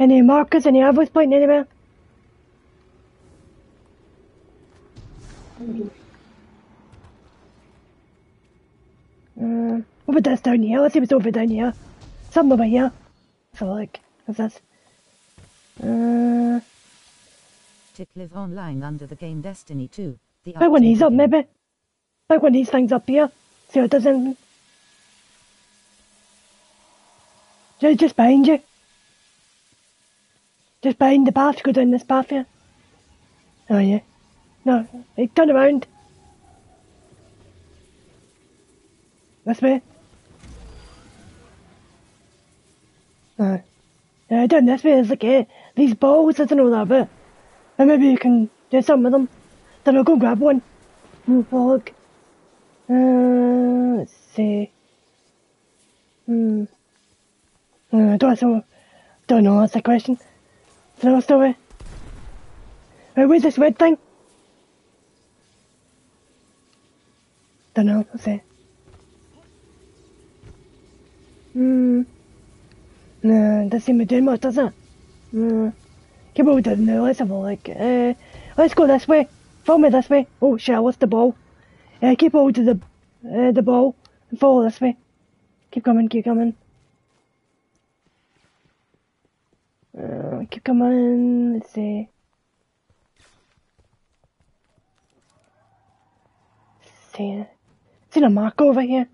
Any markers, any arrows pointing anywhere? Uh, over this down here. Let's see what's over down here. Something over here. So like, what's this? Uh, Tick live online under the game Destiny 2. The back when he's up, maybe. Back when these things up here. See what it does anything. Just, just behind you. Just behind the path. Go down this path here. Oh yeah. No, hey, turn around. This way. Uh, yeah, down this way. There's like uh, these balls. I don't know that bit. And maybe you can do something with them. Then I'll go grab one. Oh, fuck. Uh, let's see. Hmm. Uh, don't know. Don't know. That's a question. That story? Uh, where's this red thing? Don't know. Let's see. Hmm. No, doesn't seem to do much, does it? No. Keep on doing now. Let's have a look. Uh, let's go this way. Follow me this way. Oh shit, lost the ball. Uh, keep hold of the uh, the ball and follow this way. Keep coming, keep coming. Uh, keep coming. Let's see. Let's see. the mark over here.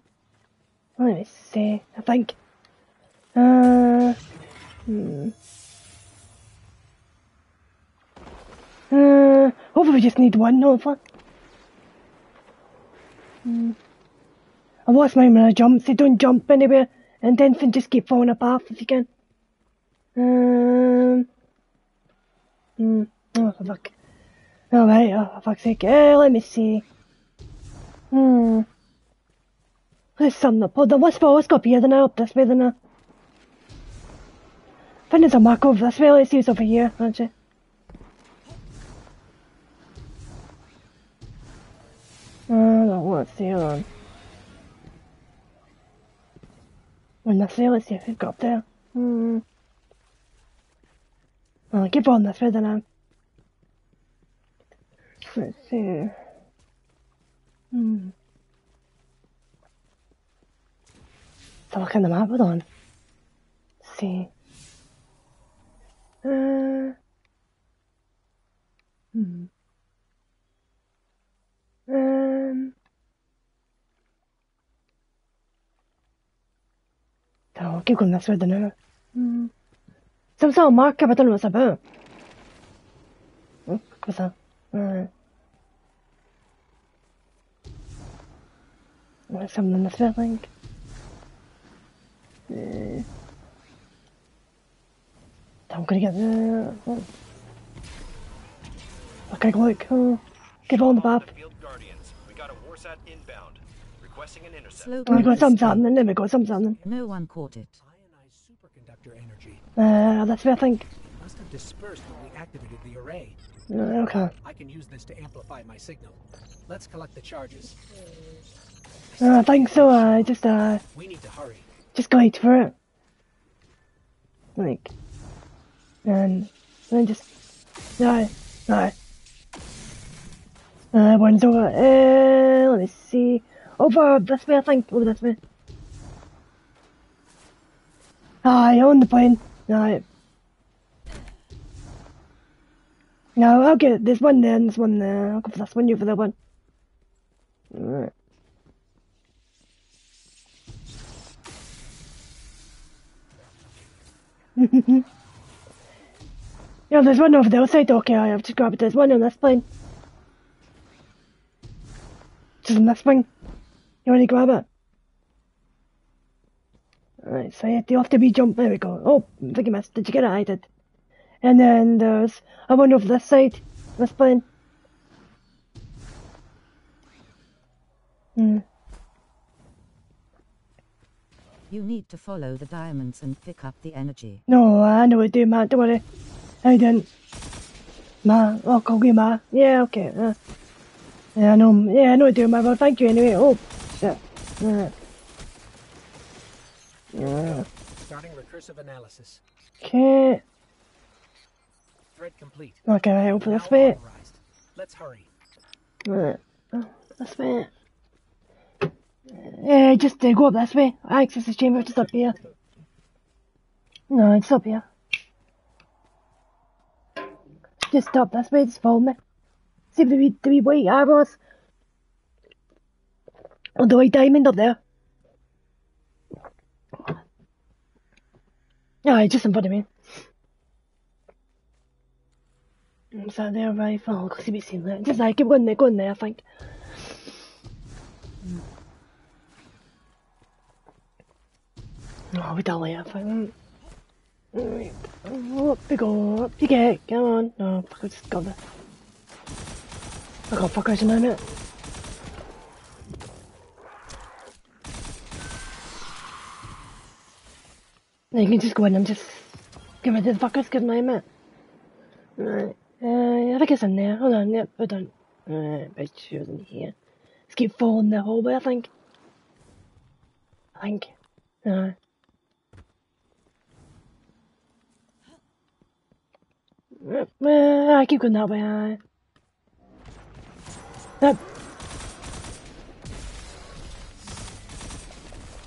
Let me see. I think. Uh. Hmm. Uh, hopefully we just need one, hopefully. Hmm. I lost mine when I jumped, don't jump anywhere, and then just keep falling apart if you can. Um. Hmm. Oh, for fuck. Alright, oh, for fuck's sake. Uh, let me see. Hmm. There's something up. Hold on, let's go, let's go up here then, up this way then. I think there's a mark over this way, let's see what's over here, actually. Uh, no, let's see, hold on. When I say, let's see if we've got up there. Hmm. Oh, keep on this way then, um. Let's see. Hmm. So look in the map, hold on. Let's see. Uh. Hmm. Um. So keep going this way then. uh. Hmm. Some sort of marker, but I don't know what it's about. Oh, what's that? Alright. There's something in this way, I think. Uh, I'm gonna get the. Oh. Okay, look. Get on the map. Field got inbound. Requesting an intercept. Slow Oh, we got progress some still. something, there we go, some something. No one caught it. Ionized superconductor energy Uh, that's what I think. must have dispersed when we activated the array. Uh, okay. I can use this to amplify my signal. Let's collect the charges. Uh, I think so, uh, just, uh, We need to hurry. just glide for it. Like, and then just, no, no. Uh, one's over, uh, let me see. Over this way, I think, over this way. Aye, on the plane. No. No, it. There's one there and there's one there. I'll go for this one, you for that one. Alright. Yeah, there's one over the other side. Okay, I've just grabbed it. There's one on this plane. Just on this wing. You want to grab it? Alright, so you have to be jump. There we go. Oh, I think you. Did you get it? I did. And then there's a one over this side. This plane. Hmm. You need to follow the diamonds and pick up the energy. No, I know what to do, Matt. Don't worry. I didn't. Ma, oh, call you Ma. Yeah, okay. Uh, yeah, I know. Yeah, I know what to do, Ma. Well, thank you anyway. Oh, shit. Uh, yeah. Starting recursive analysis. Okay. Thread complete. Okay, Now this way. Let's hurry. Right. Oh, this way. Just uh, go up this way. Access the chamber just up here. No, it's up here. Just up this way, just follow me. See the wee, the wee white arrows? On the white diamond up there. Just in front of me. Is that their rifle? Because you've seen that. Just like, keep going there, going there, I think. Mm. Oh, we don't like it, I think. Right. Up you go, up you get, come on. No, fuck, I just got there. I got fuckers in a minute. No, you can just go in and just get rid of the fuckers, give them a minute. Right. Uh, I think it's in there. Hold on, yep, hold on. Right, but she was in here. Let's keep following the hallway, I think. I think. Uh, uh, I keep going that way. Uh, yep.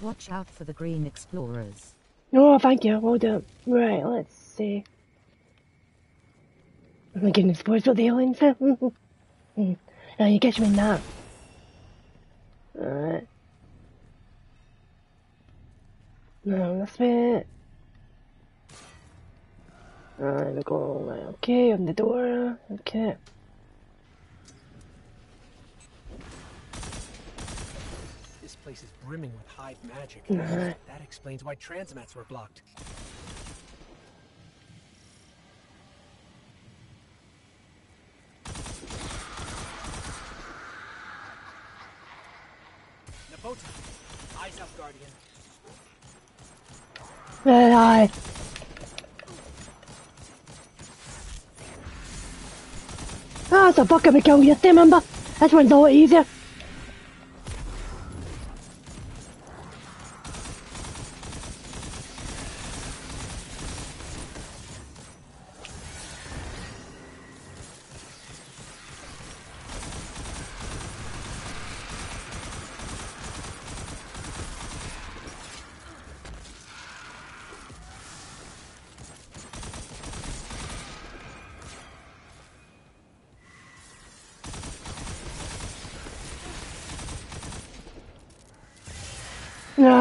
Watch out for the green explorers. Oh, thank you. Well done. Right, let's see. I'm not getting spoiled for the aliens. Hmm. now you catch me that. Alright. No, that's it. Alright, we go. Right, okay, on the door. Okay. Place is brimming with hive magic. That explains why transmats were blocked. Nabota, eyes up, Guardian. Right, aye. Ah, it's a fuck of a kill you, remember? This one's a lot easier.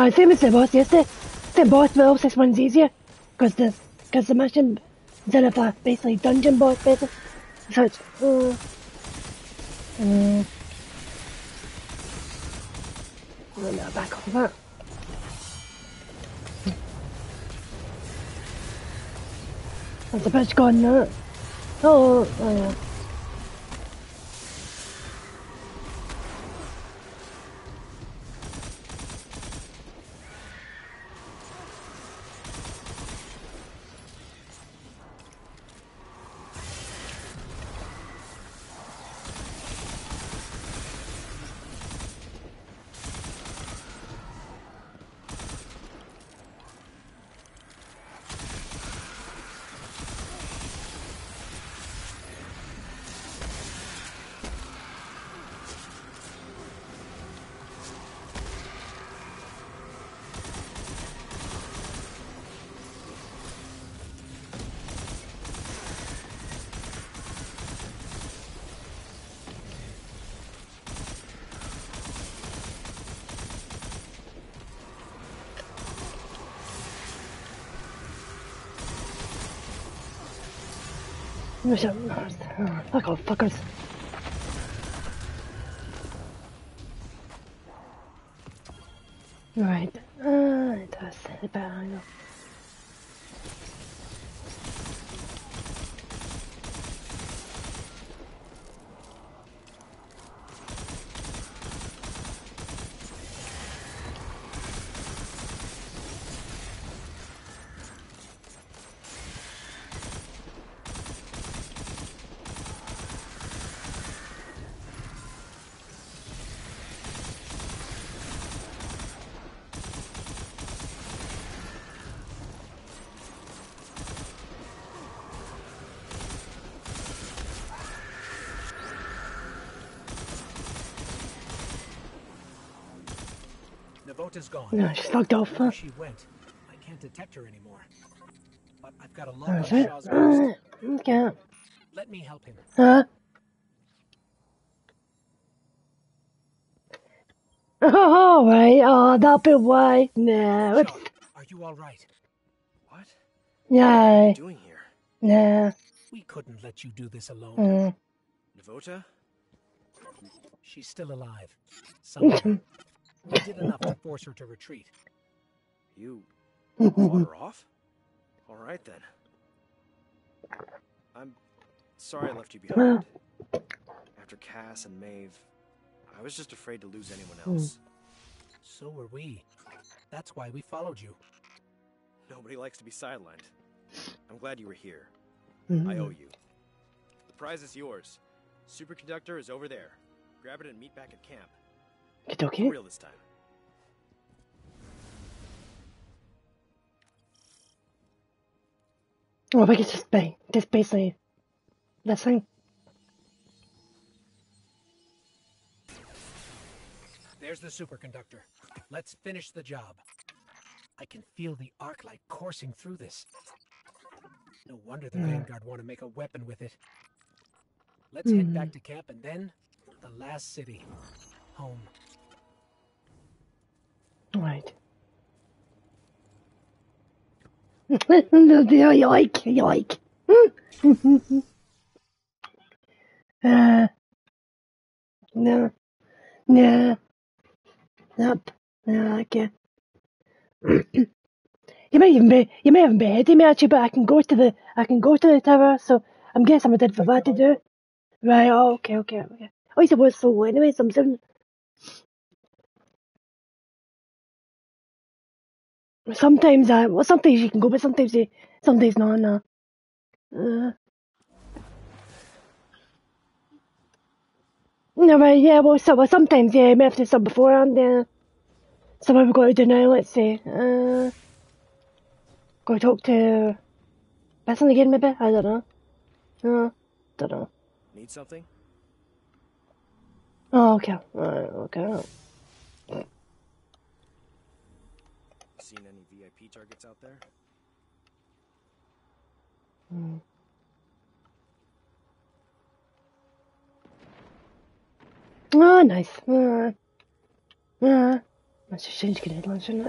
No, same as the boss yesterday. the boss, but also this one's easier. Because the, cause the mission, instead of a basically dungeon boss, basically. So it's, uh, uh, let me back off of that. That's a bitch gone now. Oh, oh yeah. I Fuck off, fuckers. Devota's gone. No, she's locked off. Where Huh? she went, I can't detect her anymore. But I've got a log That's on it. Shaw's ghost. Okay. Let me help him. Huh? Oh, alright. Oh, that'll be why. No. It's, Shaw, are you all right? What? yeah. What are you doing here? Yeah. We couldn't let you do this alone. Mm. Devota? She's still alive. Somewhere. we did enough to force her to retreat. You fought her off? All right then. I'm sorry I left you behind. After Cass and Maeve, I was just afraid to lose anyone hmm. else. So were we. That's why we followed you. Nobody likes to be sidelined. I'm glad you were here. I hmm. owe you. The prize is yours. Superconductor is over there. Grab it and meet back at camp. For okay. real this time. Oh, I it's just, ba- just basically this thing. There's the superconductor. Let's finish the job. I can feel the arc light coursing through this. No wonder the hmm. Vanguard want to make a weapon with it. Let's head back hmm. to camp and then the last city. Home. Right. yoink, yoink. uh, no, no, nope, no, okay. you may even be, you may even be of me actually, but I can go to the, I can go to the tower, so I'm guessing I'm dead for that to do. Right, oh, okay, okay, okay. Oh, it was so anyway, so I'm Sometimes I, well, sometimes you can go, but sometimes you, sometimes not. No. Uh, no, but yeah, well, so, well, sometimes yeah, you may have to sub beforehand. Yeah. So what we've got to do now? Let's see. Uh, go talk to Besson again, maybe. I don't know. Uh, don't know. Need something? Oh, okay. Alright, okay. Seen any VIP targets out there? Oh, nice. Uh, uh, I should change the headline, shouldn't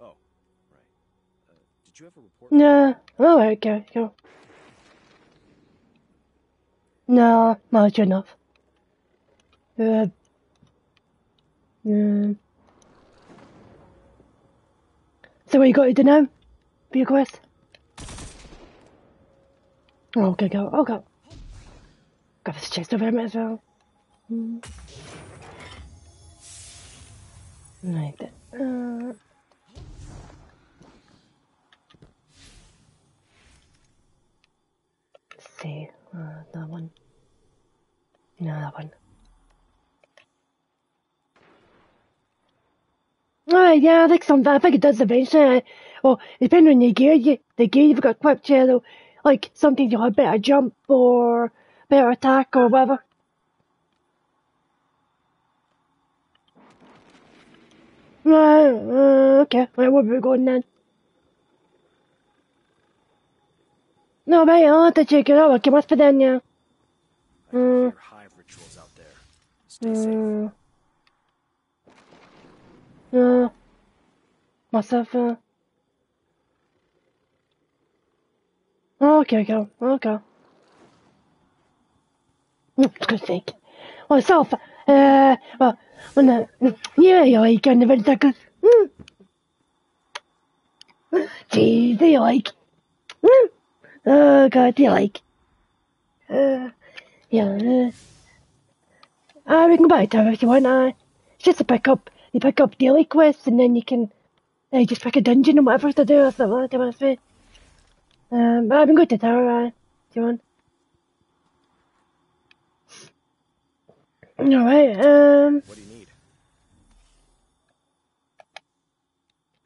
Oh, right. Uh, did you ever report? no. Oh, okay, cool. No, not enough. Uh, mm. So what you got to do now? For your quest? Oh, okay, go. Oh, go. Got this chest over him as well. Mm. Right then. Uh, see. Uh, that one. No, that one. Yeah, I think some. I think it does eventually. Uh, well, depending on your gear, you, the gear you've got equipped, yeah, though, like something you'll have better jump or better attack or whatever. Right, uh, okay, right, where we going then? No, right, I'll have to check it out. Okay, what's for then, yeah? I know there are hive rituals out there. Stay safe. No. Myself, uh. Okay, okay, okay. Uh, well, when the, yeah, yeah, you can never take it. Mm. Jeez, they like. Oh, God, do you like. Uh, yeah, uh. We can to tower if you want. Uh, just pick up, you pick up daily quests and then you can uh, just pick a dungeon or whatever to do. That's what I want to say. Um, but I can going to tower uh, you want. Alright, um, What do you need?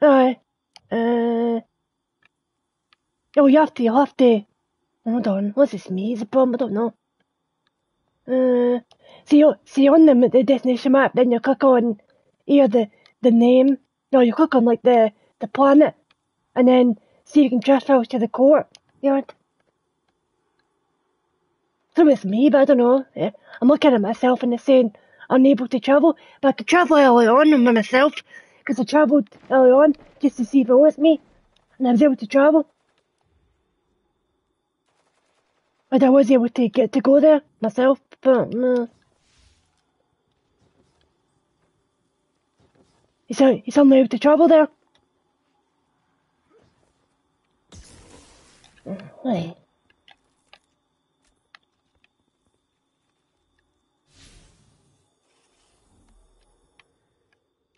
alright. Uh, oh, you have to, you have to. Hold on, what's this me? Is a problem? I don't know. Uh, see, o- see on the, the destination map, then you click on either the, the name, no, you click on like the, the planet, and then see if you can transfer to the court yard. So it's me, but I don't know. Yeah. I'm looking at myself and it's saying unable to travel, but I could travel early on with myself, because I travelled early on just to see if it was me, and I was able to travel. But I was able to get to go there myself, but uh, he's, he's only able to travel there. Right.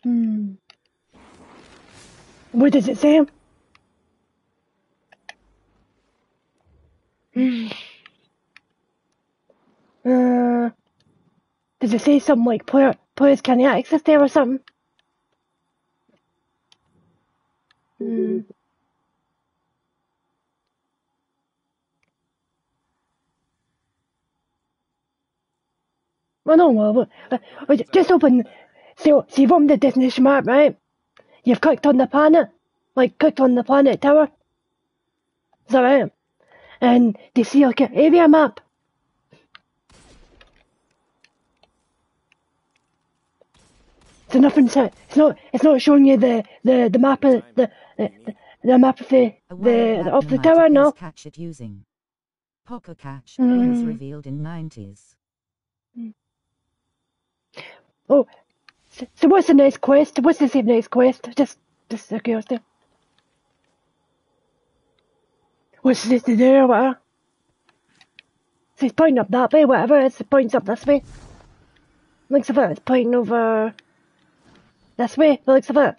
Hmm. What does it say? Hmm. Uh, does it say something like player, players can't access there or something? Hmm. Well, no, well, well, uh, just open. So, so you've opened the destination map, right? You've clicked on the planet, like clicked on the planet tower. Is that right? And you see like an area map? So nothing. so- It's not. It's not showing you the the the map of the the, the map of the the of the tower. now. No. catch it using. Pocket catch was Mm. revealed in 90s. Oh, so, so what's the next quest? What's the next quest? Just, just a curiosity. What's this to do whatever? So it's pointing up that way, whatever it is, it points up this way. Looks of it, it's pointing over this way, the looks of it.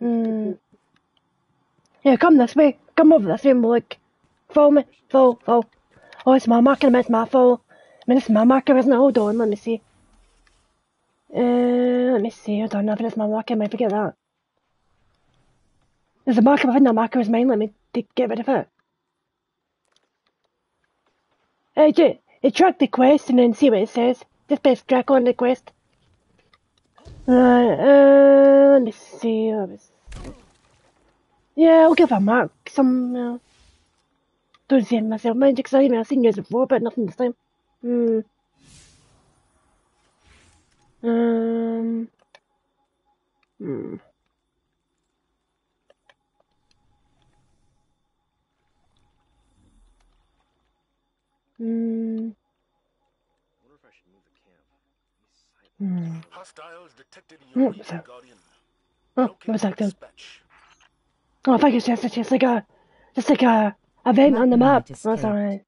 Hmm. Yeah, come this way. Come over this way and. Follow me. Follow, follow. Oh, it's my marker, it's my follow. I mean, it's my marker, isn't it? Hold on, let me see. Uh, let me see. Hold on, if it's my marker, I might forget that. There's a marker behind that marker is mine. Let me get rid of it. Uh, ju- uh, track the quest and then see what it says. Just press track on the quest. Uh, let me see. Yeah, I'll give a mark. Some, uh, don't see myself, mind because I mean, I've seen yours before, but nothing this time. Hmm. Um. Hmm. Hmm. I wonder if I should move the camp. These site- Hmm. Hostiles detected in Hmm, your what's region, that? Guardian. Oh, Locate what's that and do? dispatch. Oh, I think it's just, it's just like a, just like a event on the map. Map That's escaped. alright.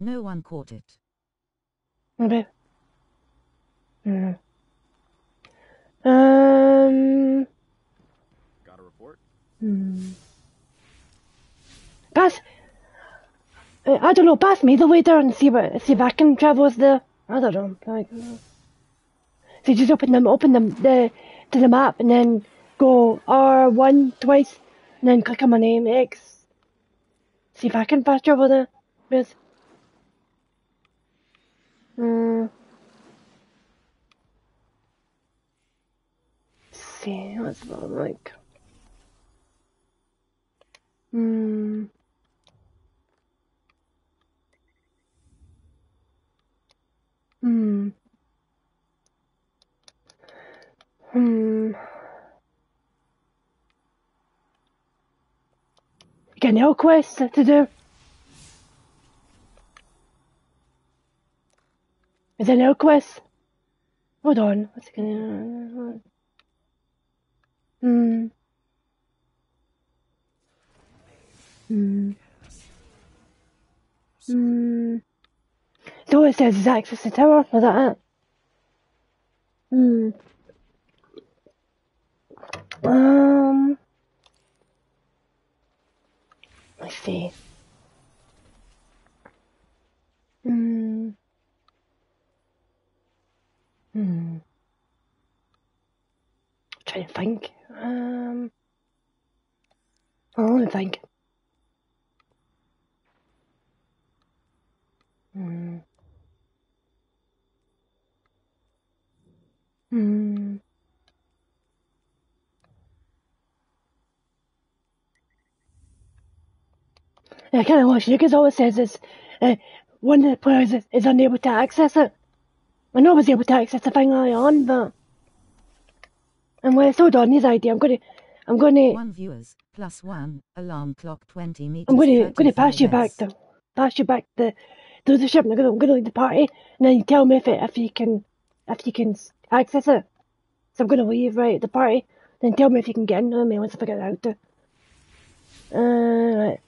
No one caught it. Maybe. Hmm. Um. Got a report? Hmm. Pass. Uh, I don't know. Pass me the way there and see what see if I can travel us there. I don't know. Like, uh, so just open them, open them the to the map, and then go R one twice, and then click on my name X. See if I can fast travel there. Yes. Hmm. see, what's like? Hmm. Hmm. Hmm. Got any quests to do? Is there no quest? Hold on. What's it gonna? Hmm. Hmm. Hmm. So it says is access the tower. Is that it? Hmm. Um, let's see. Hmm. Hmm. I'm trying to think. Um. I want to think. Hmm. Hmm. I kind of what Lucas always says is uh, one of the players is, is unable to access it. I know I was able to access the thing early on, but and when it's hold on his idea, I'm gonna, I'm gonna, One viewers, plus one, alarm clock 20 meters. I'm gonna, gonna pass you back the, pass you back the, the leadership. And I'm gonna, I'm gonna lead the party, and then you tell me if it, if you can, if you can access it. So I'm gonna leave right at the party, then tell me if you can get in with me once I figure it out. Uh, right.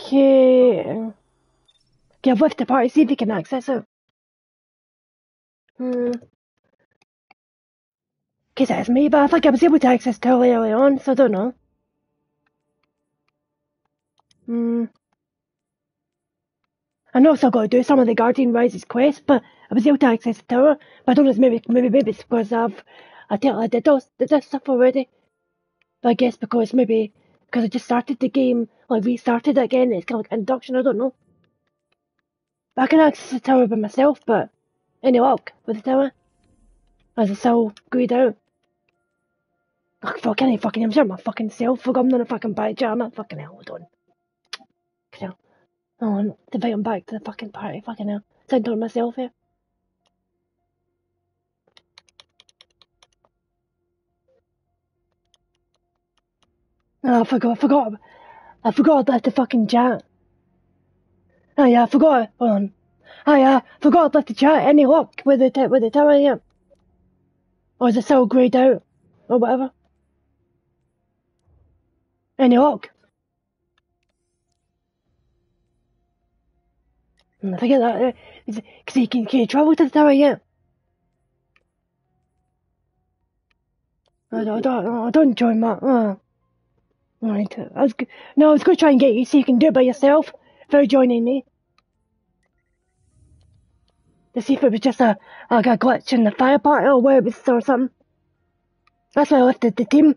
Okay. Okay, I've left the party. See if you can access it. Hmm. Guess that's me, but I think I was able to access it early, on, so I don't know. Hmm. I know I've still got to do some of the Guardian Rises quest, but I was able to access the tower. But I don't know maybe maybe maybe it's because I've I tell I did those did this stuff already. But I guess because maybe because I just started the game, like restarted again, it's kind of like induction. I don't know. But I can access the tower by myself, but any luck with the tower? As it's still grayed out. Ugh, fuck any fucking I'm sure my fucking self for I'm not a fucking bad jammer. Fucking hell, hold on. Fucking hell. Oh, and to invite him back to the fucking party, fucking hell. Send on myself here. Oh, I forgot, I forgot. I forgot I left the fucking chat. Oh yeah, I forgot. Hold on. Oh yeah, I forgot I left the chat. Any luck with the, with the tower here? Or is it still greyed out? Or whatever? Any luck? Hmm, I forget that. Uh, is- Cause you can, can you travel to the tower yet? I don't, I don't, I don't join that. Oh. Right. I was, g- no, I was going to try and get you so you can do it by yourself without joining me. To see if it was just a, like a glitch in the fire party or where it was or something. That's why I left the, the team.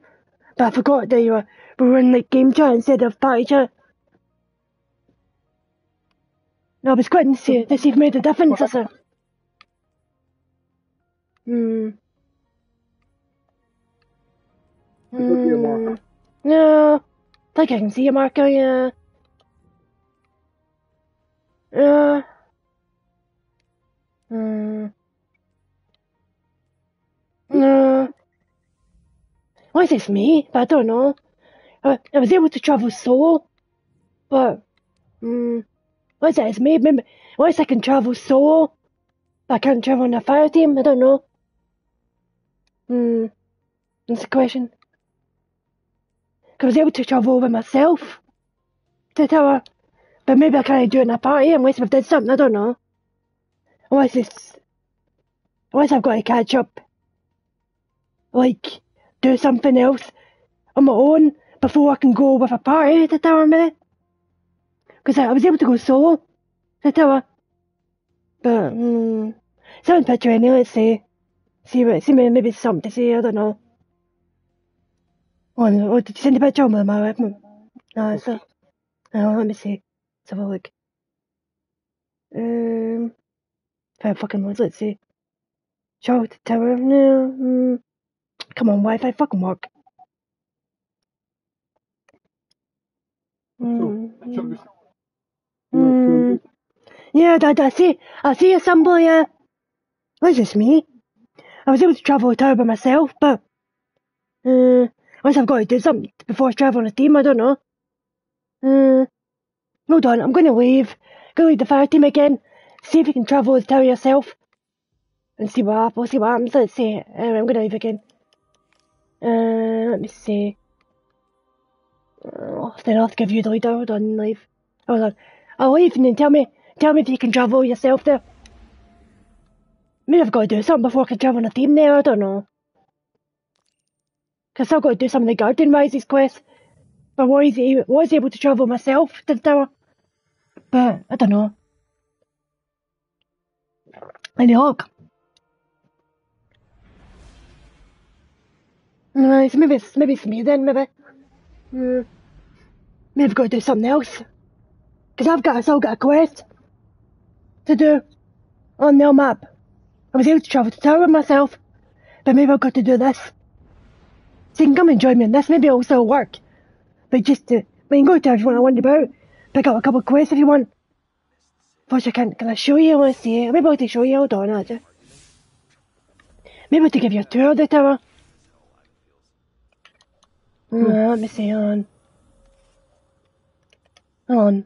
But I forgot that you were, we were in like game chat instead of party chat. No, I was quitting to see, to see if it made a difference, it? Hmm. Hmm. No. I think I can see you, Marco, yeah. Yeah. Hmm. No. Why is this me? I don't know. I, I was able to travel solo, but hmm. Why is it? It's me. Maybe why is I can travel but I can't travel in a fire team? I don't know. Hmm. That's the question. I was able to travel by myself to the tower, but maybe I can't do it in a party unless I've did something. I don't know. Unless it's unless I've got to catch up, like do something else on my own before I can go with a party to the tower, maybe. Because I, I was able to go solo to the tower, but hmm, someone picture anyway. Let's see, see see maybe something to see. I don't know. Oh, no, oh, did you send a picture of my weapon? No, it's no, let me see. Let's have a look. Um, five fucking words, let's see. Charlotte Tower, no, mm, come on, Wi-Fi, fucking work. Mm, mm, mm. Yeah, Dad, I see, I see a symbol, yeah. Was this me? I was able to travel the tower by myself, but, uh, unless I've got to do something before I travel on a team, I don't know. Uh, hold on, I'm going to leave. Go lead the fire team again. See if you can travel the tower yourself. And see what happens. See what happens. Let's see. Uh, I'm going to leave again. Uh, let me see. Oh, then I'll give you the leader. Hold on, leave. Hold on. I'll leave and then tell me, tell me if you can travel yourself there. Maybe I've got to do something before I can travel on a team there. I don't know. Cause I've got to do some of the Guardian Rises quest. But was, a- was able to travel myself to the tower. But, I don't know. Any luck? No, it's maybe it's, maybe it's me then, maybe. Hmm. Maybe I've got to do something else. Cause I've got, I've got a quest to do on their map. I was able to travel to the tower myself, but maybe I've got to do this. So you can come and join me in this, maybe still work. But just to, we can go to everyone I wonder about, pick up a couple of quests if you want. First, I can, can I show you? Let's see. Maybe I'll show you. Hold on, actually. Maybe to give you a tour of the tower. Uh, let me see, on. On.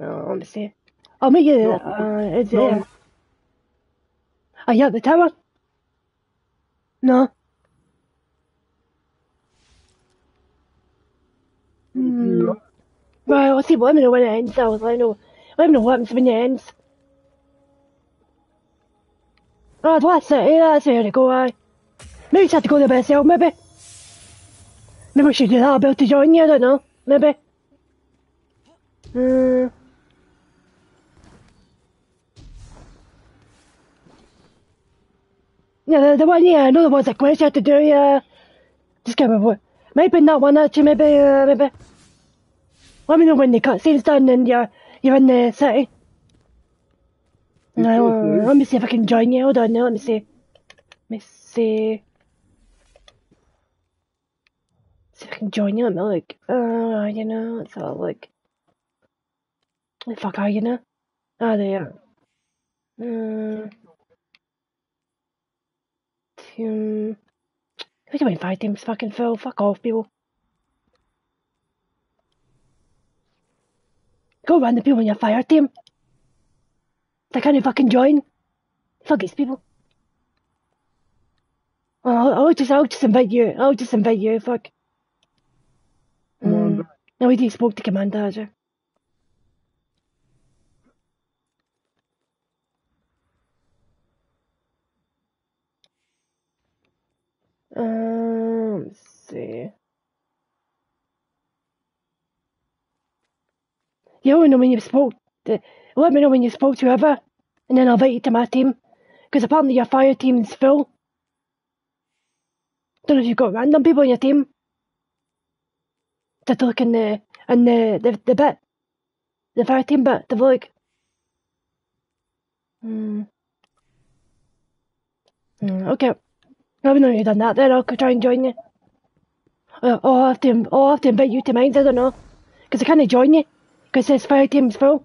Oh, let me see. I'll make you, uh, is it, uh, are you at the tower? No. Hmm. Right, I'll see, me know when it ends, I'll let me know, let me know what happens when it ends. Oh, that's it, yeah, that's where to go, aye. Maybe just have to go there by myself, maybe. Maybe I should do that, I'll to join you, I don't know, maybe. Hmm. Yeah, the, the one, yeah, I know there was a quest you had to do, yeah. Just can't remember what. Maybe not one, actually, maybe, uh, maybe. Let me know when the cutscene's done and you're, you're in the city. No, okay. let me see if I can join you. Hold on, now, let me see. Let me see. See if I can join you. Let me look. Uh, you know, let's have a look. Where the fuck are you now? Ah, there. Uh, team. Who's doing five teams fucking full? Fuck off, people. Go around the people in your fire team. They can't fucking join. Fuck these people. Oh, I'll, I'll just, I'll just invite you. I'll just invite you. Fuck. Mm. No, we didn't spoke to Commander? Um, let's see. You me know when you've spoke. To, let me know when you spoke to whoever, and then I'll invite you to my team. Because apparently your fire team's full. Don't know if you've got random people in your team. To look in the in the the, the bit, the fire team bit. To look. Hmm. Hmm, okay. Let me know you've done that. Then I'll try and join you. Or I'll have to, I'll have to invite you to mine. I don't know. Because I can't join you. Because this fire team's full.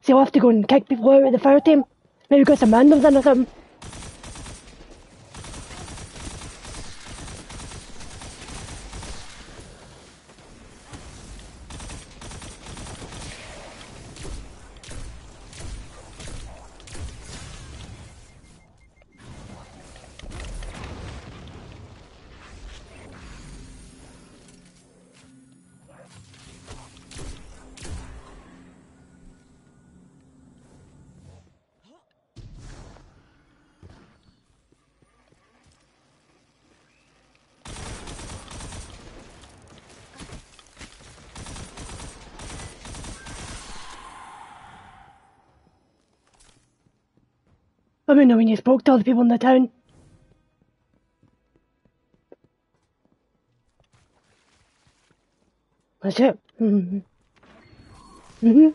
So I'll have to go and kick people out of the fire team. Maybe got some randoms in or something. Me know when you spoke to all the people in the town. That's it. Mm-hmm. Mm-hmm.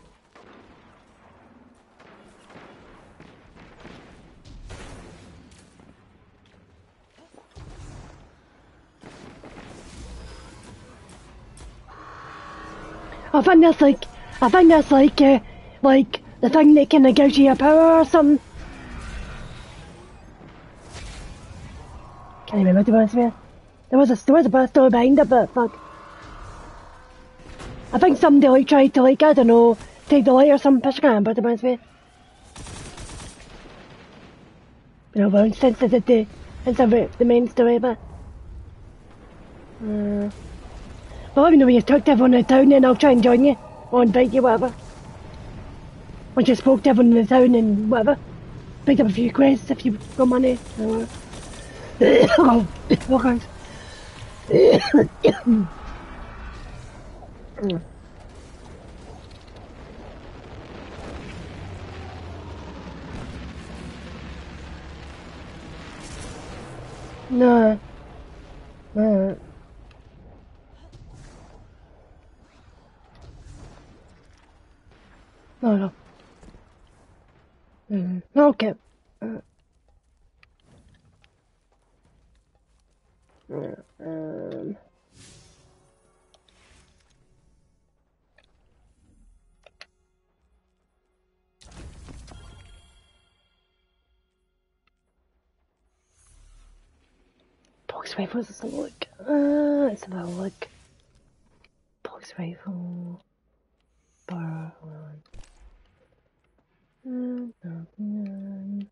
I think that's like, I think that's like, uh, like the thing that can you your power or something. Can't remember to be honest. There was a there was a of story behind it, but fuck. I think somebody like tried to like I don't know take the light or something. But I can't remember to be honest with you. Know, well, since it's the it's the the main story, but. Uh, well, let me know when you talk to everyone in the town, and I'll try and join you or invite you, whatever. Once you spoke to everyone in the town and whatever, picked up a few quests if you've got money. Oh, guys. No. No. No, no. Mm, okay. Uh, Yeah, um... Box rifle doesn't look. Uh, it's about look. Box rifle. Bar. Ah, -hmm.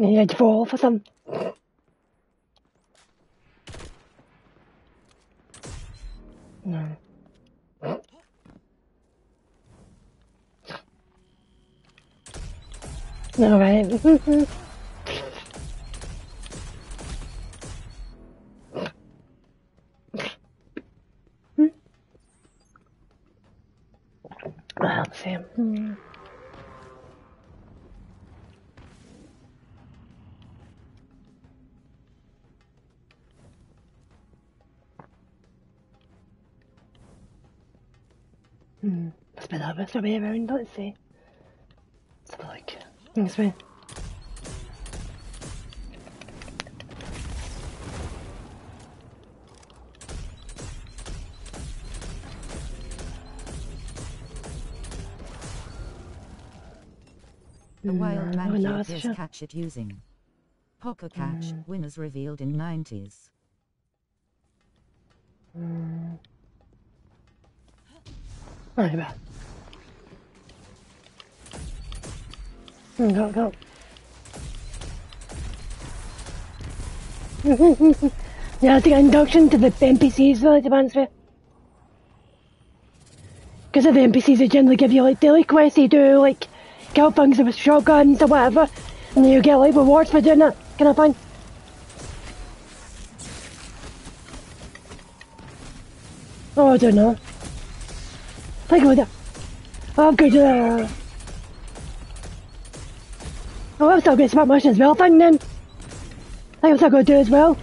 To fall for some. No. All right. Sam. Hmm. Hmm. Let's be that best way around, let's see. Let's have a look. Thanks, man. The wild Mankey no, that's appears sure. catch it using. Poker catch, Mm. winners revealed in 90s. Mm. About. Mm, Go, go. I think induction to the NPCs, to be with. Because the NPCs, they generally give you, like, daily quests, you do, like, kill things with shotguns or whatever, and then you get, like, rewards for doing it, kind of thing. Oh, I don't know. Think about it. I'm good. Uh... Oh, I'm still good smart mission as well, thing then. I think I'm still going to do as well.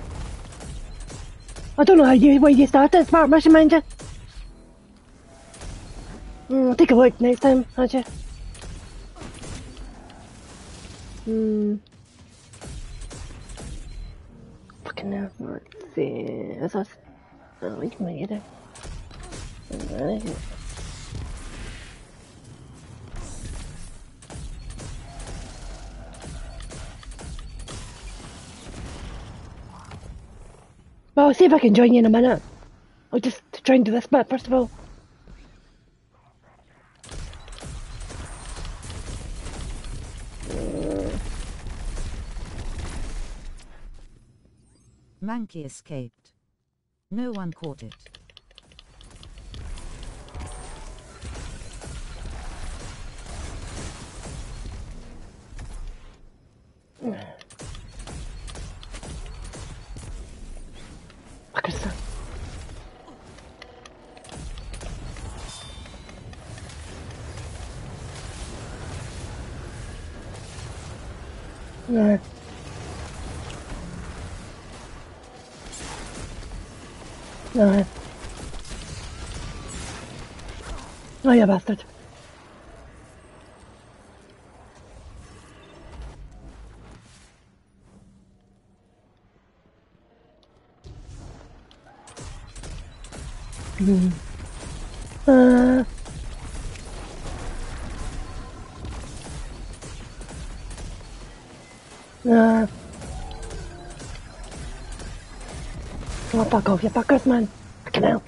I don't know how you, where you started smart mission manager. Hmm, I'll take a look next time, actually. Hmm. Fucking hell. Let's see. Is that... Oh, we can make it Well, I'll see if I can join you in a minute. I'll just try and do this bit first of all. Mankey escaped. No one caught it. Oh, you bastard. Hmm. Uh. Uh. Oh, fuck off, you fuckers, man. Fucking hell.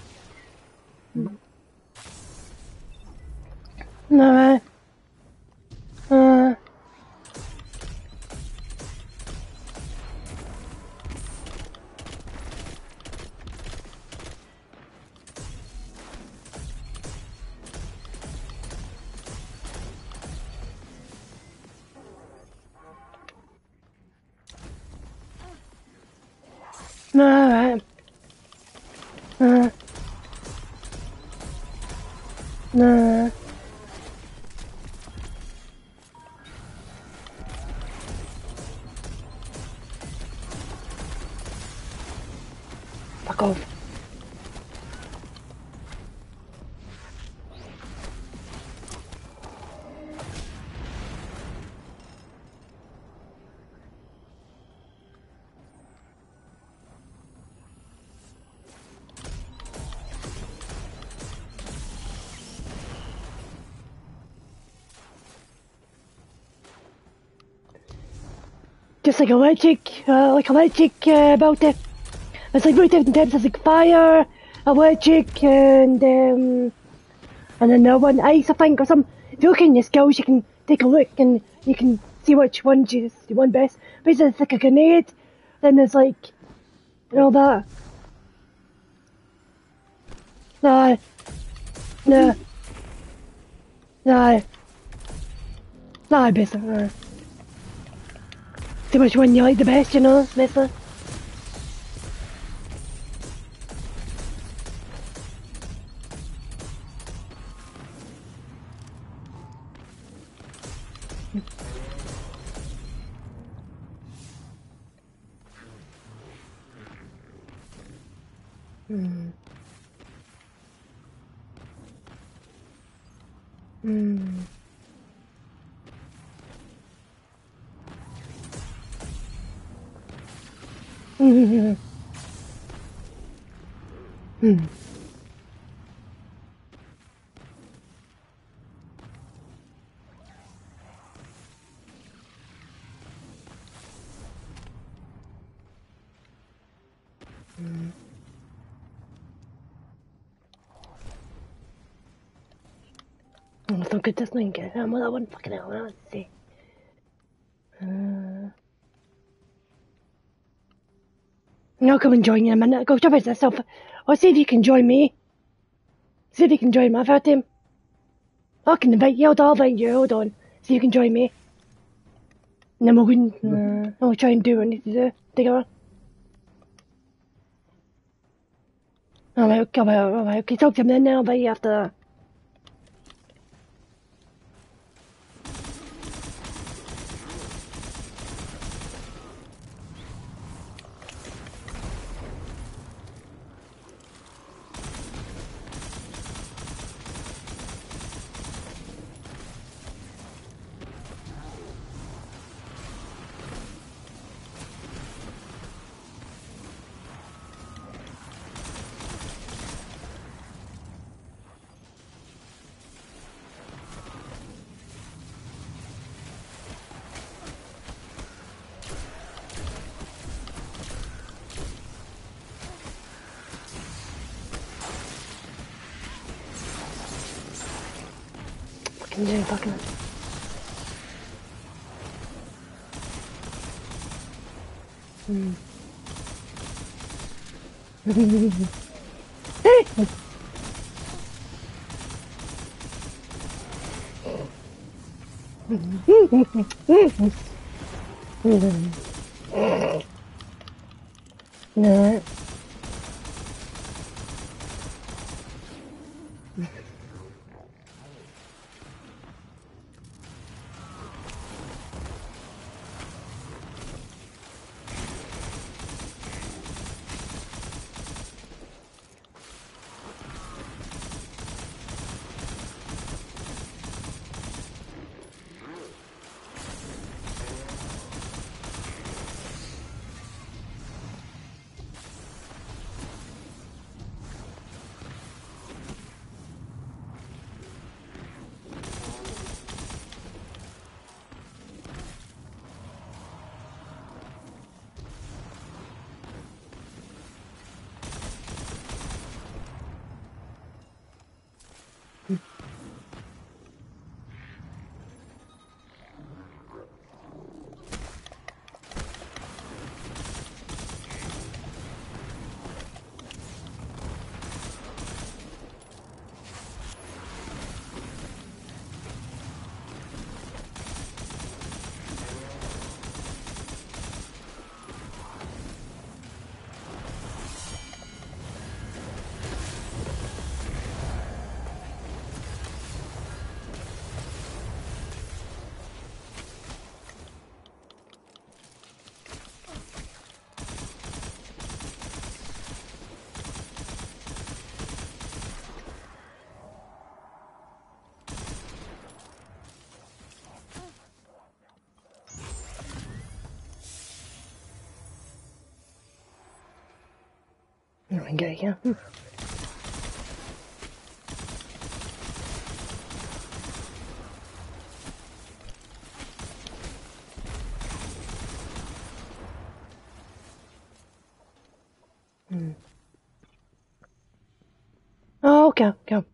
Just like electric, uh, like electric uh, about it. It's like very different types. There's like fire, electric, and um, and another one ice, I think, or some. If you look in your skills, you can take a look and you can see which one you want best. Basically, it's like a grenade. Then there's like, and all that. No. No. No. No, basically. No. See much when you like the best, you know, basically. Oh, so good this thing. Um, well, that one fucking hell. Let's see. Uh, I'll come and join you in a minute. Go jump into yourself. I'll see if you can join me. See if you can join me. I've him. I can invite you. I'll invite you. Hold on. See if you can join me. And then we'll, uh, I'll try and do what I need to do together. Alright, okay, alright, alright. Okay, talk to him then. Then I'll invite you after that. Fucking do, fucking. Hmm. no. and get him. Hmm. Oh, go, go.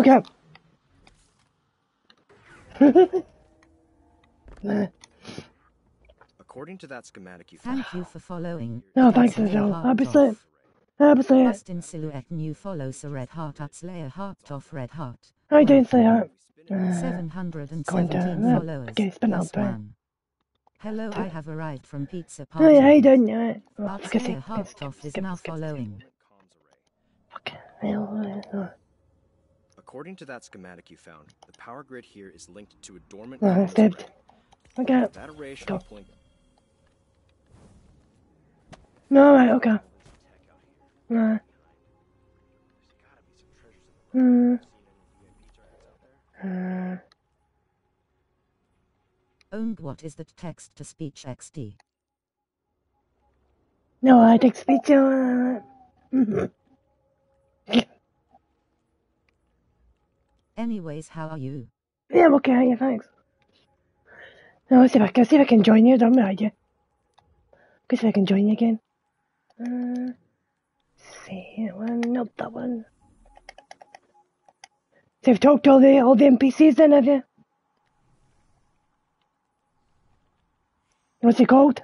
Okay. Nah. According to that schematic you found, Thank you for following. No, thanks, That's Michelle. Heart Happy Off. to Happy to Just in silhouette new follow. a red heart at Slayer heart off red heart. I don't say that. Uh, 717 going down that. followers. Okay, spin plus out there. one. Hello, I have arrived from Pizza oh, Party. yeah, I don't know it. Oh, Art fuck, I see. Slayer heart off is now following. Fuck. Hell, according to that schematic you found, the power grid here is linked to a dormant. comms stabbed. array. Okay. That array should Go. point No, right, okay. tech. Nah. There's gotta be some treasures in the Hmm. Seen any VIP targets out there? Uh, Owned what is that text to speech XD? no, I take speech. Uh, mhm. Anyways, how are you? yeah, I'm okay, yeah, thanks. No, let's see if I can see if I can join you. Don't mind you. Go see if I can join you again. Uh, see that one, not that one. So you've talked to all the all the NPCs then, have you? What's he called?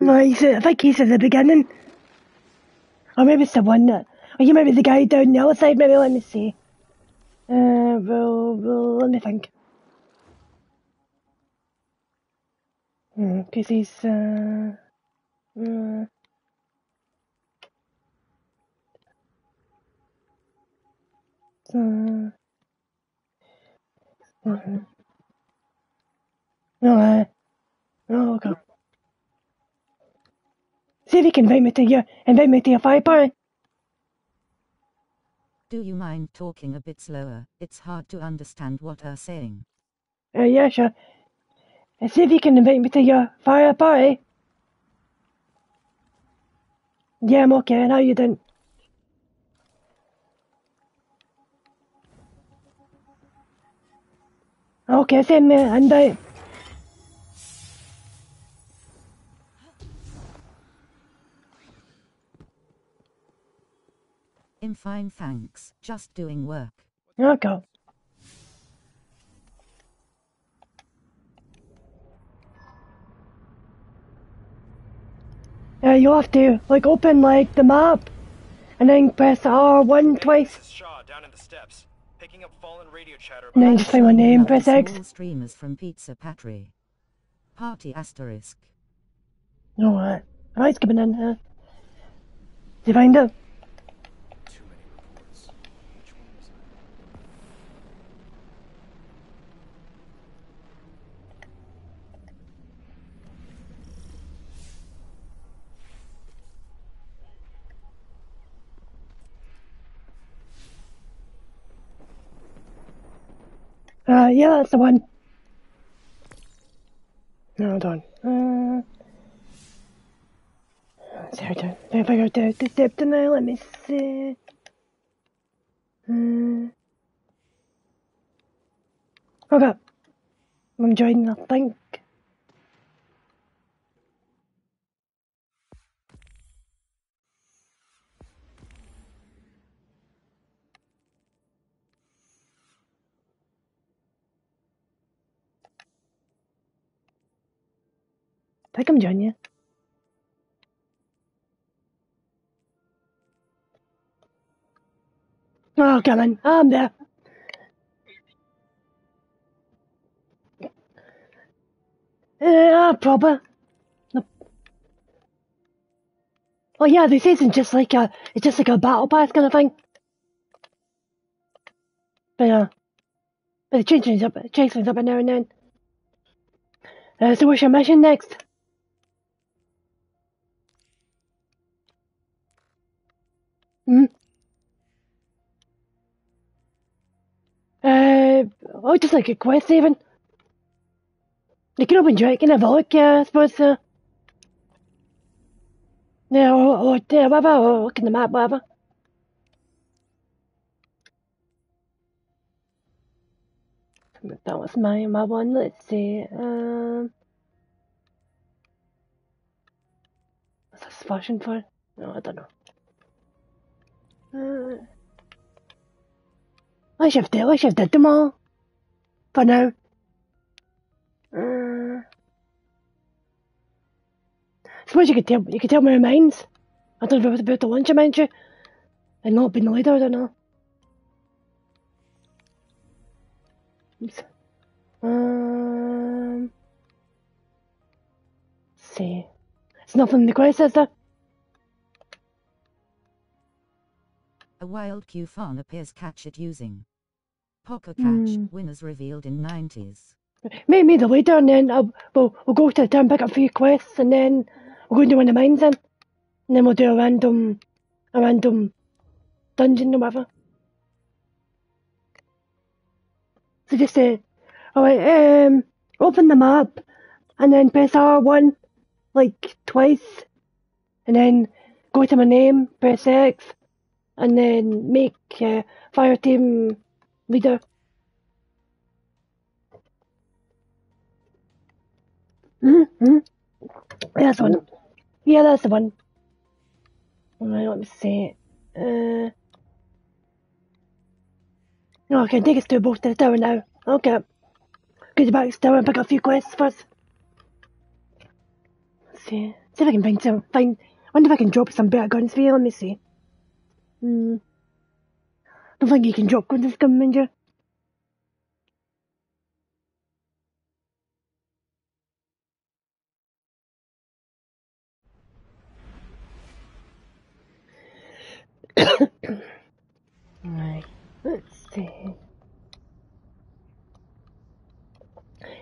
No, he said, I think he's at the beginning. Or maybe it's the one that, or you might be the guy down the other side, maybe, let me see. Uh, well, well, let me think. Hmm, cause he's, uh, uh, uh, uh, no, uh, oh, okay. See if you can invite me to your, invite me to your fire party. Do you mind talking a bit slower? It's hard to understand what you're saying. Uh, yeah, sure. Uh, see if you can invite me to your fire party. Yeah, I'm okay. How you doing? Okay, send me an invite. I'm fine, thanks. Just doing work. Okay. Uh, you'll have to, like, open, like, the map, and then press R1 twice. This is Shaw down in the steps, picking up fallen radio chatter And then just say my name, press X. Small streamers from Pizza Patry. Party asterisk. Alright. Alright, it's coming in, here. Did you find it? too many reports. Which one was it? Uh, yeah, that's the one. No, hold on. Uh, how to, if I out the, the step now, let me see. Uh, okay. I'm joining, I think. I think I'm joining you. Oh, come on. I'm there. Yeah, proper. Oh yeah, this isn't just like a, it's just like a battle pass kind of thing. But uh, but it changes things up, it changes things up every now and then. Uh, so what's your mission next? Hmm? Uh, oh, just like a quest even. You can open Drake and have a look, yeah, I suppose, uh. Yeah, or, or, yeah, whatever, or look in the map, whatever. That was my, my one, let's see, um... What's this fashion for? No, I don't know. Uh, I should have did, I should have did them all. For now. Uh, suppose you could tell you could tell me my minds. I don't know about the lunch I mentioned. And not being the leader, I don't know. Oops. Um see. It's nothing in the quest, is A wild Q farm appears catch it using. Poker catch, Hmm. winners revealed in 90s. Make me the leader and then I'll, we'll, we'll go to the town, pick up a few quests and then we'll go into one of the mines then. And then we'll do a random, a random dungeon or whatever. So just say, alright, um, open the map and then press R1 like twice and then go to my name, press X and then make uh, fire team leader. Mm-hmm. That's one. Yeah, that's the one. Alright, let me see. Uh, no, I can take us to both to the tower now. Okay. Go back to the tower and pick up a few quests first. Let's see. See if I can find some. Find. wonder if I can drop some better guns for you. Let me see. Hmm. Don't think you can drop guns with Gunmanger. Right. Let's see.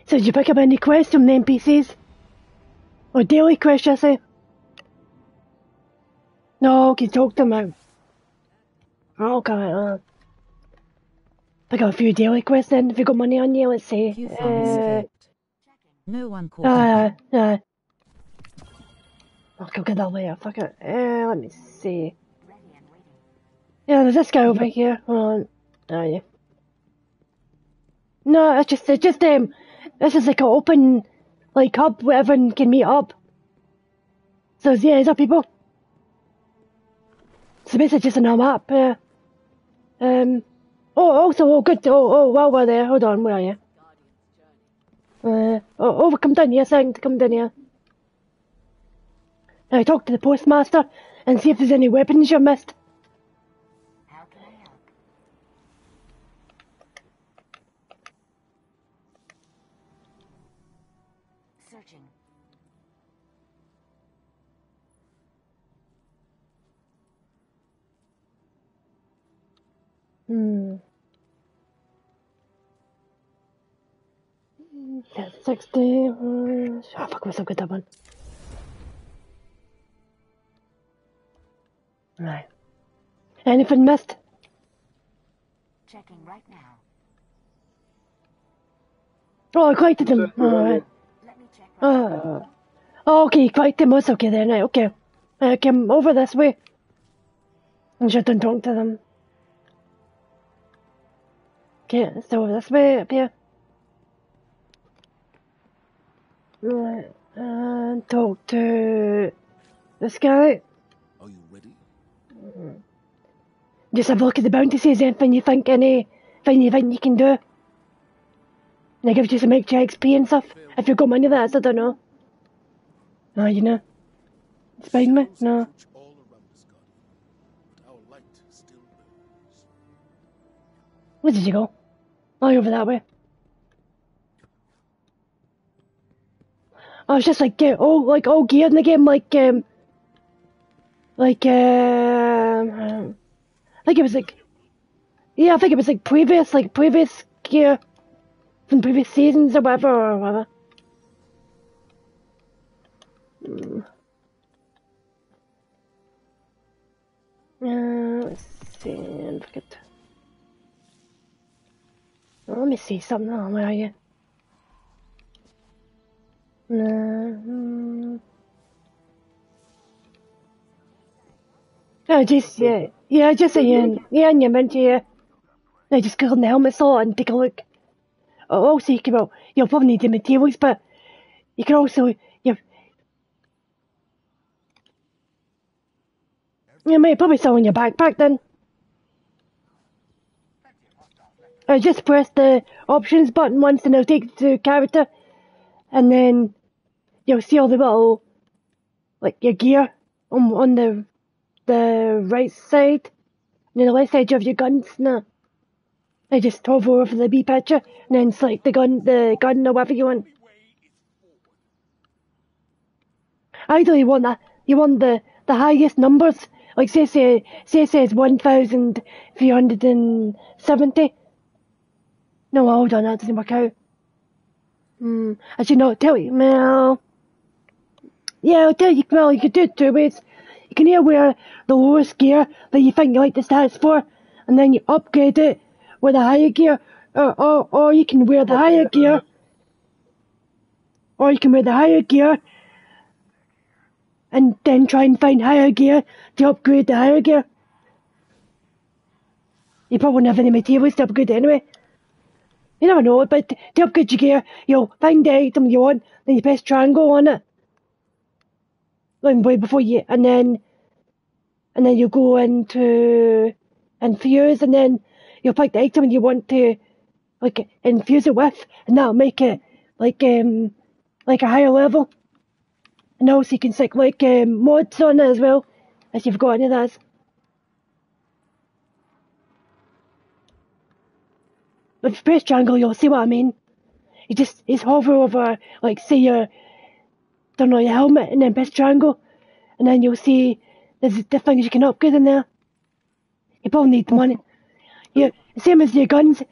So did you pick up any quests from the NPCs? Or daily quests, I say? No, you talk to them out. Okay, uh. Pick got a few daily quests then, if you got money on you, let's see. Uh. No one called. uh, uh. I'll go get that later, fuck it. Uh, let me see. Yeah, there's this guy over here. Hold on. Oh, yeah. No, it's just, it's just, um, this is like an open, like, hub where everyone can meet up. So, yeah, is there people? So basically just our map, yeah. Um, oh, also, oh, good, oh, oh, while we're there, hold on, where are you? Uh, oh, oh, come down here, saying to come down here. Now, talk to the postmaster and see if there's any weapons you missed. Yeah, 60. Uh, oh, fuck, what's up with that one? Right. Anything missed? Checking right now. Oh, I collected them. Alright. Let me check. Uh, oh, okay, you collected them. That's okay then. Right, okay. I come over this way. And just don't talk to them. Okay, let's go over this way up here. Right, and talk to this guy. Are you ready? Mm-hmm. Just have a look at the bounty, see if there's anything you think, any thing you think you can do. And it gives you some extra XP and stuff. If you've got money that, I don't know. No, you know. Fine, me? No. Search all around us, Guardian, but our light still burns. Where did you go? Oh, over that way. Oh, was just like all like oh, gear in the game, like um, like um, I think it was like, yeah, I think it was like previous, like previous gear from previous seasons or whatever or whatever. Hmm. Uh, let's see. Oh, let me see something. Oh, where are you? No. Just yeah, yeah, just yeah, and you meant yeah. Now just go on the helmet slot and take a look. Oh, Also, you can, well, you'll probably need the materials, but you can also, you, you might probably sell in your backpack then. Uh, just press the options button once and it'll take to character, and then you'll see all the little, like your gear on on the the right side, and then the left side you have your guns now. I just hover over the B picture and then select the gun, the gun or whatever you want. Either you want that, you want the, the highest numbers, like say say say says one thousand three hundred and seventy. No, hold on, that doesn't work out. Hmm, I should not tell you, well, yeah, I'll tell you, well, you could do it two ways. You can either wear the lowest gear that you think you like the stats for, and then you upgrade it with a higher gear, or, or, or you can wear the higher gear, or you can wear the higher gear, and then try and find higher gear to upgrade the higher gear. You probably won't have any materials to upgrade it anyway. You never know, but to upgrade your gear, you'll find the item you want, then you press triangle on it. Like way before you, and then, and then you go into infuse, and then you'll pick the item you want to, like, infuse it with, and that'll make it, like, um, like a higher level. And also you can stick, like, um, mods on it as well, if you've got any of those. You press triangle, you'll see what I mean. You just, it's hover over, like, say your, don't know, your helmet, and then press triangle, and then you'll see there's the things you can upgrade in there. You probably need the money. Yeah, same as your guns.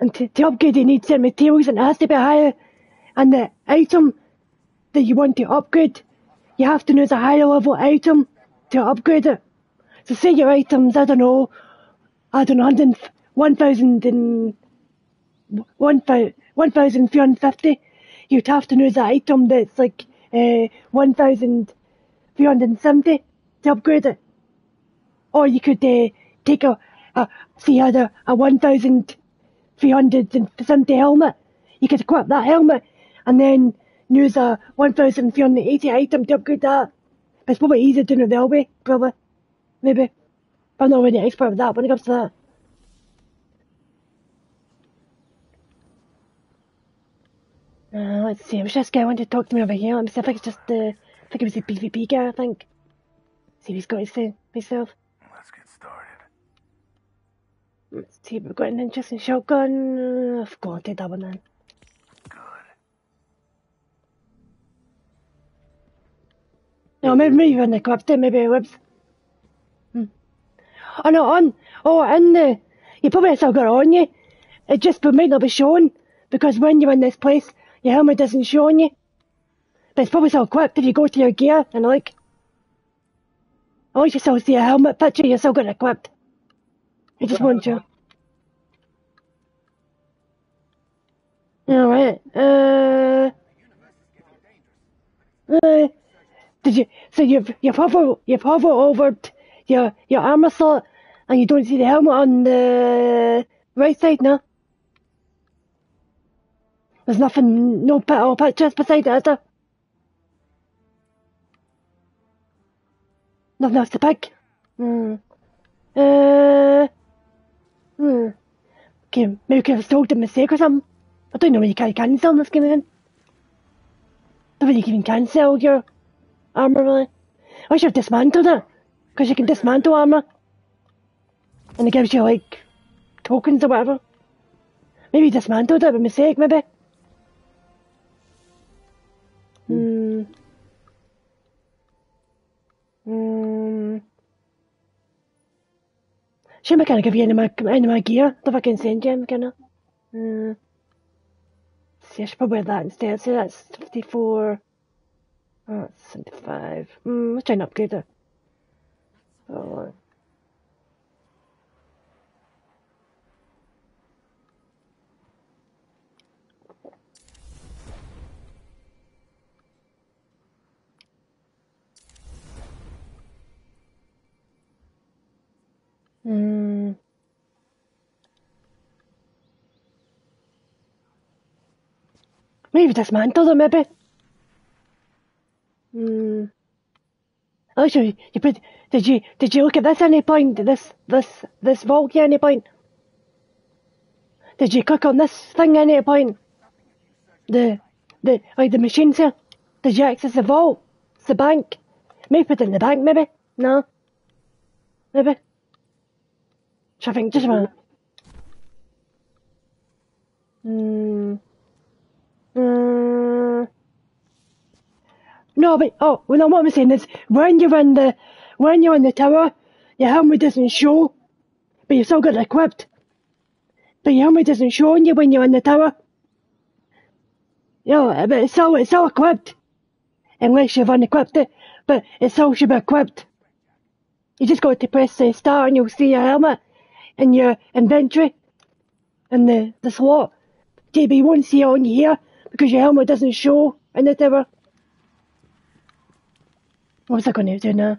And to, to upgrade, you need certain materials, and it has to be higher. And the item that you want to upgrade, you have to use a higher level item to upgrade it. So say your items, I don't know, I don't know, 100, 1,000 and 1,350, you'd have to use an item that's like uh, 1,370 to upgrade it. Or you could uh, take a, a see had a, a 1,370 helmet. You could equip that helmet and then use a 1,380 item to upgrade that. It's probably easier doing it the other way, probably. Maybe. But I'm not really an expert with that when it comes to that. Uh, let's see, it was this guy wanted to talk to me over here. Let me see, I think it's just the, I think it was the PvP guy, I think. See what he's got to say himself. Let's get started. Let's see, we've got an interesting shotgun. Uh, I've got to take that one then. Good. No, maybe, maybe when they equipped it, maybe it whips. Hmm. Oh no, on, oh, in the, you probably still got it on you. It just might not be shown, because when you're in this place, your helmet doesn't show on you. But it's probably still equipped if you go to your gear and like, I least you still see a helmet picture, you're still got equipped. I just won't show. Alright, uh, uh, did you, so you've, you've hovered, you've hovered over your, your armor slot and you don't see the helmet on the right side, no? There's nothing, no pit or pictures beside it, is there? Nothing else to pick? Hmm. Uh, hmm. Okay, maybe we could have sold a mistake or something. I don't know when you can cancel in this game again. I don't think you can even cancel your armor really. I should have dismantled it. Because you can dismantle armor. And it gives you like tokens or whatever. Maybe dismantled it by mistake, maybe. Shame I can't give you any of my, any of my gear. Can send you, can I? Hmm. See, I should probably wear that instead. So that's 54. Oh, that's 75. Mm, let's try and upgrade it. Oh. Hmm. Maybe dismantle them, maybe. Hmm. Actually, you put, did you did you look at this any point? This this this vault any point? Did you click on this thing any point? The the like the machines here? Did you access the vault? It's the bank? Maybe put it in the bank, maybe? No? Maybe? So I think just a minute. Hmm. Hmm. No, but oh, well, no, what I'm saying is, when you're in the, when you're in the tower, your helmet doesn't show, but you've still it equipped. But your helmet doesn't show on you when you're in the tower. Yeah, but it's still, it's still equipped. Unless you've unequipped it, but it's all should be equipped. You just got to press the start and you'll see your helmet in your inventory in the, the slot. JB won't see it on you here because your helmet doesn't show in the tower. What's I going to do now?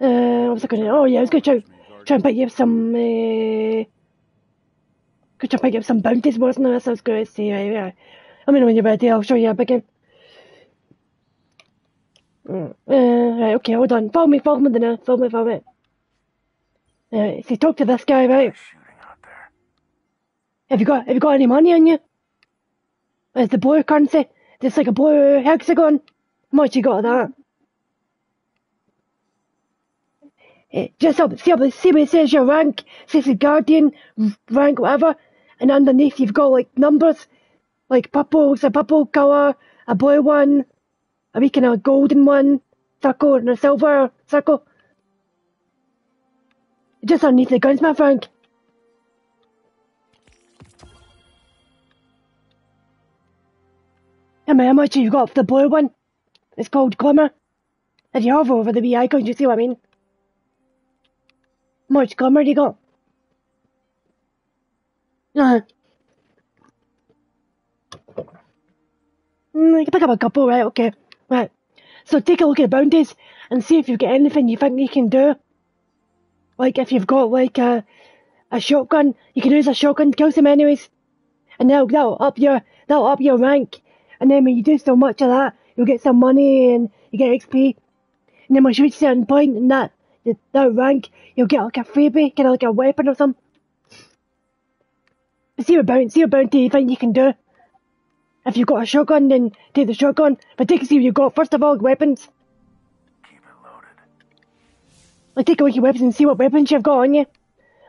Uh, what's I going to Oh, yeah, I was going to try, try and pick up some. Uh, could try and pick up some bounties, wasn't it? That's what I was going to say. Right, yeah. I mean, when you're ready, I'll show you a big Mm. Uh, right, okay, hold on. Follow me, follow me now. Follow me, follow me. Uh, so talk to this guy, right? Have you got have you got any money on you? Is the blue currency? Just like a blue hexagon? How much you got of that? Eh, just up, see, up, see where it says your rank, says the guardian, rank, whatever, and underneath you've got like numbers, like purple's a purple colour, a blue one, a wee kind of golden one, circle, and a silver circle. Just underneath the rank. How much- how much you got for the blue one? It's called Glimmer. If you hover over the wee icon, you see what I mean? Much Glimmer you got? Uh, mm, you can pick up a couple, right? Okay. Right. So take a look at the bounties and see if you've got anything you think you can do. Like if you've got like a a shotgun, you can use a shotgun to kill some enemies. And that'll, that'll up your that'll up your rank. And then when you do so much of that, you'll get some money and you get XP. And then once you reach a certain point in that that rank, you'll get like a freebie, get like a weapon or something. See your bounty, see your bounty you think you can do. If you've got a shotgun, then take the shotgun. But take a see what you've got. First of all, weapons. Like take a look at your weapons and see what weapons you've got on you.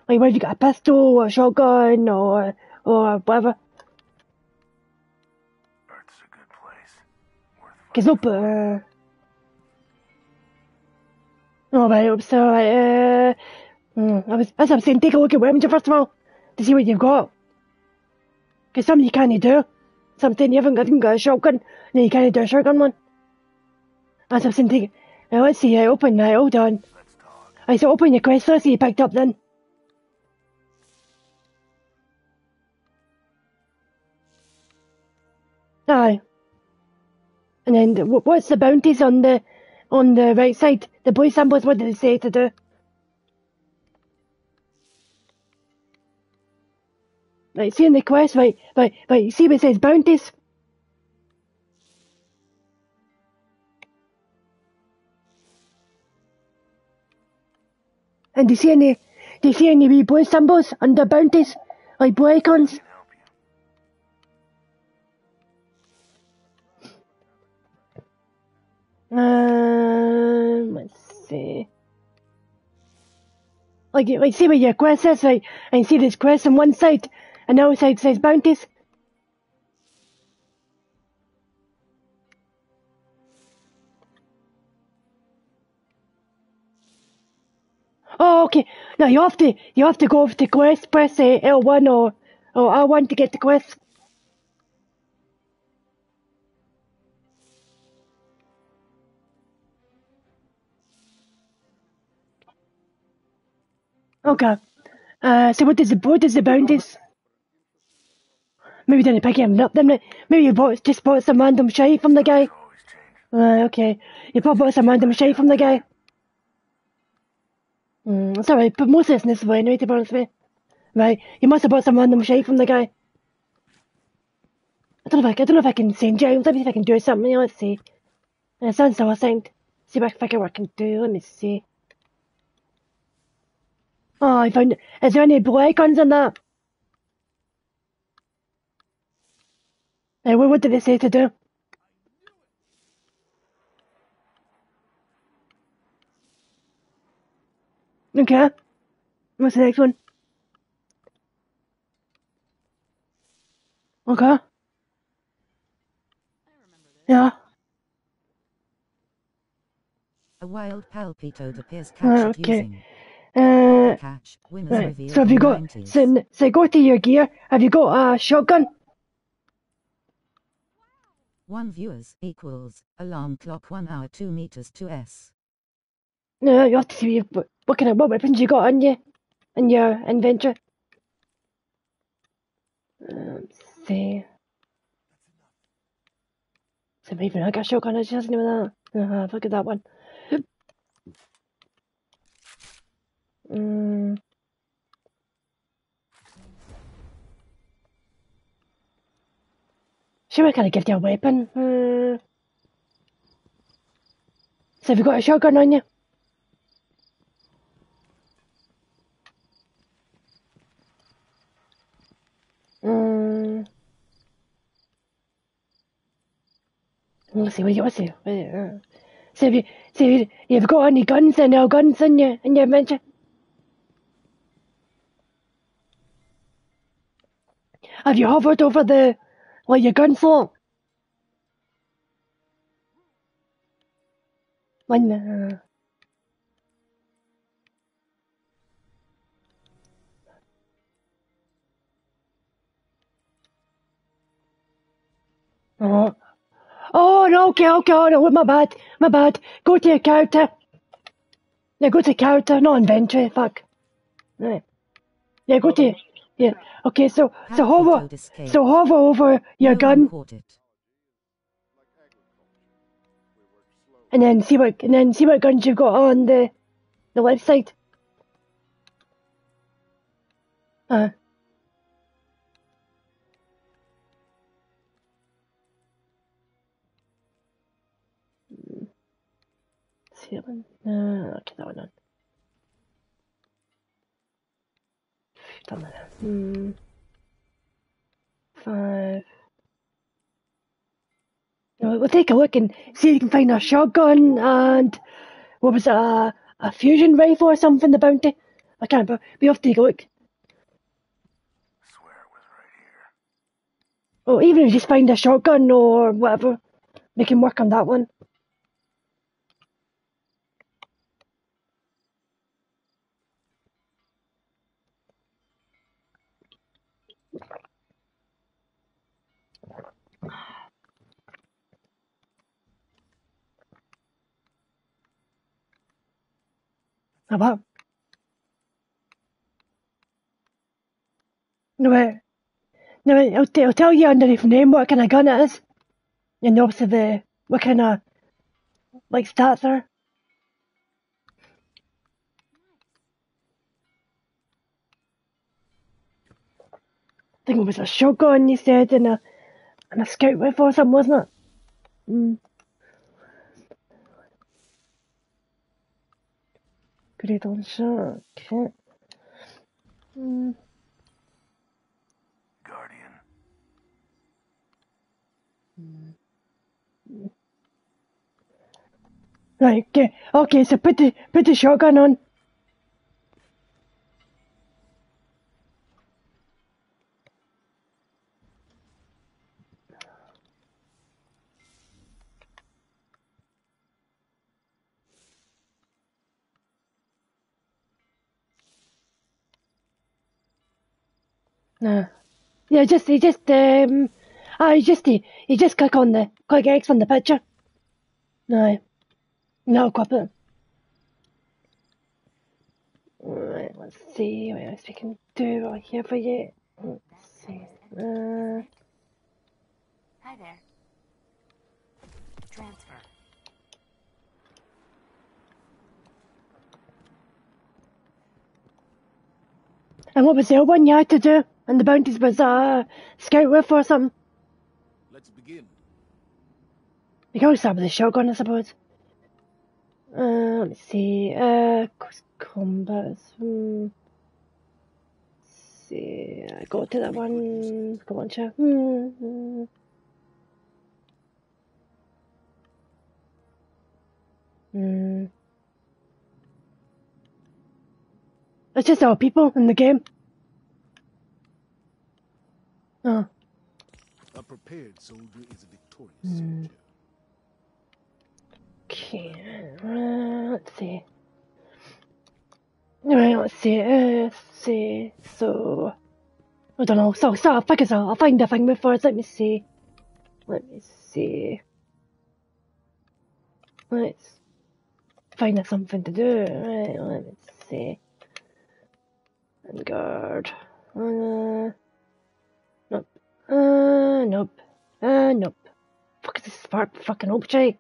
Like whether you got a pistol or a shotgun or or whatever. Cause no, but uh, oh right, so uh, I was as I'm saying, take a look at weapons first of all to see what you've got. Cause some you can't do. Something you haven't got, a shotgun, then you can't do a shotgun one. As I'm saying, take. Now let's see. I open. Right, hold on. I so open your quest. Let's see you picked up then. Aye. And then what's the bounties on the on the right side? The blue symbols. What did they say to do? Right, see in the quest, right, right. See where it says bounties? And do you see any? Do you see any wee blue symbols under bounties, like blue icons? Um, let's see. Like, like, see where your quest is, right? And see there's quests on one side, and also says bounties. Oh, okay. Now you have to you have to go over to quest, press uh, L1 or or I want to get the quest. Okay. Uh, so what is the what is the bounties? Maybe didn't pick him up. Then maybe you bought just bought some random shite from the guy. Uh, okay. You probably bought some random shite from the guy. Mm, alright, but most of this way anyway, to be honest with. Right, you must have bought some random shite from the guy. I don't know if I, I don't know if I can send you. Let me see if I can do something. Let's see. It sounds so I. See what I can do. Let me see. Oh, I found. Is there any blue icons in that? Uh, what, what did they say to do? Okay. What's the next one? Okay. Yeah. A wild palpitoad appears Uh, captured okay. using Uh, catch. Right. So have you got? 90s. So, so go to your gear. Have you got a shotgun? One viewers equals alarm clock one hour two meters to S. No, you have to see what, kind of what weapons you got on you, in your inventory. Um, see. So maybe I got a shotgun. I just know that. Uh, look at that one. Mm. Sure, I gonna give you a weapon. Uh, so have you got a shotgun on you? Mm. Let's see, what you, let's see. So have you, so you, you've got any guns and no guns in your, in your inventory? Have you hovered over the, like your gun slot? When, uh, oh, oh, no, okay, okay, oh, no, my bad, my bad. Go to your character. Yeah, go to character, not inventory, fuck. Right. Yeah, go to, yeah, okay, so, so hover, so hover over your No gun, and then see what, and then see what guns you've got on the, the left side. Uh, see that one? Uh, okay, that one on. Done that. Hmm. Five. No, we'll take a look and see if we can find a shotgun and what was it, a, a fusion rifle or something, the bounty? I can't remember. We have to take a look. Swear it was right here. Even if you just find a shotgun or whatever, we can work on that one. About? No, wait. No, wait, I'll, t- I'll tell you underneath name what kind of gun it is. And obviously the, what kind of, like, stats are. I think it was a shotgun you said and a, and a scout rifle or something, wasn't it? Mm. Great on shot. Okay. Mm. Guardian. Right, okay. Okay, so put the put the shotgun on. No. Yeah, just you just um ah you just you just click on the click X on the picture. No. No, copy. Right, let's see what else we can do while here for you. Let's see. Uh, Hi there. Transfer. and what was the other one you had to do? And the bounties uh, scout with or something? Let's begin. You can always start with the shotgun, I suppose. Uh, let's see. Uh, combat. Hmm. Let's see. I go to that one. Go on, chat. Hmm. hmm. Hmm. It's just our people in the game. Oh. A prepared soldier is a victorious Hmm. soldier. Okay, uh, let's see. Alright, let's see, uh, let's see, so... I don't know, so, so I'll figure it out, I'll find the thing before, let me see. Let me see. Let's find something to do, right, let me see. And guard. Uh. Uh, nope. Uh, nope. Fuck this spark fucking object?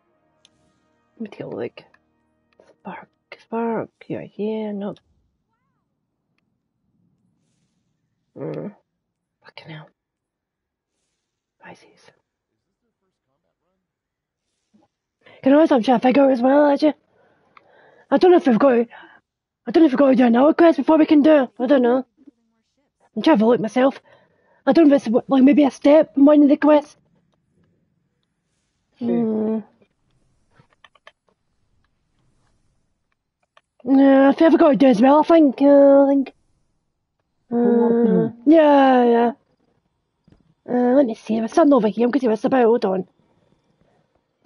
Let me take a look. Spark, spark, you're here, nope. Mm. Fucking hell. Pisces. Can I trying to figure as well, actually? I don't know if we've got I don't know if we've got to do another quest before we can do it. I don't know. I'm trying to look myself. I don't know if it's like maybe a step in one of the quests. Hmm. If you ever got to do as well, I think. Uh, I think. Uh, yeah, yeah. Uh, let me see. There's something over here. I'm going to see what's about. Hold on.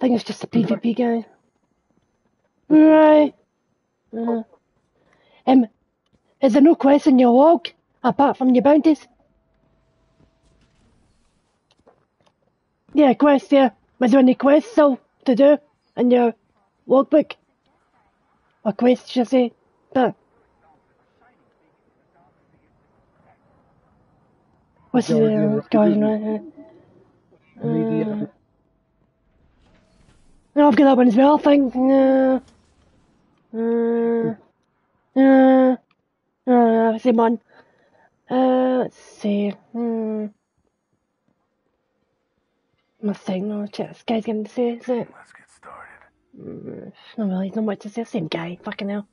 I think it's just a PvP guy. Right. Uh, um, is there no quest in your log apart from your bounties? Yeah, quest. Yeah. Was there any quests still to do in your logbook? Or quest, should I say? But what's the uh, going right here? Uh, no, I've got that one as well. I think. Uh, uh, uh, uh, same one. Uh, let's see. Hmm. Must say no. This guy's to say. Is it? Let's get started. Mm, no, really, not much to say. Same guy. Fucking hell.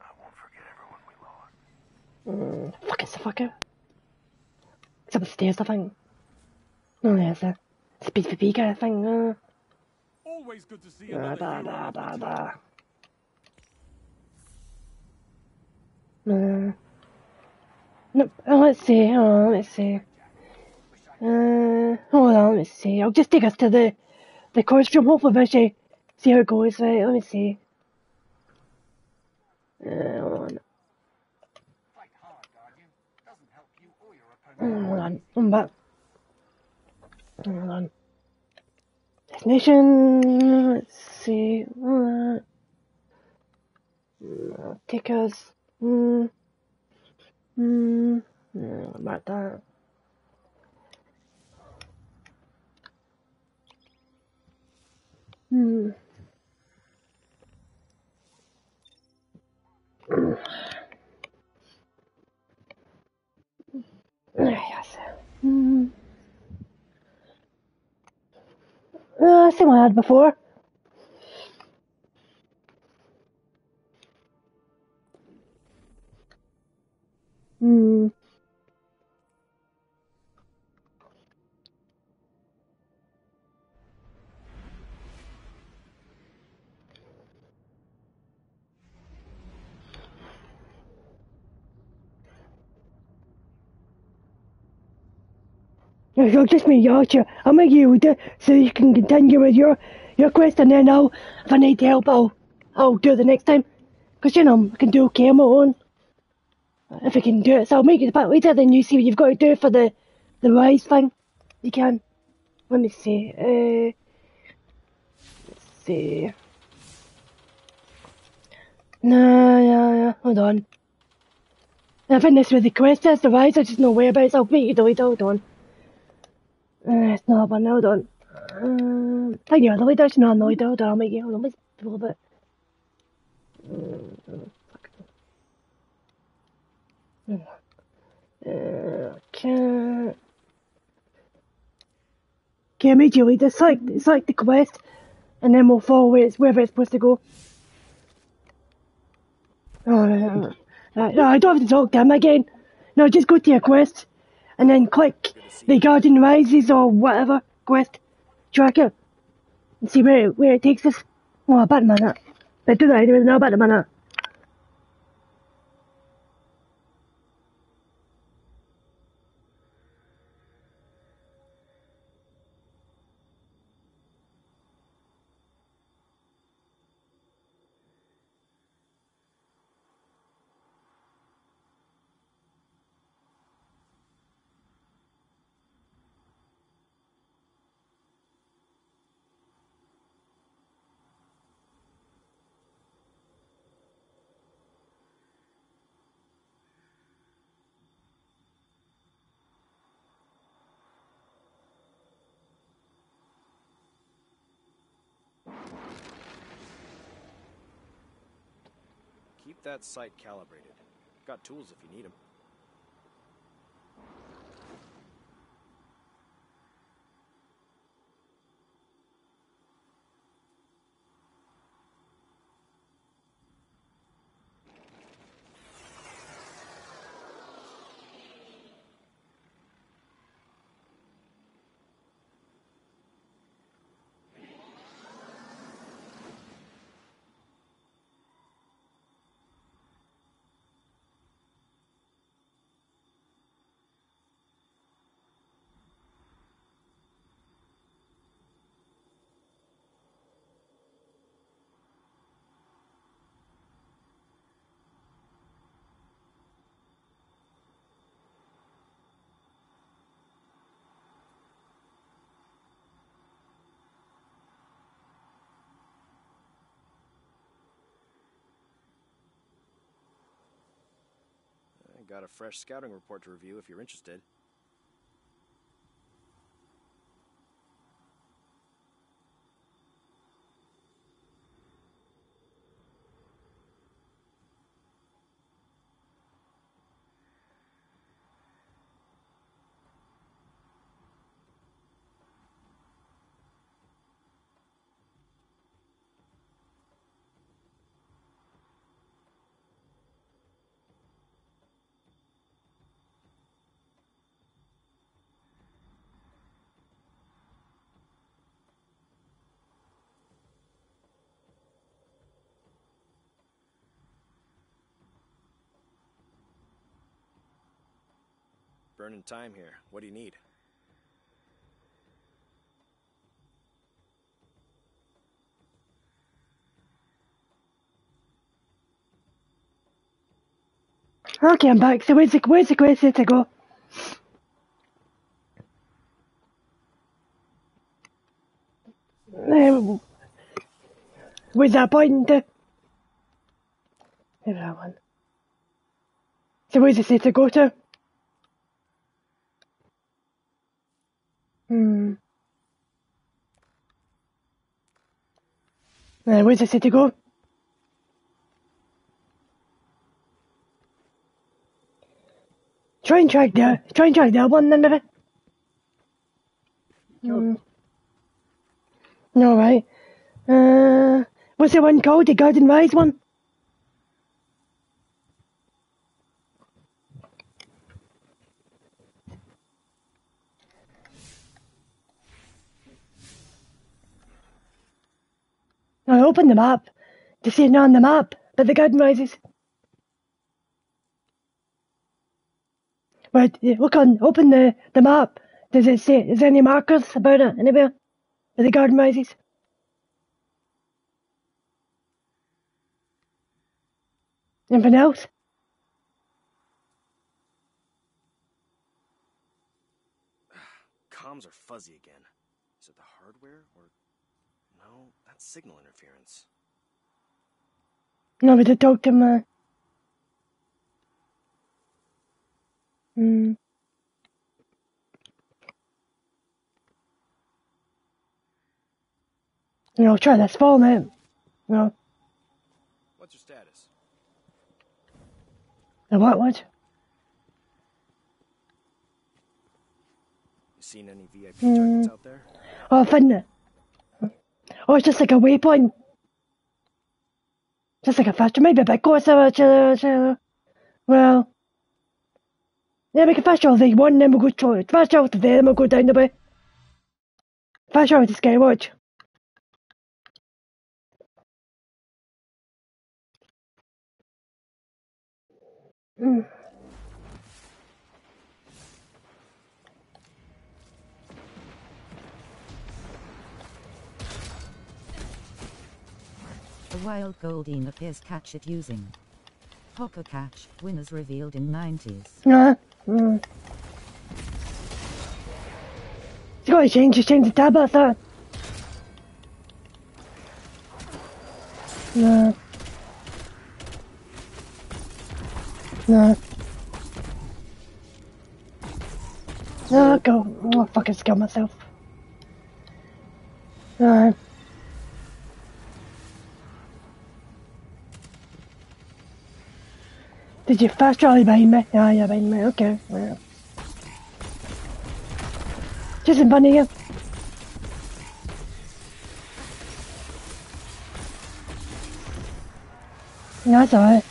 I won't forget everyone we lost. Mm, fuck, it's a fucker. It's upstairs, I think. No, there's a. A PvP guy, I think. Uh, Always good to see da, da, da, da, da. Uh, nope. Oh, let's see. Oh, let's see. Uh, hold on, let's see. I'll just take us to the the costume. Hopefully, we should see how it goes. Right, let me see. Uh, hold on. Mm, Hold on, I'm back. Hold on. Destination. Let's see. Uh, mm, take us. Hmm. Hmm. mm, About that. Hmm. Yes. Hmm. Uh, I had before. Hmm. You'll just me Archer. I'll make you so you can continue with your your quest and then I'll if I need help I'll I'll do it the next time. Cause you know I can do okay on my own. If I can do it, so I'll make it a bit later. Then you see what you've got to do for the the rise thing. You can. Let me see. Uh, let's see. No, yeah, yeah. Hold on. I think this was the quest as the rise. I just know whereabouts. I'll make you delete. Hold on. Uh, it's not one. Hold on. Uh, I think you're delete. That's not annoyed. On. I'll make you. A little bit. Uh, can't. Okay, immediately. Just like it's like the quest, and then we'll follow where it's wherever it's supposed to go. Oh, no, no, no, I don't have to talk to him again. No, just go to your quest, and then click the Guardian Rises or whatever quest tracker, and see where it, where it takes us. Oh, a minute. But do that anyway. No, about a minute. That sight calibrated. Got tools if you need them. Got a fresh scouting report to review if you're interested. Burning time here. What do you need? Okay, I'm back. So where's the where's the quest to go? Um, where's that point? There's that one. So where's it say to go to? Hmm. Uh, where's say to go? Try and track the try and track that one then maybe. No right. Uh, what's the one called? The Guardian Rise one? I opened the map to see it on the map, but the Guardian Rises. But look on, open the, the map. Does it say, is there any markers about it anywhere? Where the Guardian Rises? Anything else? Comms are fuzzy again. Is it the hardware or. No, that's signal interference. To talk to him. Uh, mm. You know, try this phone out. You know, What's your status? the what what? You seen any VIP Mm. targets out there? Oh, it. Oh, it's just like a waypoint. Just like a fast, maybe a bit closer. Well, yeah, we can fast travel the one, then we'll go to fast travel to there, then we'll go down the way. Fast travel to Skywatch. Mm. Wild Goldeen appears catch it using. Poker catch, winners revealed in 90s. Yeah. Mm. It's got to change, just change the tab, that's that. No. No. No, go. Oh, fucking skill myself. No. Did you fast rally behind me? Yeah, yeah, behind me. Okay. Yeah. Just in of you. No, that's alright.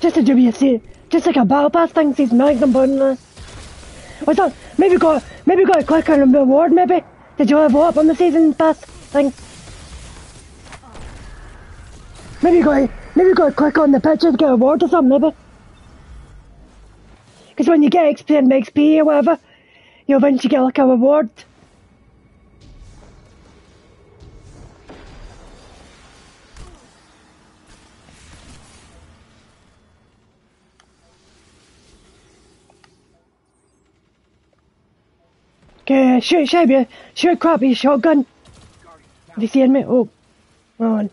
Just a WC, just like a battle pass thing, sees Magnum bonus. What's up? Maybe got, maybe got a the reward, maybe? Did you have up on the season pass thing? Maybe go, maybe go click on the picture to get a reward or something, maybe? Because when you get XP and XP or whatever, you'll eventually get like a reward. Okay, shoot, shoot, you, shoot, crap, you shotgun. Have you seen me? Oh, on.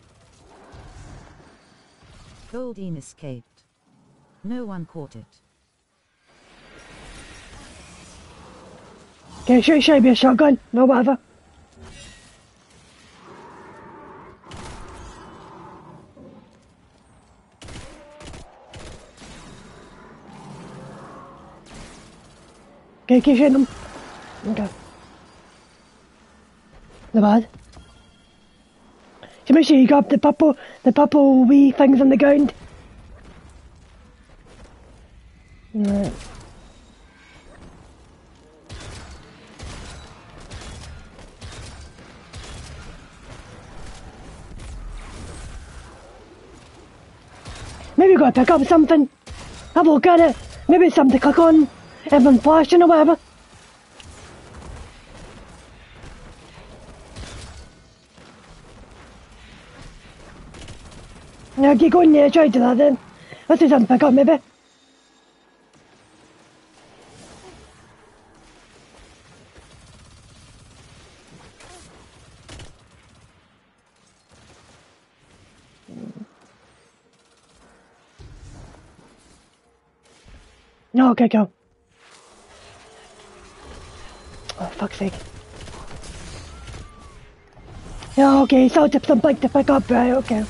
Goldeen escaped. No one caught it. Okay, shoot, shoot, be a shotgun. No, whatever. Okay, keep shooting them. Okay. Not bad. So make sure you grab the purple, the purple wee things on the ground. Right. Maybe you gotta pick up something. Have a look at it. Maybe it's something to click on. Everyone flashing or whatever. Yeah, get going there, try to do that then. Let's do something pick up maybe. No, okay, go. Oh, fuck's sake. Yeah, okay, so tip some bike to pick up, right, okay.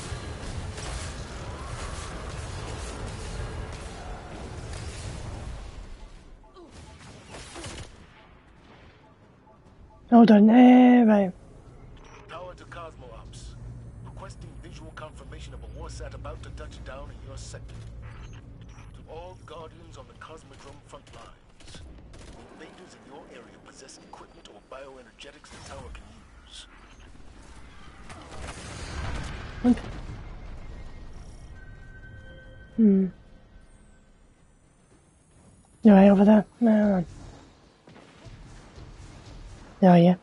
On, eh, right. Power to Cosmo Ops. Requesting visual confirmation of a warsat about to touch down in your sector. To all Guardians on the Cosmodrome front lines. Invaders in your area possess equipment or bioenergetics the tower can use. What? Hmm. Right over there. No. Yeah. Yeah.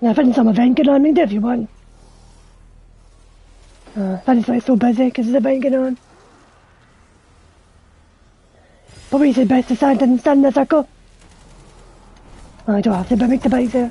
Yeah, I think some event going on. Mean, if you want. Uh, I think it's like so busy because an event going on. Probably it's best to stand and stand in a circle. I don't have to, make the bikes there.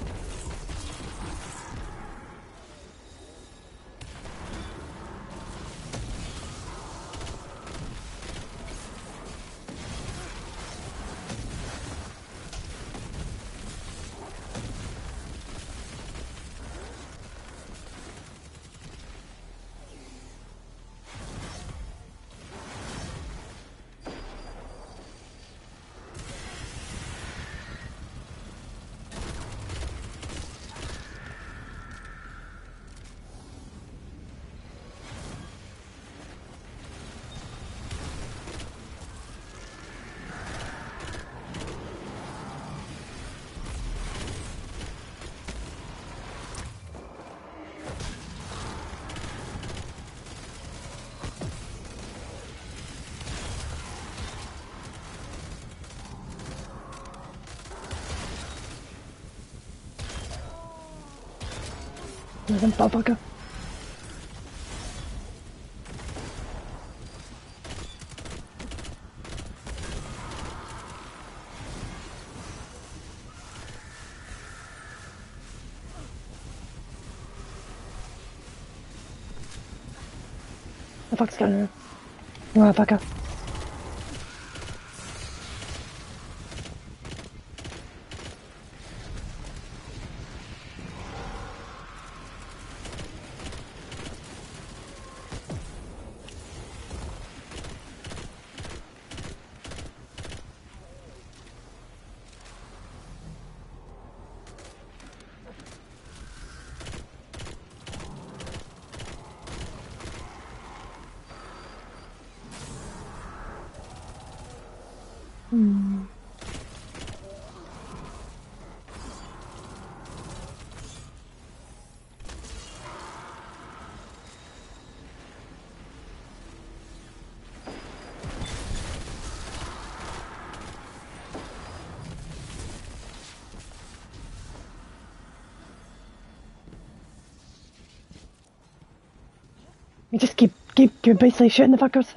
Nothing, motherfucker. The fuck's going on? Motherfucker. You just keep, keep, keep basically shooting the fuckers.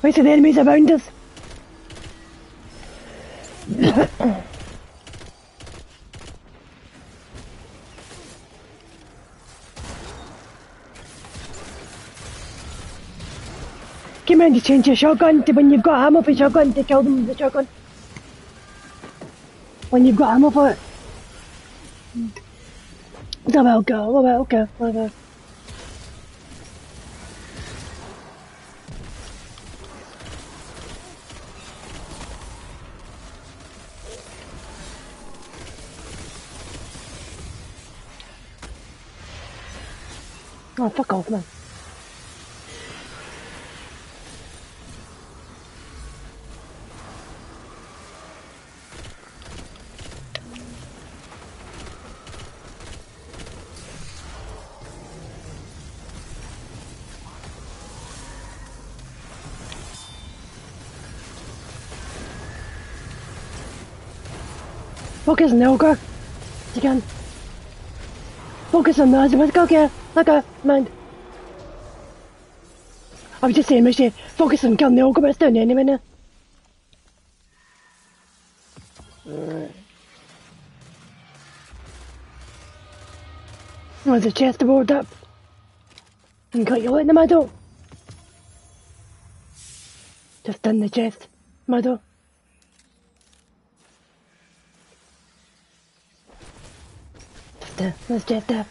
Wait, so the enemies around us. Come on, you change your shotgun to when you've got ammo for shotgun to kill them with the shotgun. When you've got ammo for it. So well go, well, well, whatever. Oh, fuck off, man. Focus, Noga. Can. Focus on those. Let's go get like a man. I was just saying, Michelle, focus on killing the ogre, but it's down anyway now. There's a chest to board up. And cut you in the middle. Just in the chest. Middle. Just there. There's chest there.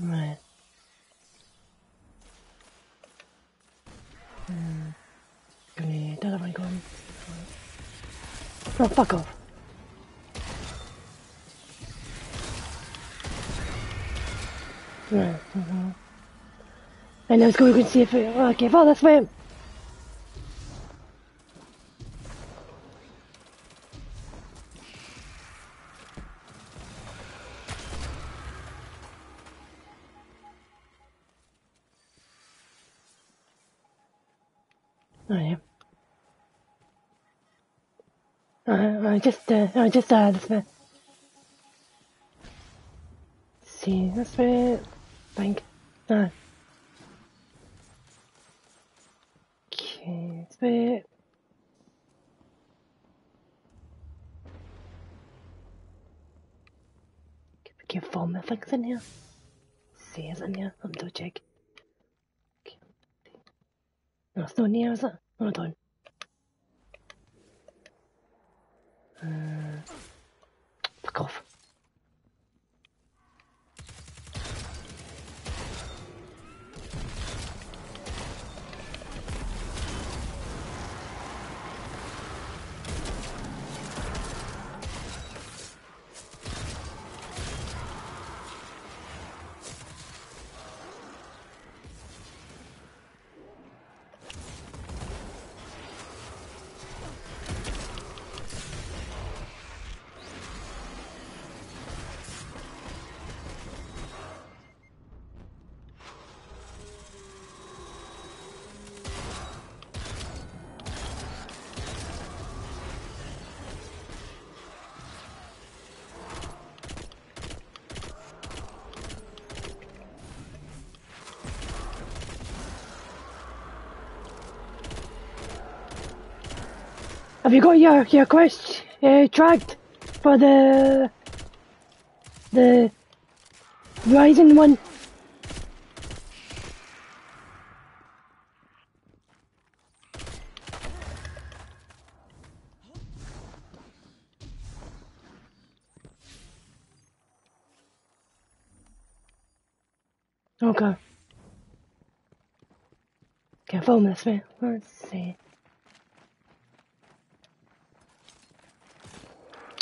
Right. Hmm. Grenade. Another one gone. Oh, fuck off. Right. Mm-hmm. And let's go and see if it. Okay, follow this way. Oh yeah. Just, uh, I just, uh, this way. See, this way. Think. No. Okay. Can you form the things in here? See, is in here? I'm to check. Okay. No, it's not near, is it? Hold on. Uh, fuck off. Have you got your your quest uh, tracked for the the Rising one? Okay. Can't this, man. Let's see.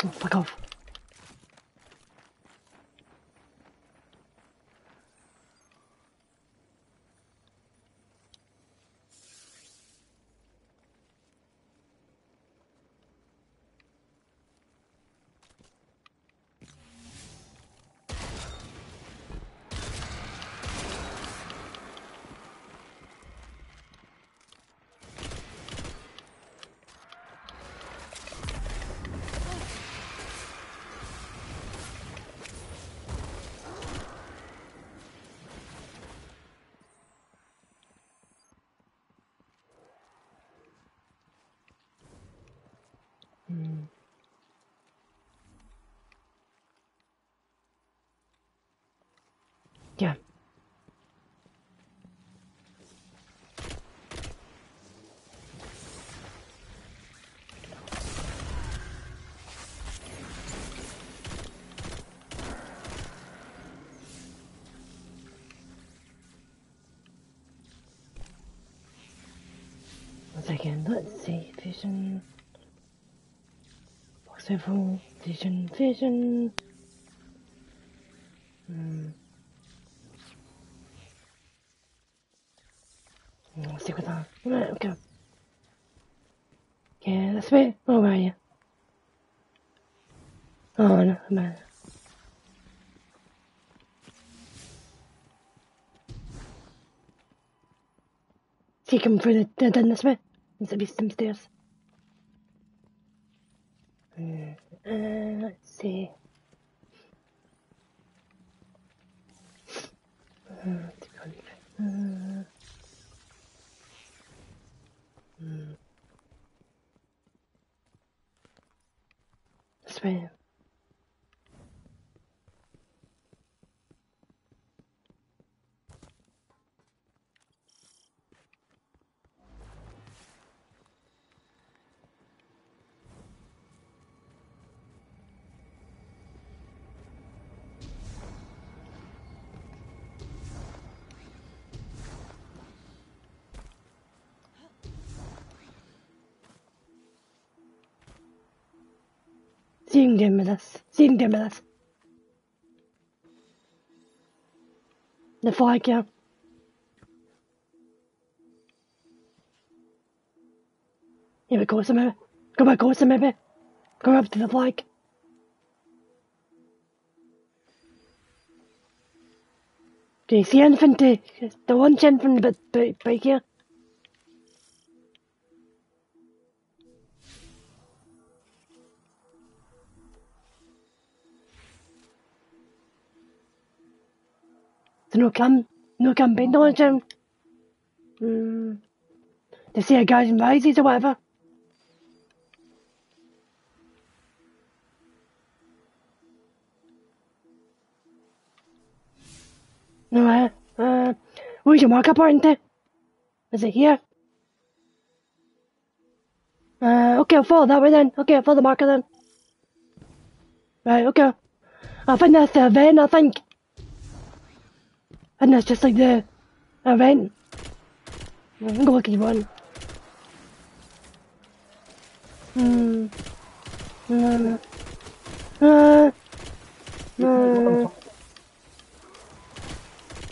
Oh, fuck off. Hmm. Yeah. One second, let's see. Vision. Several vision, vision. Hmm. Let's stick with that. Right, okay. Yeah, that's it. Oh, where are you? Oh, no, man. See, come through the, down this way. There's a be some stairs. Hmm, Uh, let's see. Uh, hmm. This way. Seeing them with us. Seeing them with us. The yeah. Here we go, some maybe. Go back, go some maybe. Go up to the flag. Do you see anything to the one anything but but but here? No cam no campaign knowledge down. Hmm. They see a guys in rises or whatever. No, uh, uh, where's your marker point Is it here? Uh, okay, I'll follow that way then. Okay, I'll follow the marker then. Right, okay. I think that's the event, I think. And that's just like the event. Go look at one. Hmm. Uh, uh, uh,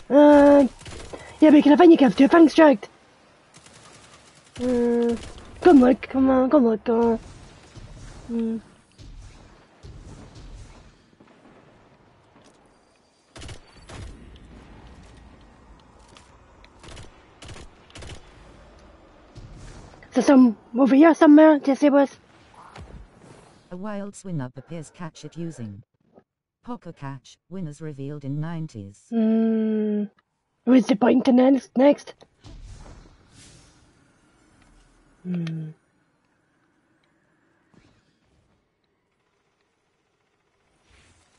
uh, yeah, but can I find you have two fangs dragged? Uh, come look, come on, come look, uh, So some over here somewhere, just was. A wild Swinub appears catch it using. Poker catch, winners revealed in 90s. Hmm. Where's the point next? next? Hmm.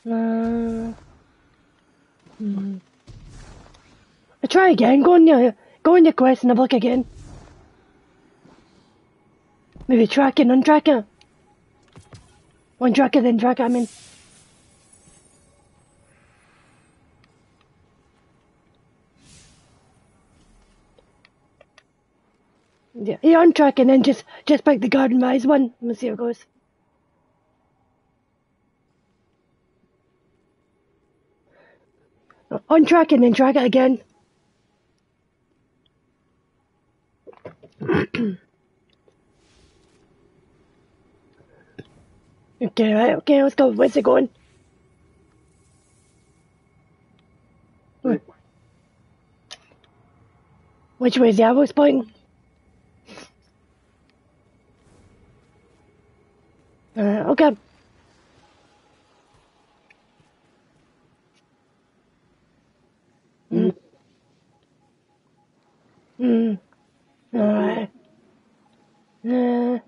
Uh, hmm. I try again, go on your go on your quest and have a look again. Maybe track it, untrack it. One track it, then track it. I mean. Yeah, yeah, untrack and then just just pick the Guardian Rise one. Let's see how it goes. Untrack and then track it again. okay, right, okay, let's go. Where's it going? Wh- Which way is the arrows pointing? Uh, okay. Mm. Mm. Alright. Uh,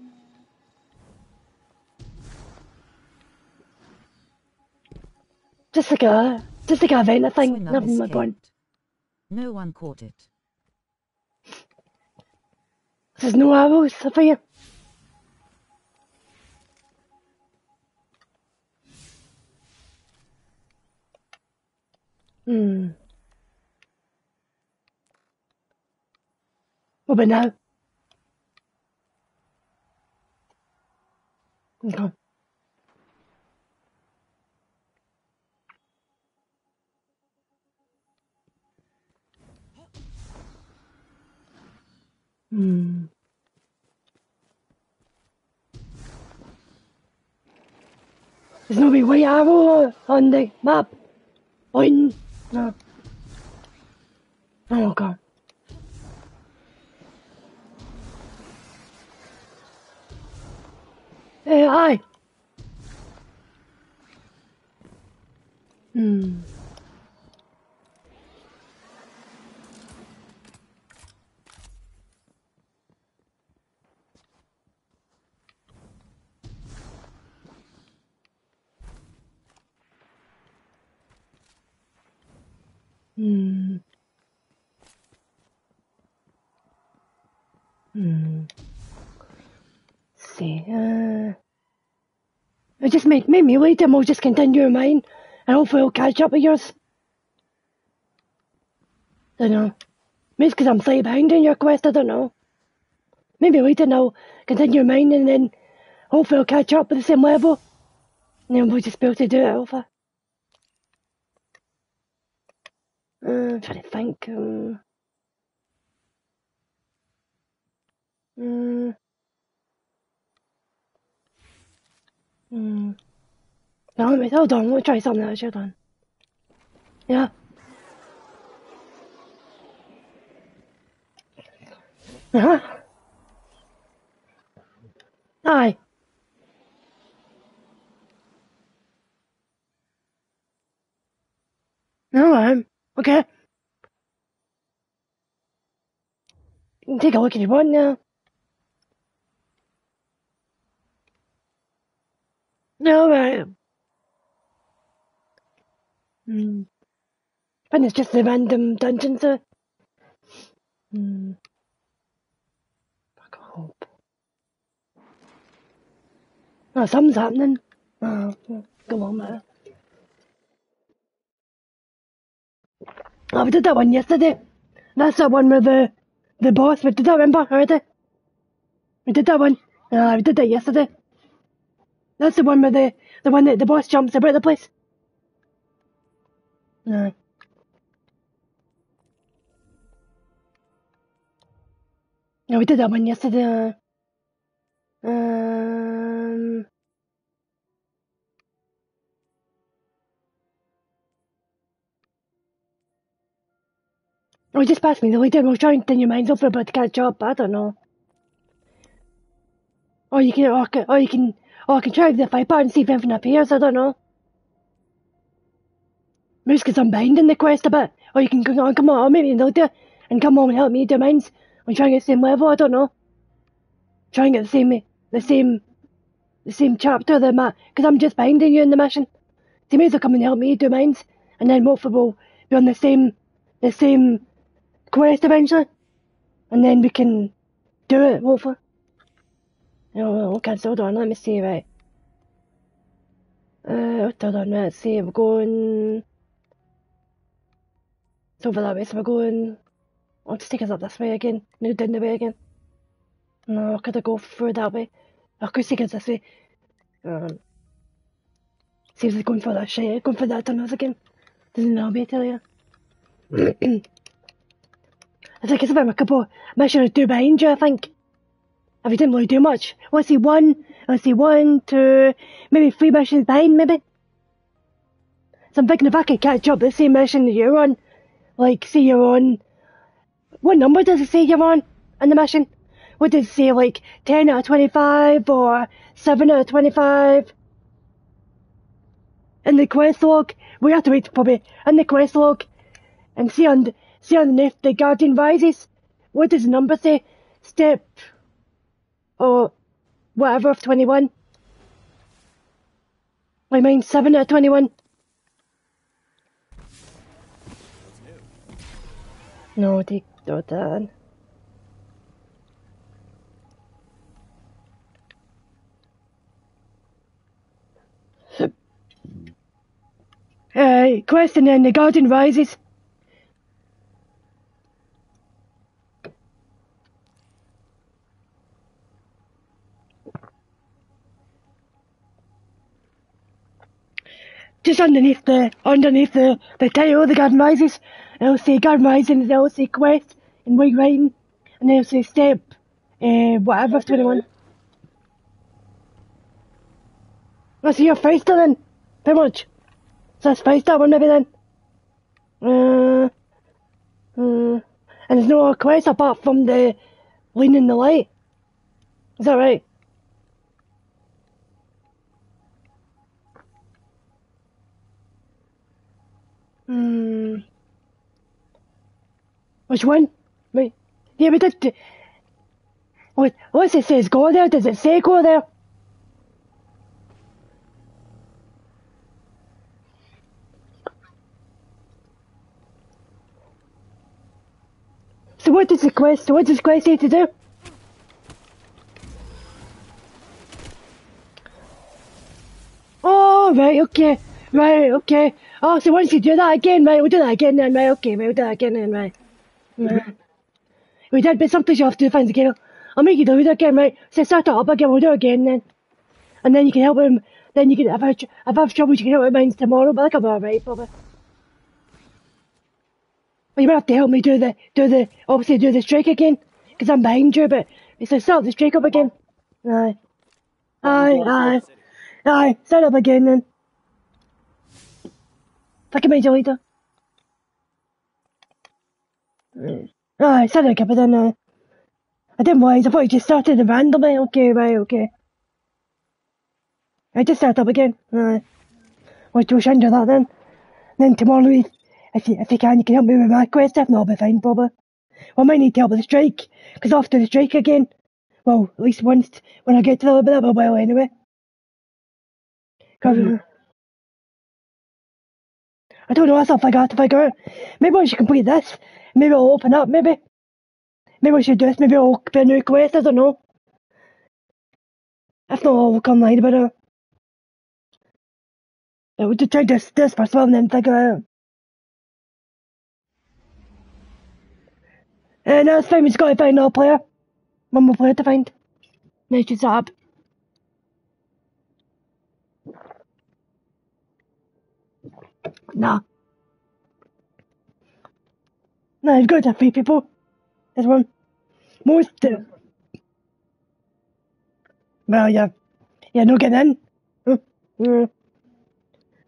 just like a, just like a event thing. Swinub Nothing my point. No one caught it. There's no arrows for you. Hmm. What about now? Okay. Hmm. Wee white arrow on the map. Pointing. No. Oh god. Hey, hi. Hmm. Hmm. Hmm. see. Uh, it just made, made me wait and we'll just continue mine and hopefully it'll catch up with yours. I don't know. Maybe because I'm slightly behind in your quest, I don't know. Maybe wait and I'll continue mine and then hopefully it'll catch up with the same level. And then we'll just be able to do it over. I'm trying to think. Um, mm, mm. No, wait, hold on. We'll try something else. Hold on. Yeah. Uh huh. Aye. No, um, okay. You can take a look at your want now. No, right. Hmm. And it's just a random dungeon, so. Hmm. I can hope. Oh, something's happening. Oh, on, man. Oh, we did that one yesterday. That's that one with the the boss. We did that, remember already? We did that one. Uh, we did that yesterday. That's the one where the the one that the boss jumps about the place. No. No, we did that one yesterday. Uh, um. Oh, just pass me the leader. We'll try and turn your minds over about to catch up. I don't know. Or you can, or, or you can, or I can try the fight part and see if anything appears. I don't know. Maybe because I'm behind in the quest a bit. Or you can go on, come on, or maybe later and come home and help me do mines. I'm trying to get the same level. I don't know. Trying to get the same, the same, the same chapter the map. Because I'm just behind you in the mission. they may as well come and help me do mines, and then us will be on the same, the same quest eventually, and then we can do it, hopefully. Oh, okay, so hold on, let me see, right. Uh, hold on, let's see, we're going... It's over that way, so we're going... I'll just take us up this way again, no, down the way again. No, could I go through that way? I could take us this way. Um, seems like going for that shit, going for that tunnels again. Doesn't know me, I tell you. I think it's about a couple mission or two behind you, I think. If you didn't really do much. Let's see one, let's see one, two, maybe three missions behind, maybe. So I'm thinking if I could catch up the same mission that you're on, like, say you're on, what number does it say you're on in the mission? What does it say, like, 10 out of 25 or 7 out of 25? In the quest log, we have to wait probably in the quest log and see on see underneath the Guardian Rises. What does the number say? Step or whatever of 21. I mean 7 out of 21. No, take not that. Uh, question in the Guardian Rises. Just underneath the underneath the the title of the Guardian Rises, it'll say Guardian Rising, it'll say Quest in white writing, and then it'll say Step, uh, whatever twenty one. I see your face then, pretty much. So that's face that one maybe then. Uh, uh, and there's no quest apart from the leaning the light. Is that right? Which one? Wait. Yeah, we did. What? What's it says? Go there? Does it say go there? So what does the quest? What does quest need to do? Oh right, okay, right, okay. Oh, so once you do that again, right, we'll do that again then, right, okay, right, we'll do that again then, right. right. We did, but sometimes you have to do things again. I'll make you do it again, right? So start it up again, we'll do it again then. And then you can help him, then you can, if I, if I have trouble, you can help him mine tomorrow, but I think be alright, probably. Well, you might have to help me do the, do the, obviously do the strike again, because I'm behind you, but it's like start the strike up again. Aye. Aye, aye. Aye, start up again then. Later. Aye, start it again, but then, uh, I didn't realize, I thought you just started randomly. Okay, right, okay. I just start up again. Aye. Well, do we do that then? Then tomorrow, if you, if you can, you can help me with my quest. If not, I'll be fine, probably. Well, I might need help with the strike, because after the strike again, well, at least once, when I get to the bit of a anyway. 'Cause, uh, I don't know, that's something I got to figure out. Maybe I should complete this. Maybe I'll open up, maybe. Maybe I should do this, maybe I'll be a new quest, I don't know. If not, I'll come online about it. I would try this, this first all and then figure out. Uh, no, it's fine, we just gotta find another player. One more player to find. Now she's up. Nah. No, you've got to have three people. There's one. Most. Uh, well, yeah. Yeah, no getting in. Uh.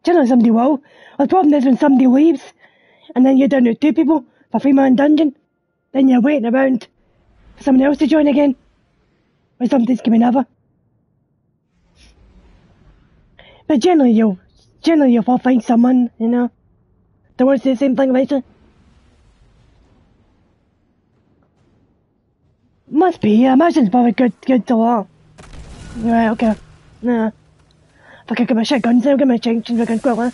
Generally, somebody will. The problem is when somebody leaves, and then you're down to two people for three man dungeon, then you're waiting around for someone else to join again. Or something's coming over. But generally, you'll generally you'll find someone, you know, that wants to do the same thing later. Must be, yeah. Imagine it's probably good, good to all. Right, okay. Yeah. Fuck, I got my shit guns now, get my change, change my guns quickly.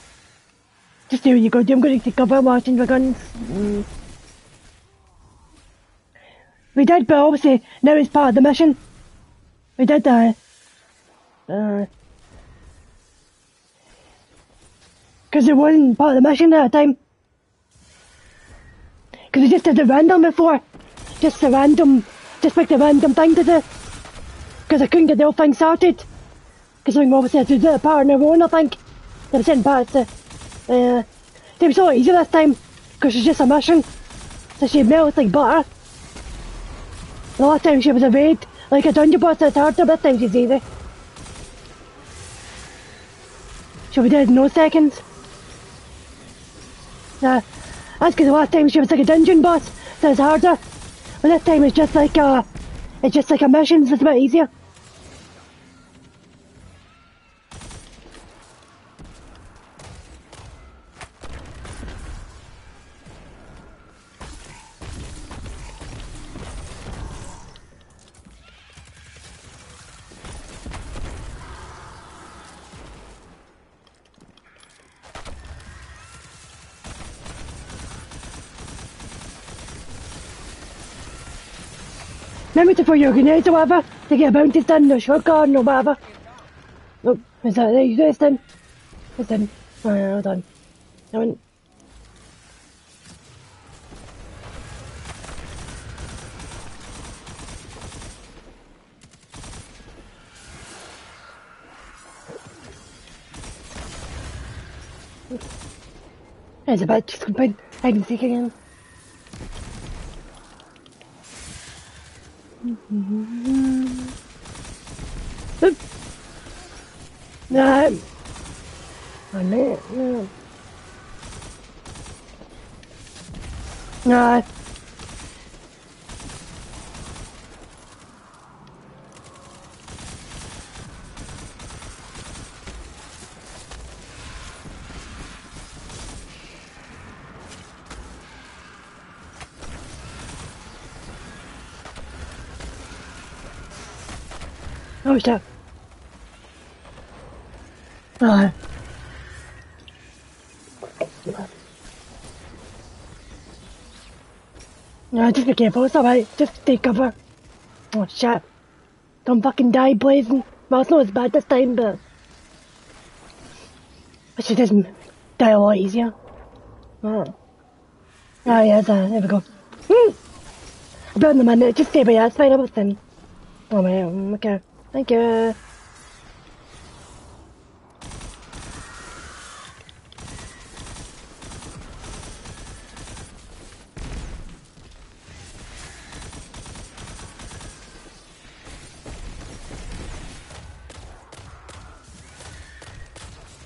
Just there you go, I'm going to take cover I my guns. Mm. We did, but obviously now it's part of the mission. We did that. Uh, Because it wasn't part of the mission at the time. Because we just did the random before. Just a random, just picked a random thing to do. Because I couldn't get the whole thing started. Because I obviously had to do it part our own, I think. They were sending parts to, uh, it was so easy this time. Because it's just a mission. So she melts like butter. The last time she was a raid, like a dungeon boss, it's harder, this time she's easy. She'll be dead in no seconds. Yeah, that's because the last time she was like a dungeon boss, so it's harder. But this time it's just like a, it's just like a mission, so it's a bit easier. Remember to put your grenades or whatever to get bounties done, or shotgun or whatever. Oh, is that there? You guys done? It's done. Oh, yeah, hold on. I went. There's a bit just complete hide and seek again. No. I know. No. No. Oh, stop. Oh. No, just be careful, it's alright. Just take cover. Oh, shit. Don't fucking die blazing. Well, it's not as bad this time, but... But she doesn't die a lot easier. Oh. Oh, yeah, there, there we go. Hmm. In a minute, just stay by your side of everything. Oh, man, okay. Thank you.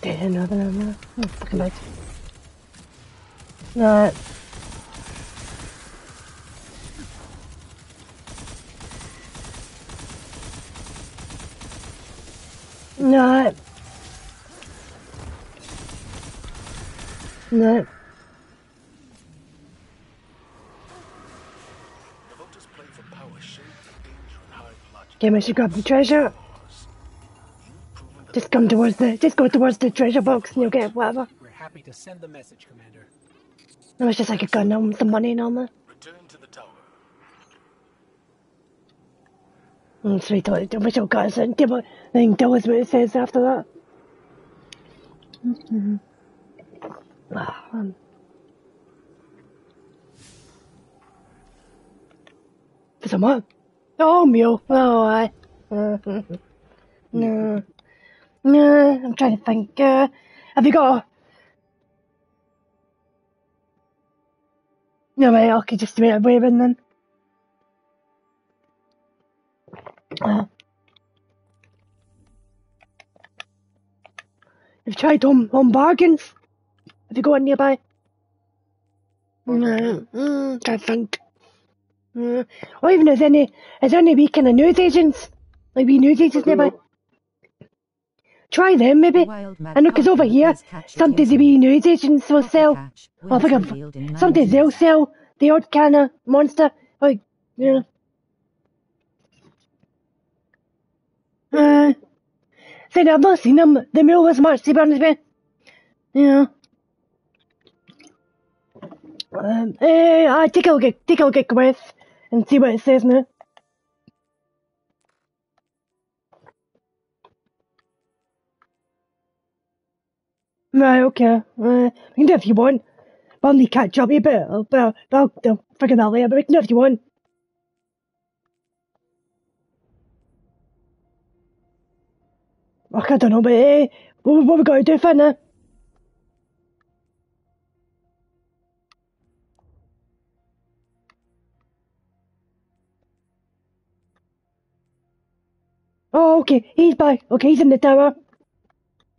Did another number? Oh, fucking bite. No. No. No. The voters play for power shaped the danger and high logic. Okay, we should grab the treasure. Just come towards the, just go towards the treasure box and you'll get whatever. We're happy to send the message, Commander. No, it's just like a gun and some money and all that. return to the tower. Mm, sweet, I wish I got it. Then tell us what it says after that. Mm-hmm. Ah. For some what? Oh, meal. Oh, I. Mm-hmm. no. No, I'm trying to think. Uh, have you got a... No, I could just do it waving then. Uh, Have tried home, home bargains? Have you got one nearby? No, mm, can't think. Mm. Or even is any, is there any wee kind of news agents? Like wee news agents nearby? Try them maybe. Wild mad I know, 'cause over here here, is catch sometimes the using wee news agents will sell. catch, Oh, I think winners I've, sometimes they'll sell the odd kind of monster. Like, you know. Uh, saying I've not seen them. The mule was much, to be honest with you. Yeah. Um, eh, I take a look at, take a look at Quest and see what it says now. Right, okay. Uh, we can do it if you want. I'll need to catch up a bit, but, but I'll, I'll figure that later, but we can do it if you want. Oh, okay, he's back. Okay, he's in the tower.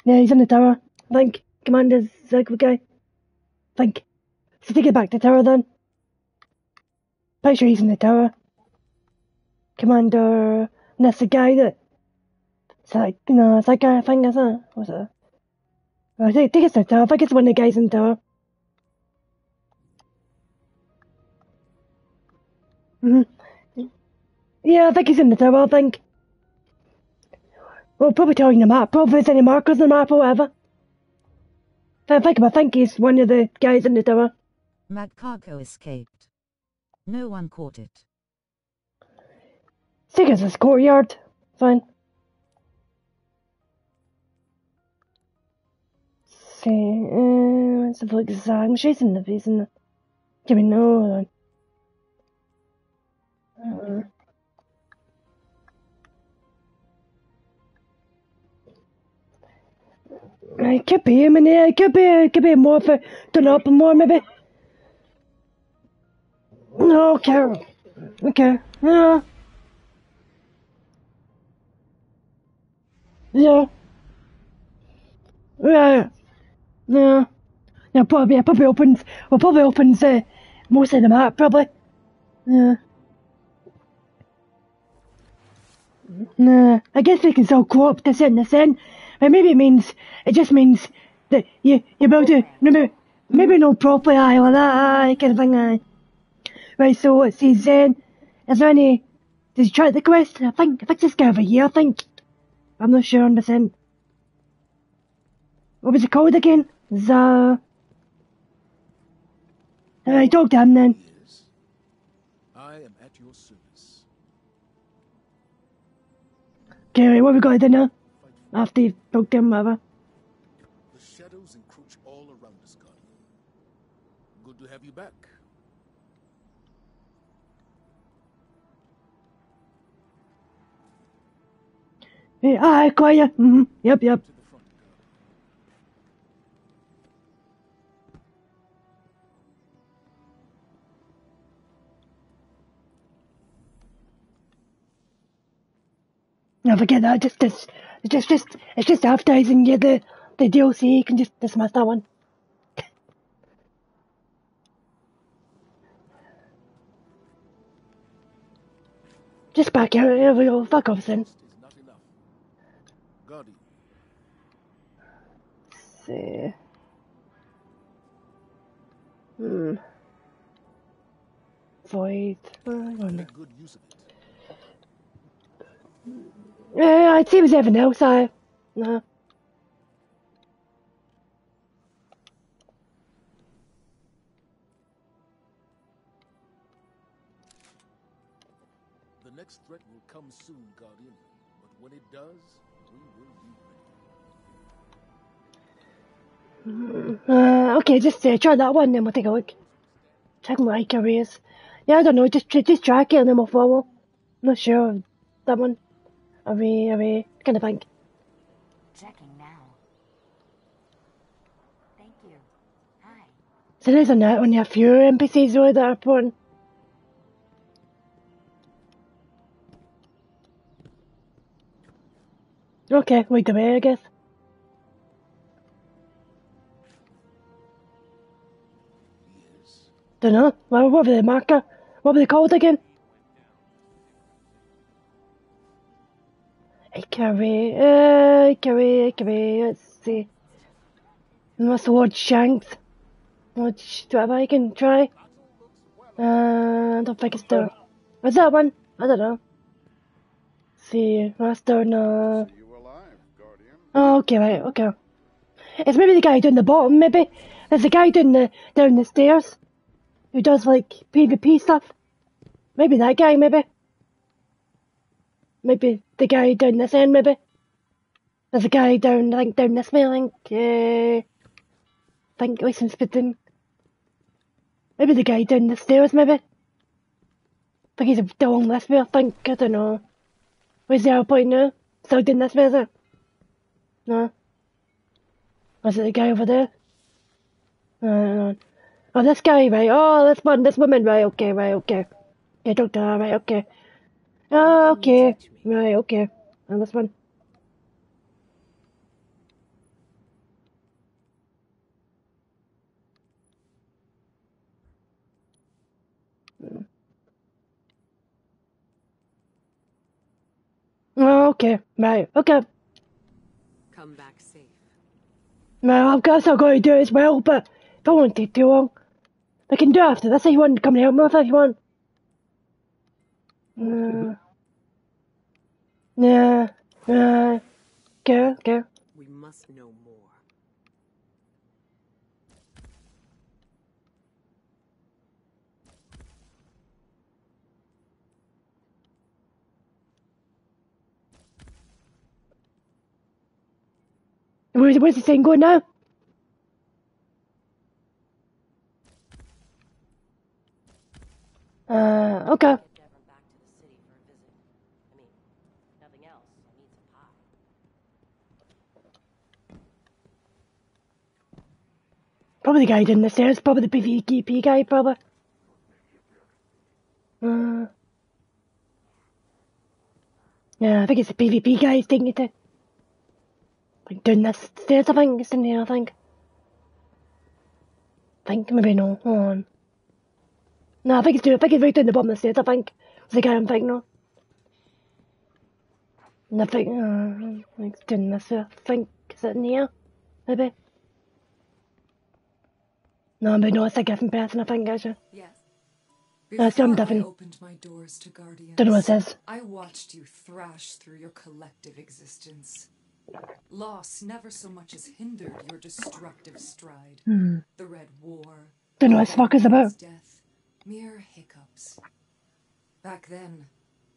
Yeah, he's in the tower. I think Commander's good guy. Think. So take it back to the tower then. Pretty sure he's in the tower. Commander, and that's the guy that. It's like, you know, it's that guy, I think, uh, oh, is it? What's it? I think, it's the tower. I think it's one of the guys in the tower. Uh, hmm Yeah, I think he's in the tower, I think. Well, probably telling the map. Probably there's any markers on the map or whatever. I think, I think he's one of the guys in the tower. Mad cargo escaped. No one caught it. I think it's his courtyard. Fine. See, uh, a look at that. I'm chasing the piece give me no. Uh, it could be him in there. It could be, it could be more for turn up more maybe. No, okay, okay, yeah, yeah, yeah, yeah. Yeah, probably, probably opens, well, probably opens uh, most of the map, probably. Yeah. Nah, I guess we can still co-op this in this in. But maybe it means, it just means that you, you're able to, maybe, maybe not properly, aye, like that, aye, kind of thing, aye. Right, so it says then, is there any, did you try the quest? I think, I think this guy over here, I think. I'm not sure on percent. What was it called again? The, I talk to him then. Yes. I am at your service. Okay, right, what we got do? After you've talked to him, whatever. The shadows encroach all around us, Guardian. Good to have you back. Hey, aye, got ya. Mm-hmm. Yep, yep. No, forget that. Just, just, it's just, just, it's just advertising Yeah, the, the DLC. You can just dismiss that one. Just back here. Here we go. Fuck off, then. See. Hmm. Void. Uh, I don't know. make good it. Uh, it seems everything else. I. No. The next threat will come soon, Guardian. But when it does, we will be ready. Uh, okay, just uh, try that one, then we'll take a look. Check my careers. Yeah, I don't know. Just just track it and then we'll follow. Not sure. That one. Are we? Are we? Kind of think. Checking now. Thank you. Hi. So there's a net when you have fewer NPCs really that are important. Okay, wait a minute, I guess. Yes. Don't know. What, what were the marker? What were they called again? Ikora, uh, Ikora, Ikora, let's see. What's the word Shaxx? What, do I can try? Uh, I don't think it's there. What's that one? I don't know. see, Master, no. Oh, okay, right, okay. It's maybe the guy down the bottom, maybe. There's a guy down the down the stairs who does like PvP stuff. Maybe that guy, maybe. Maybe the guy down this end, maybe. There's a guy down, I think, down this way, I think. Uh, I think Listen Spitting. Maybe the guy down the stairs, maybe. I think he's down this way, I think. I don't know. Where's the point now? Still down this way, is it? No. Was it the guy over there? Uh, oh, this guy, right? Oh, this one, this woman, right? Okay, right, okay. Yeah, doctor, right, okay. Oh, okay, right, okay. And this one. Oh, okay, right, okay. Come back safe. Well, I guess I've got to do it as well, but if I won't take too long. I can do it after this if you want to come and help me with it if you want. Uh, yeah, uh, Go, go. We must know more. Where's, where's the thing going now? Uh, okay. Devon back to the city for a visit. I mean, nothing else. I need some pie. Probably the guy down the stairs, probably the PvP guy, probably. Uh, yeah, I think it's the PvP guy he's taking it to. Like down this stairs, I think. It's in there, I think. I think, maybe no. Hold on. No, I think it's down, I think it's right down the bottom of the stairs, I think. It's the guy I'm thinking of. Think, uh, it's down this I think. Is it in here? Maybe? No, but no, it's a different person, I think, actually. Yes. Uh, some Before I opened my doors to Guardians, Don't know what it says. I watched you thrash through your collective existence. Loss never so much as hindered your destructive stride. Hmm. The Red War, Don't know what fuck is about. death, mere hiccups. Back then,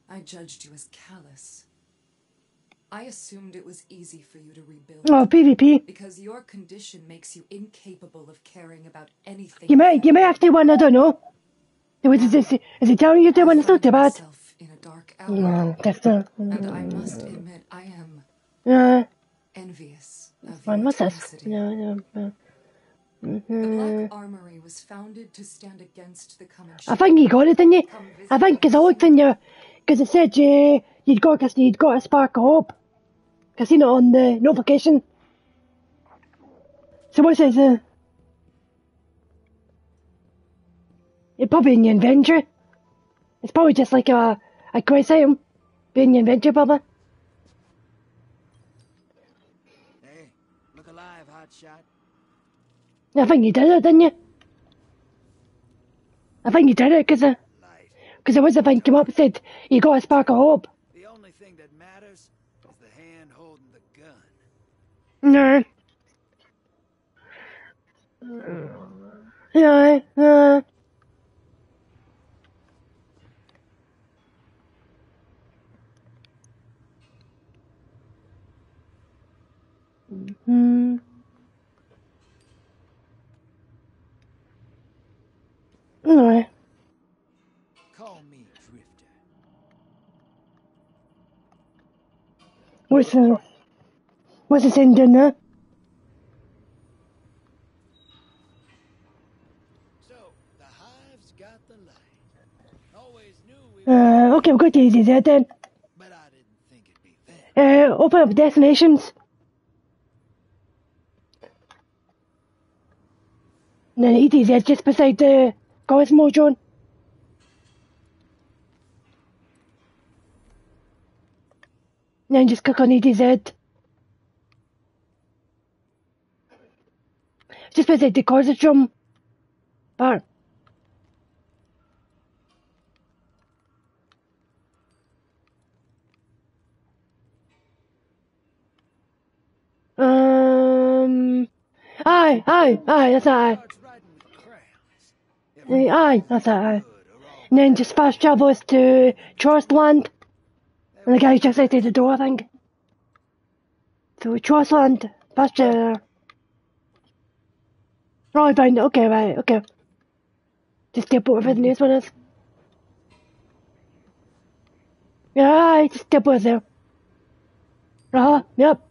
I judged you as callous. I assumed it was easy for you to rebuild. Oh, PvP. Because your condition makes you incapable of caring about anything. You may, you may have to one, I don't know. Is, is, is, is he telling you to one? It's not too bad. in a dark hour. No, that's not. And I must admit, I am Uh, envious of one, your what's this? tenacity. No, no, no. The Mhm. Black Armory was founded to stand against the coming I think you got it, didn't you? I think because I looked in your, because it said uh, you'd got, you'd got a spark of hope. It on the notification. So what says uh, it probably in your inventory. It's probably just like a a quest item, be in your inventory probably. Hey, look alive, hotshot. I think you did it, didn't you? I think you did it because because there was a thing came up and said you got a spark of hope. The only thing that matters is the hand holding the No. Yeah, uh, hmm. Anyway, Call me Drifter. what's the what's the saying down there? So, the hive's got the light. Always knew we Uh, okay, we'll go to EDZ then. but I didn't think it'd be that. Uh, open up destinations. And then EDZ just beside the drone. And then just click on EDZ. Just beside the Cosmodrome bar. Um, aye, aye, aye, that's aye. Aye, that's aye. And then just fast travel us to Trostland. And the guy's just outside the door, I think. So Trostland, fast travel. Found it, okay, right, okay. Just step over the next one is. Yeah, just step over there. Uh-huh, yep.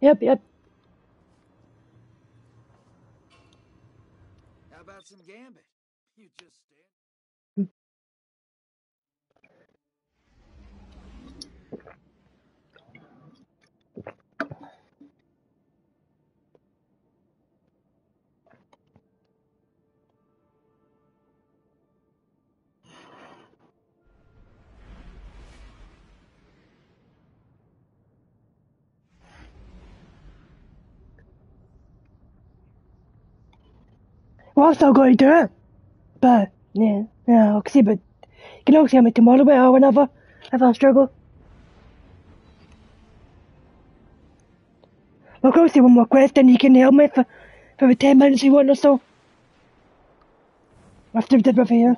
Yep, yep. I'm still going to it. But, yeah, yeah, I'll see, but you can always get me tomorrow or whenever, if I struggle. We'll go see one more quest and you can help me for, for the 10 minutes you want or so. After we did with here.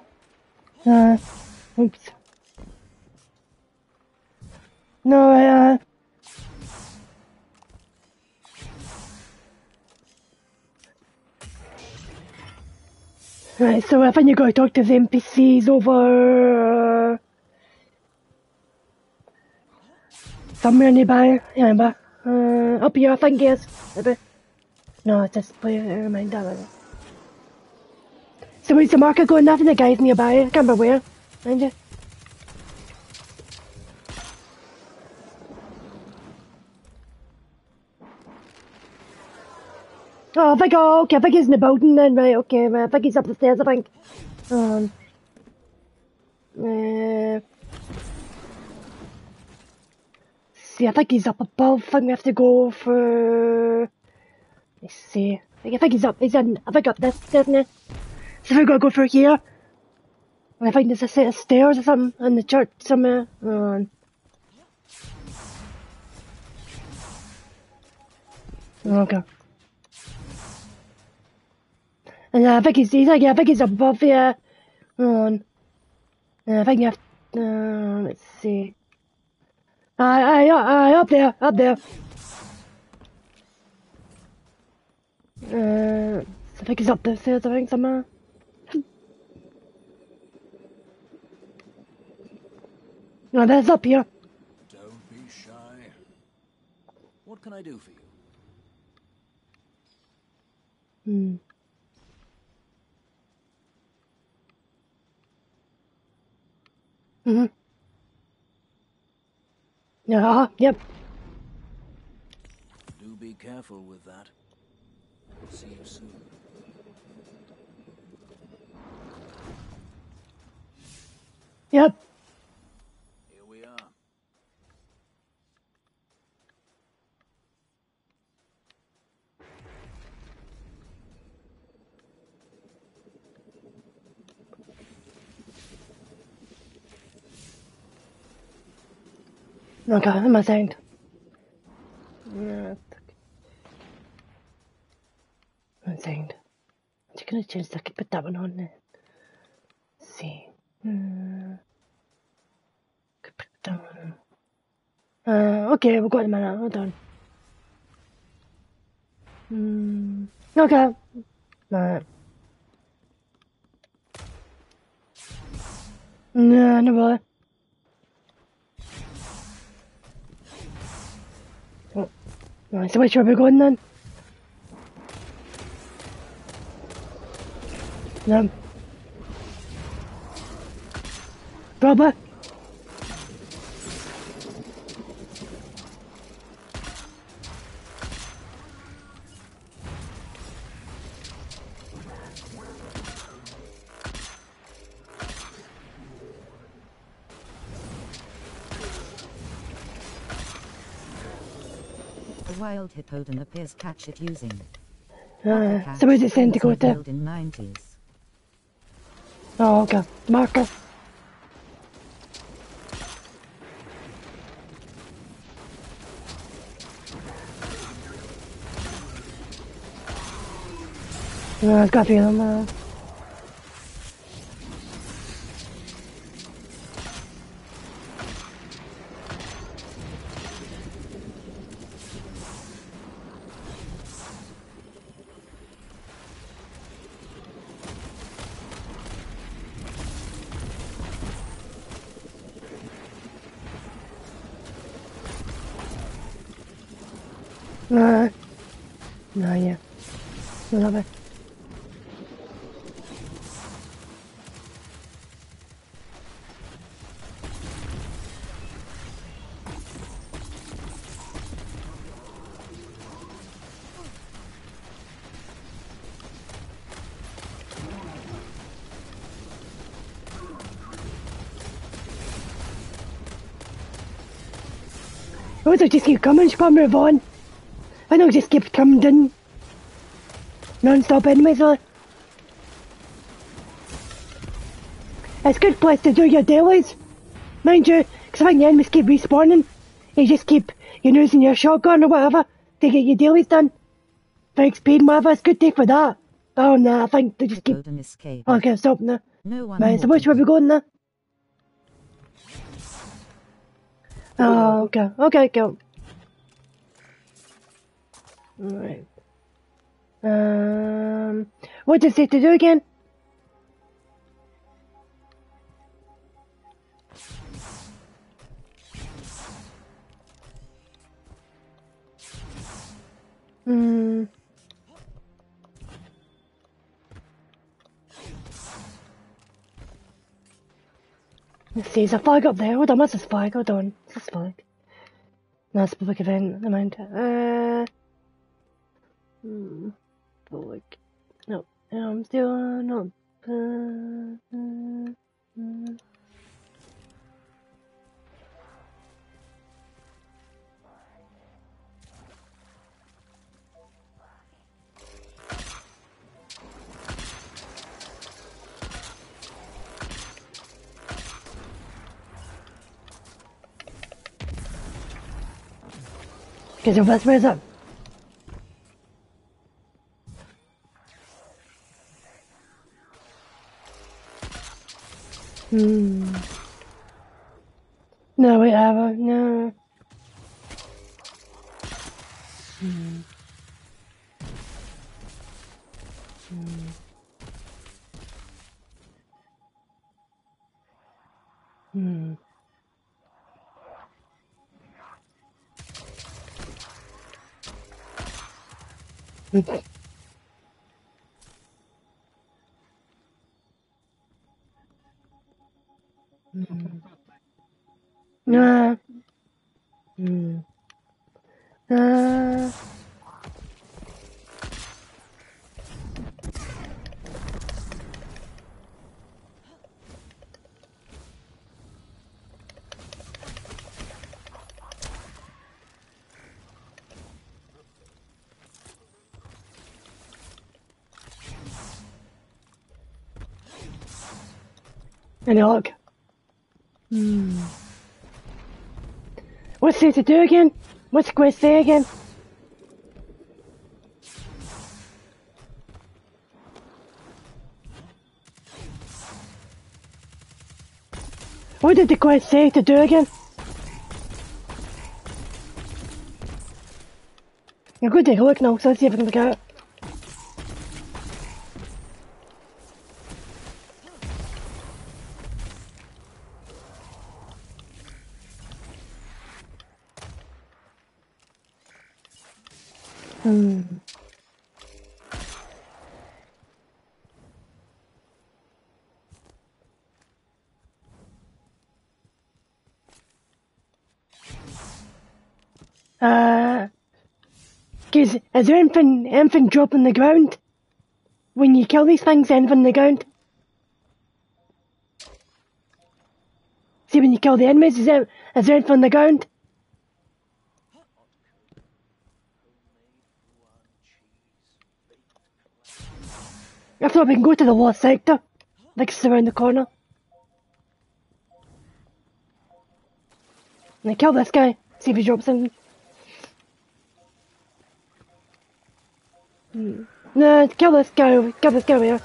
Uh, oops. No, uh, Right, so I think you gotta talk to the NPCs over uh, somewhere nearby. Yeah? Uh, up here, I think, yes. Maybe. No, it's just play. Never mind that. So where's the marker going? Nothing. The guys nearby. I can't remember where. Mind you. Oh, I think, okay, I think he's in the building then, right, okay, I think he's up the stairs, I think. Um, uh, see, I think he's up above, I think we have to go for, let's see, I think, I think he's up, he's in, I think up this, isn't he? So we gotta go through here. I think there's a set of stairs or something in the church somewhere. Okay. I think he's, he's like, yeah, I think he's above here. Hold on. Uh, I think you have, uh, let's see. Uh, uh, uh, up there, up there. Uh, I think he's up the stairs, I think, somewhere. No, that's up here. Don't be shy. What can I do for you? Hmm. Mm-hmm. Yeah, yep. Do be careful with that. See you soon. Yep. Okay, am I saying? Yeah. I'm saying. I'm just gonna change that. I could put that one on there. Let's see. Hmm. Could put that one on. Uh, okay, we've got a minute. Hold on. Hmm. Okay. Right. No, no really. Right, so which way are we going code and appears catch it using. Ah, uh, somebody's descending to go to. Oh, okay. Marcus. Oh, ah, got to be. Oh, they just keep coming, move on. I know, just keep coming in. Non-stop enemies are. It's a good place to do your dailies. Mind you, because I think the enemies keep respawning. You just keep, you know, using your shotgun or whatever to get your dailies done. For XP and whatever, it's good day for that. Oh no, I think they just keep... Okay, stop now. No one Right, so which way we going now? Oh, okay. Okay, go. Alright. Um, what does it to do again? Hmm. There's a flag up there. Hold on, what's this flag? Hold on. What's this flag? No, it's a public event. Never mind. Uh, hmm. Public. No, I'm still not. Uh, uh, uh. Your best way up. Hmm. No, we haven't. No. Hmm. Hmm. Hmm. Ah. Hmm. Any luck? Hmm. What's there to do again? What's the quest say again? What did the quest say to do again? I'm going to take a look now, so let's see if I can look it. Uh, is, is there anything, anything drop on the ground? When you kill these things, anything on the ground? See, when you kill the enemies, is there, is there anything on the ground? I thought we can go to the lost sector. Like it's around the corner. And I kill this guy. See if he drops anything. Hmm. No, kill this guy. Kill this guy here.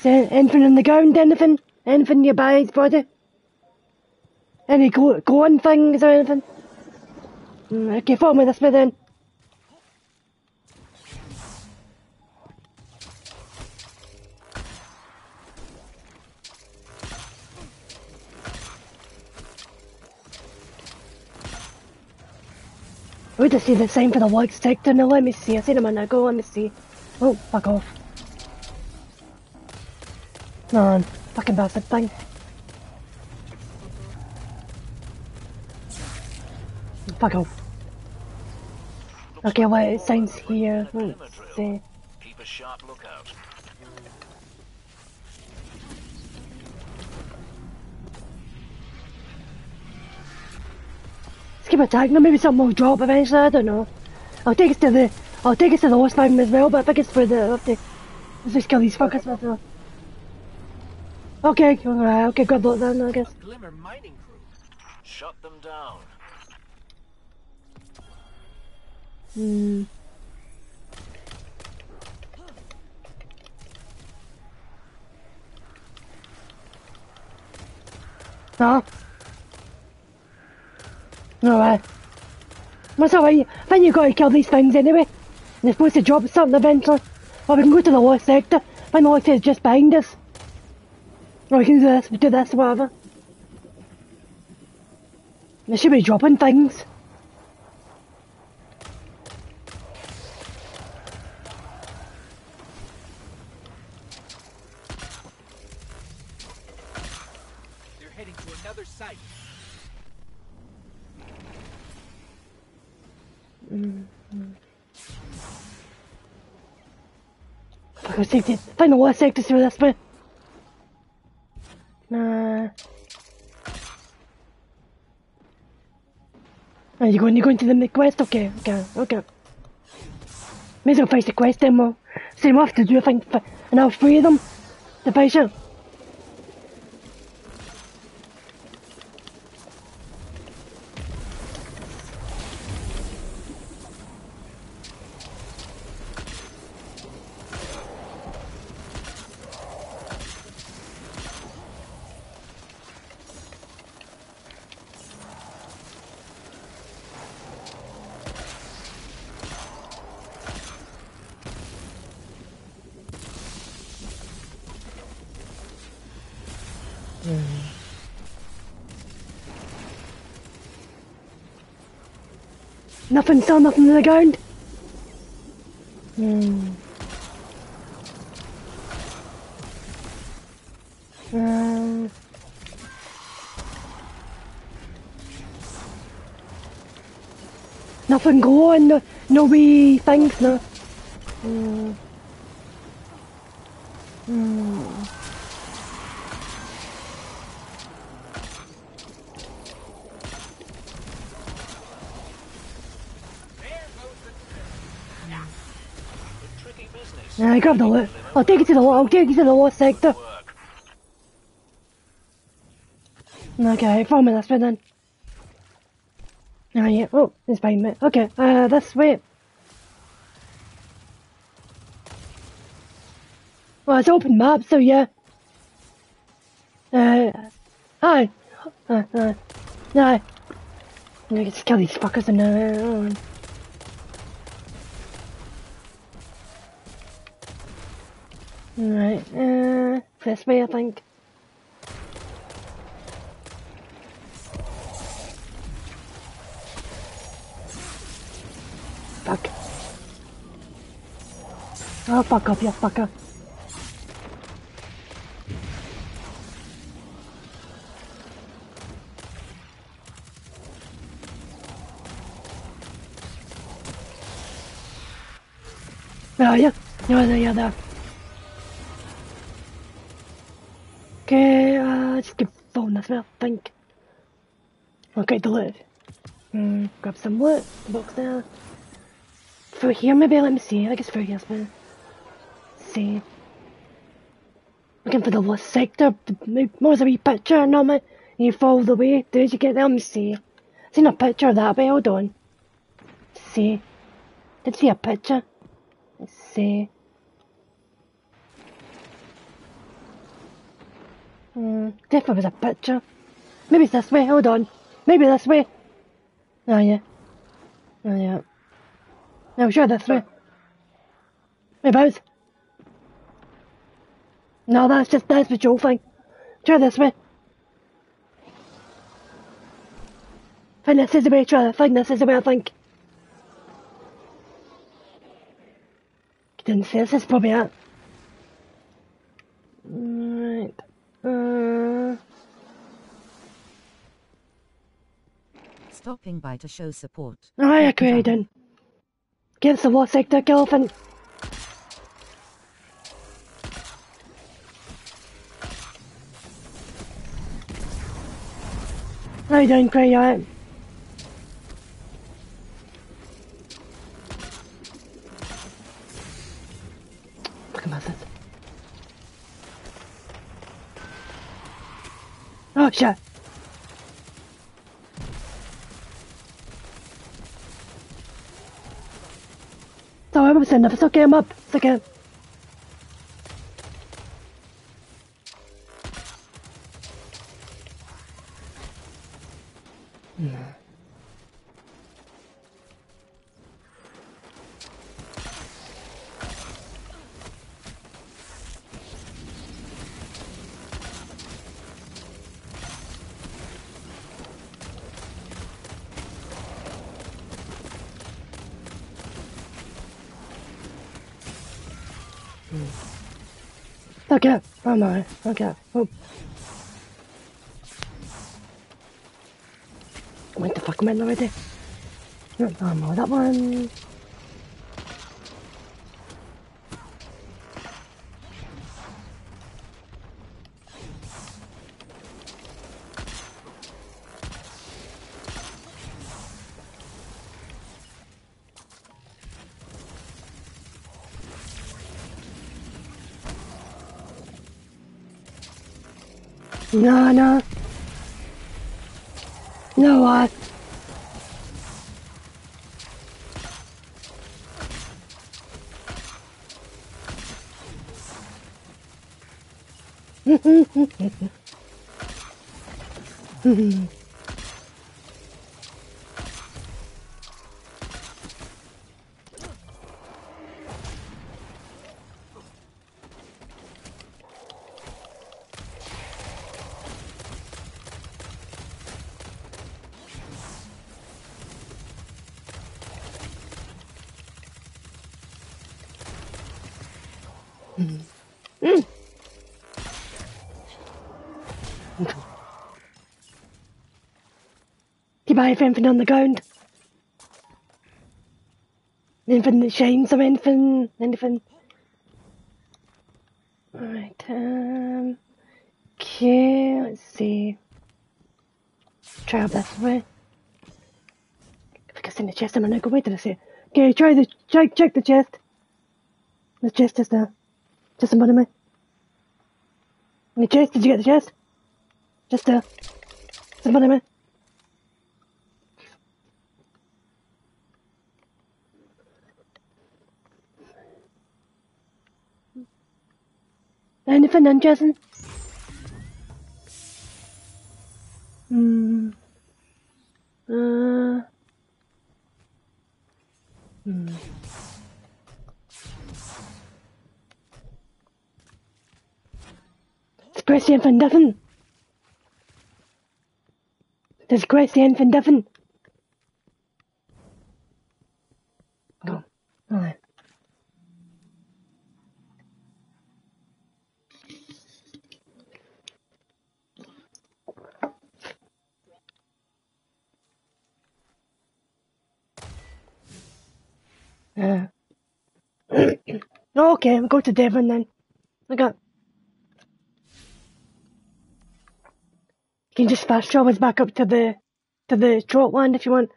Is anything in the ground? Anything? Anything nearby his body? Any gl- glowing things or anything? Mm, okay, follow me this way then. We just see the same for the white sector. Now let me see. I see them on there. Go, let me see. Oh, fuck off. Man, fucking bastard thing. Fuck off. Okay, wait, it sounds here. Let's see. Keep a sharp lookout. Let's keep attacking them. Maybe something will drop eventually. I don't know. I'll take us to the. I'll take us to the lost mountain as well. But I think it's for the. I'll. Let's just kill these fuckers myself. Okay, alright, okay, good luck then, I guess. Glimmer mining crew. Shut them down. Hmm. No. Alright. What's alright? Then you gotta kill these things anyway. And they're supposed to drop something eventually. Or we can go to the lost sector. Find the lost sector just behind us. Or we can do this, do this, whatever. They should be dropping things. They're heading to another site. Mm. Think it. Find the lost sector through this way. Nah. Are you going? You going to the quest? Okay, okay, okay. May as well finish the quest then. We'll see we have to do. I think, and I'll free them finish it. Nothing, still nothing in the ground. Hmm. Um. Nothing glowing, no, no wee things, no. Hmm. Hmm. I grabbed the loot. I'll take it to the I'll take it to the lost sector. Okay, follow me this way then. Ah, yeah. Oh, it's behind me. Okay, uh, this way. Well, it's open map, so yeah. Uh, hi. Uh, uh, no. I'm gonna just kill these fuckers and uh, Right, uh, this way I think. Fuck. Oh, fuck up, you fucker. Oh, yeah. Yeah, there, yeah, there. I think. Okay, the lid. Hmm, grab some wood, box there. Through here, maybe? Let me see. I guess through here, man. see. Looking for the lost sector. There's a wee picture, no, man. You follow the way. Did you get there? Let me see. Seen a picture of that, but hold on. see. Did see a picture. Let's see. Hmm, definitely was a picture. Maybe it's this way, hold on. Maybe this way. Oh yeah. Oh yeah. No, sure this way. Whereabouts? No, that's just, that's the Joel thing. Try this way. I think this is the way, try, I think this is the way I think. Didn't say this is probably it. Right. Uh, Stopping by to show support. I agree then. Give the war sector, Gilfin. How you doing, Grey Was saying, if it's okay, I'm up. It's okay. I'm alright. Okay. Oh. What the fuck am I in already? No, no, that one. No, no. No, what? Mm. Anything on the ground? Anything that shines or anything? Anything? Right, um... Okay, let's see. Try this way. If I can see the chest, I'm gonna go wait till I see. Okay, try the, check, check the chest. The chest is there. Just in front of me. The chest, did you get the chest? Just there. Just in front of me. Anything interesting? Hmm. Uh. Hmm. Gracie and Van Duffen. There's Gracie and Van Duffen. Oh, Uh. okay, we'll go to Devon then. Okay. You can just fast travel back up to the to the Trostland if you want.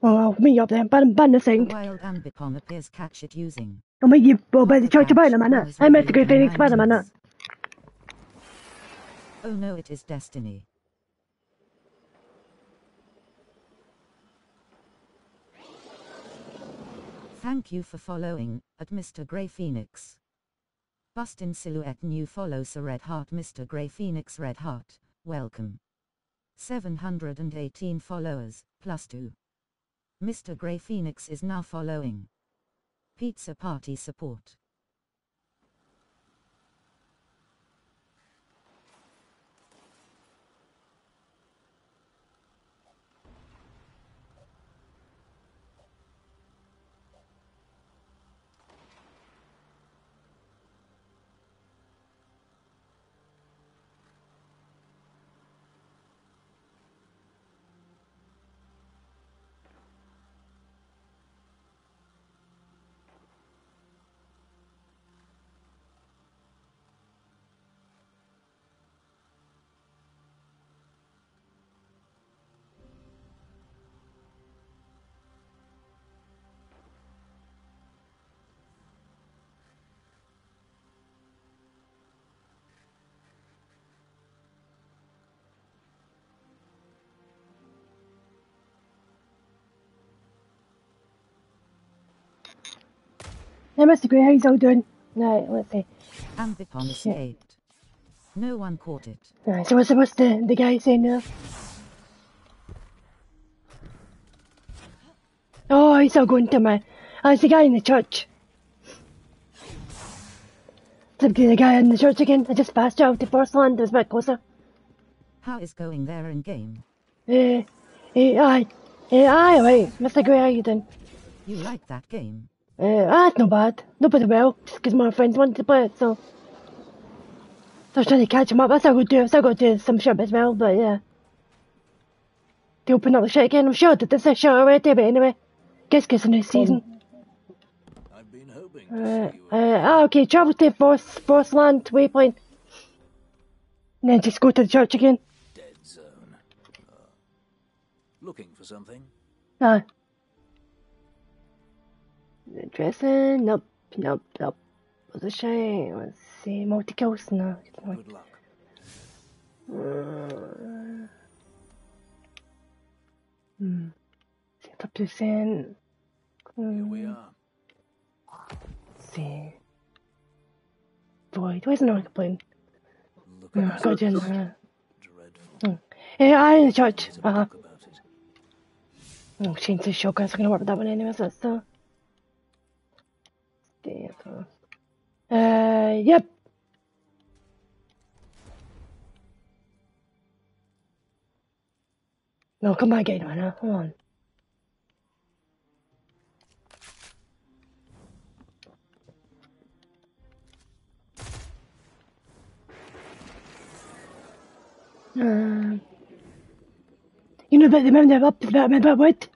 Well, I'll meet you up there. Ban ban the thing. Wild Ambipom appears catch it using. I'll meet you well, by the church about in a minute. I'm at the Great Phoenix by a minute. Oh no, it is destiny. Thank you for following, at Mr. Grey Phoenix. Bust in silhouette new follow Sir Red Heart Mr. Grey Phoenix Red Heart, welcome. 718 followers, plus 2. Mr. Grey Phoenix is now following. Pizza Party support. Hey, Mr. Grey, how's all doing? Right, let's see. Ambipom escaped. No one caught it. Right, so what's, what's the, the guy saying there? Oh, he's all going to my... Oh, it's the guy in the church. The, the guy in the church again. I just passed out to First Land. It was a bit closer. How is going there in game? Eh, eh, aye. Eh, aye, right. Mr. Grey, how you doing? You like that game? Uh, ah, it's not bad. Not pretty well, just because my friends wanted to play it, so. So I was trying to catch them up. I still got to do, I still got to do some shit as well, but yeah. To open up the shit again, I'm sure that this is shit already, but anyway. Guess it's a new season. I've been hoping Uh, uh, ah, okay, travel to Force, Force Land Waypoint. And then just go to the church again. dead zone. Uh, looking for something? Ah. Dressing, nope, nope, nope. What's a shame? Let's see, multi kills? No. Good luck. Uh, hmm. Up to send. Here we are. see. Where's the noise playing? Look No, at got that. you in there. Dreadful. Hmm. Yeah, I in the church. Uh huh. Oh, change the shotgun's gonna work with that one anyway, so that's the. Damn. Uh, yep. No, come back in, man. Come on. Um, you know about the mountain up, about about wood?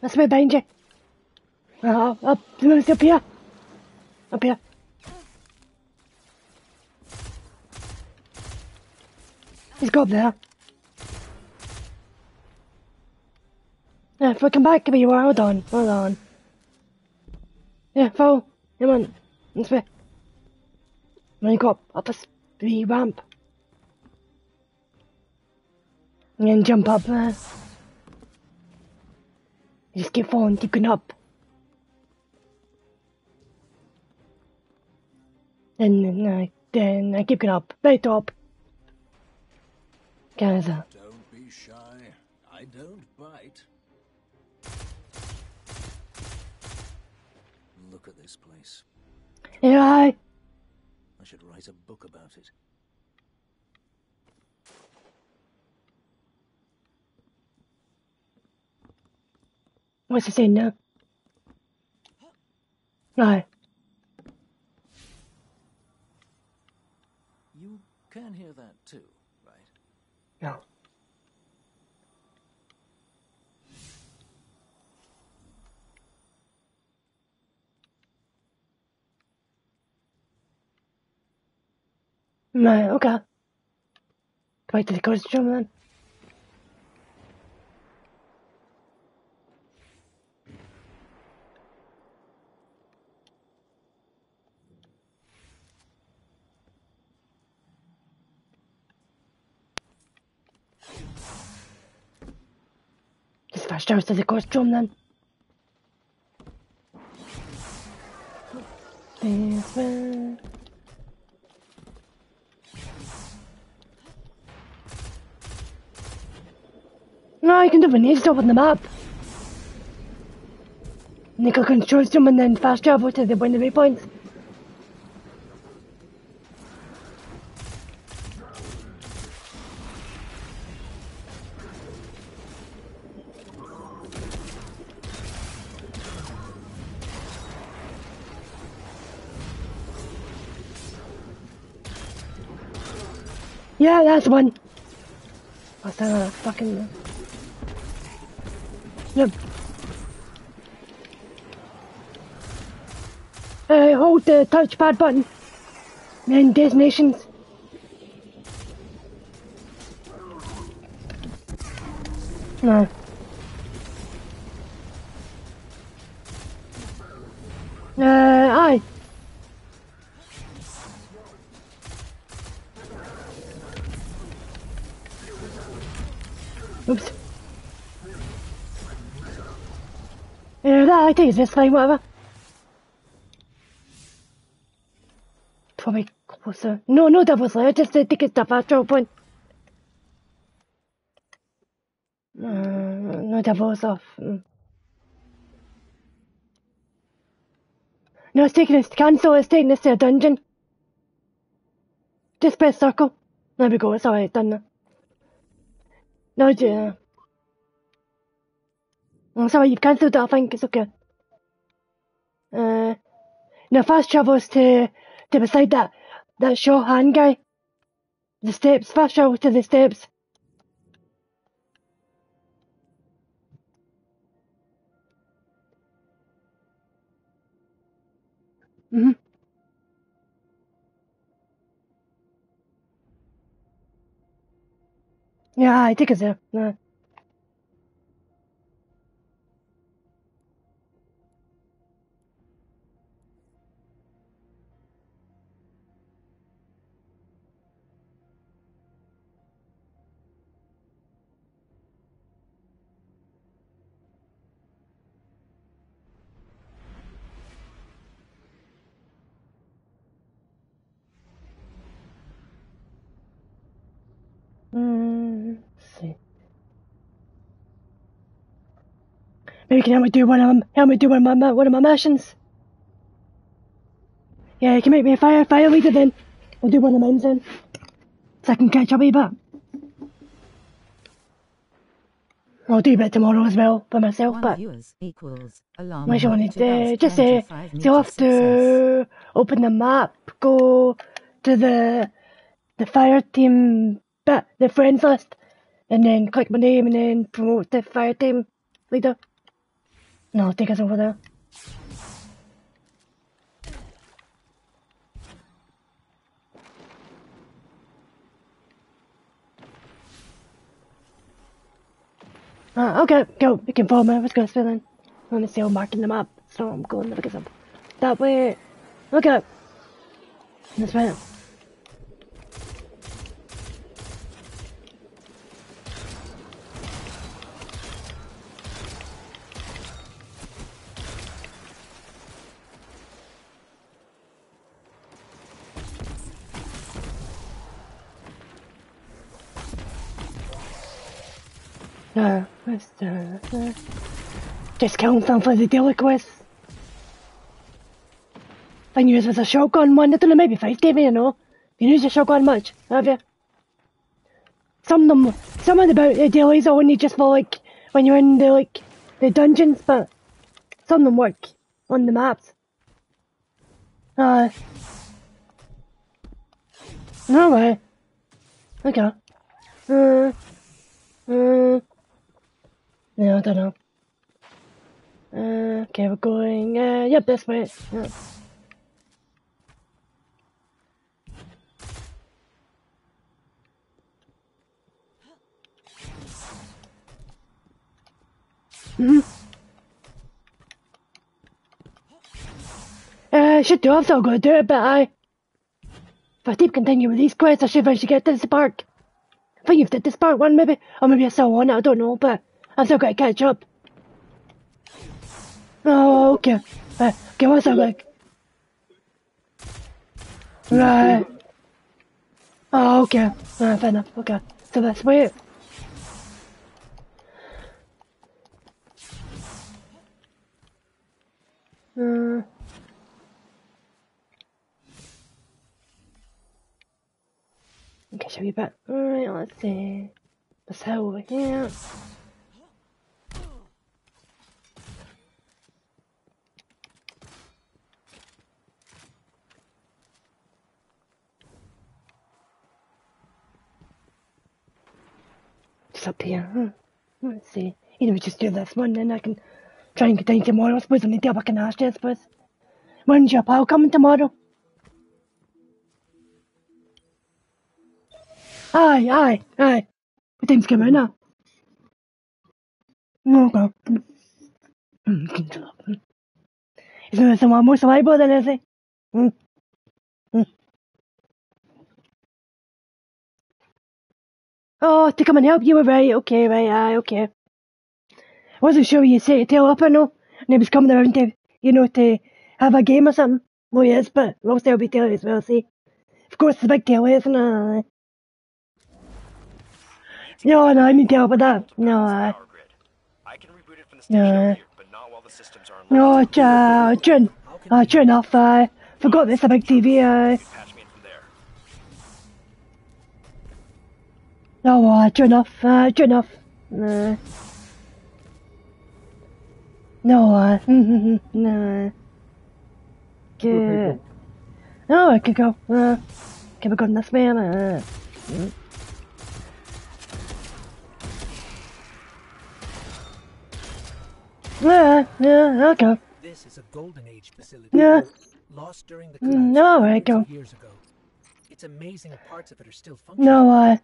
That's right behind you. Uh, up, the mountain's up here. Up here. He's up there. Yeah, if I come back, give you are. Hold on, hold on. Yeah, follow. Come on. This way. Then you go up, up this wee ramp. And then jump up there. Just keep falling, keep going up. Then, uh, then I keep going up. Right up. Gaza. Don't be shy. I don't bite. Look at this place. Yeah, I. I should write a book about it. What's he saying now? Right. Can hear that too, right? No. Right, okay. Wait till it goes to drum Förstörelse det then. No, you can do an to open the map. Nickel can show someone then fast travel to the winning points. Yeah, that's one. What's that fucking... Yep. Uh, hold the touchpad button. And destinations. No. That is this way, whatever. Probably closer. No, no Devil's Lair, just the ticket stuff after point. Uh, no Devil's off. Mm. No, it's taking us to cancel, it's taking us to a dungeon. Just press circle. There we go, it's alright, done now. No, yeah. I'm sorry, you've cancelled it, I think it's okay. Uh, now fast travels to, to beside that, that Shaw Han guy. The steps, fast travel to the steps. Mm-hmm. Yeah, I think it's there. Yeah. Maybe you can help me do one of them. Help me do one of my one of my missions. Yeah, you can make me a fire fire leader then. I'll do one of mine then, so I can catch up a bit. I'll do a bit tomorrow as well by myself, One but equals alarm you want to uh, just 2010 uh, to so you have to open the map, go to the the fire team bit, the friends list, and then click my name and then promote the fire team leader. No, take us over there. Uh, okay, go. You can follow me. Let's go then. Let me see. I'm marking the map. So I'm going because I'm that way. Okay. This way. Just killing some for the daily quest. I knew this was a shotgun one. Know, maybe five gave me, you know. You use a shotgun much, have you? Some of them, some of the about the dailies are only just for like when you're in the like the dungeons, but some of them work on the maps. Uh, no way. Okay. Uh, uh, yeah, I don't know. Uh, okay, we're going, uh, yep, this way. Yeah. hmm Uh, should do, I'm still gonna do it, but I... If I keep continuing with these quests, I should eventually get to this park. I think you've did this part one, maybe? Or maybe I saw one, I don't know, but I've still got catch up. Oh, okay. Uh, okay, what's that like? Right. Oh, okay. Right, fair enough. Okay. So that's weird. Uh, okay, shall we back? Alright, let's see. Let's head over here. Up here. Hmm. Let's see. We just do this one, then I can try and get down tomorrow. I suppose I need to back and ask I suppose. When's your pal coming tomorrow? Aye, aye, aye. What time's coming now? Tell. Hmm. Is there someone more survivable than is he? Hmm. Hmm. Oh, to come and help you were right, okay, right, aye, okay. I wasn't sure you set your tail up or no, and he was coming around to, you know, to have a game or something. Well, yes, but we'll still be tail as well, see. Of course, the big tail, isn't it? No, no, I need help with that. No, I. No. No, it's, uh, true, uh, enough, I forgot this a big TV, I. No, uh, true enough, uh, true enough. Uh, no, uh, no. Good. No, I could go, uh, can we go in this way, uh, mm. Yeah, yeah, okay. This is a golden age facility. Yeah. Lost during the Mm, collapse no, I go. years ago. It's amazing parts of it are still functioning. No, uh,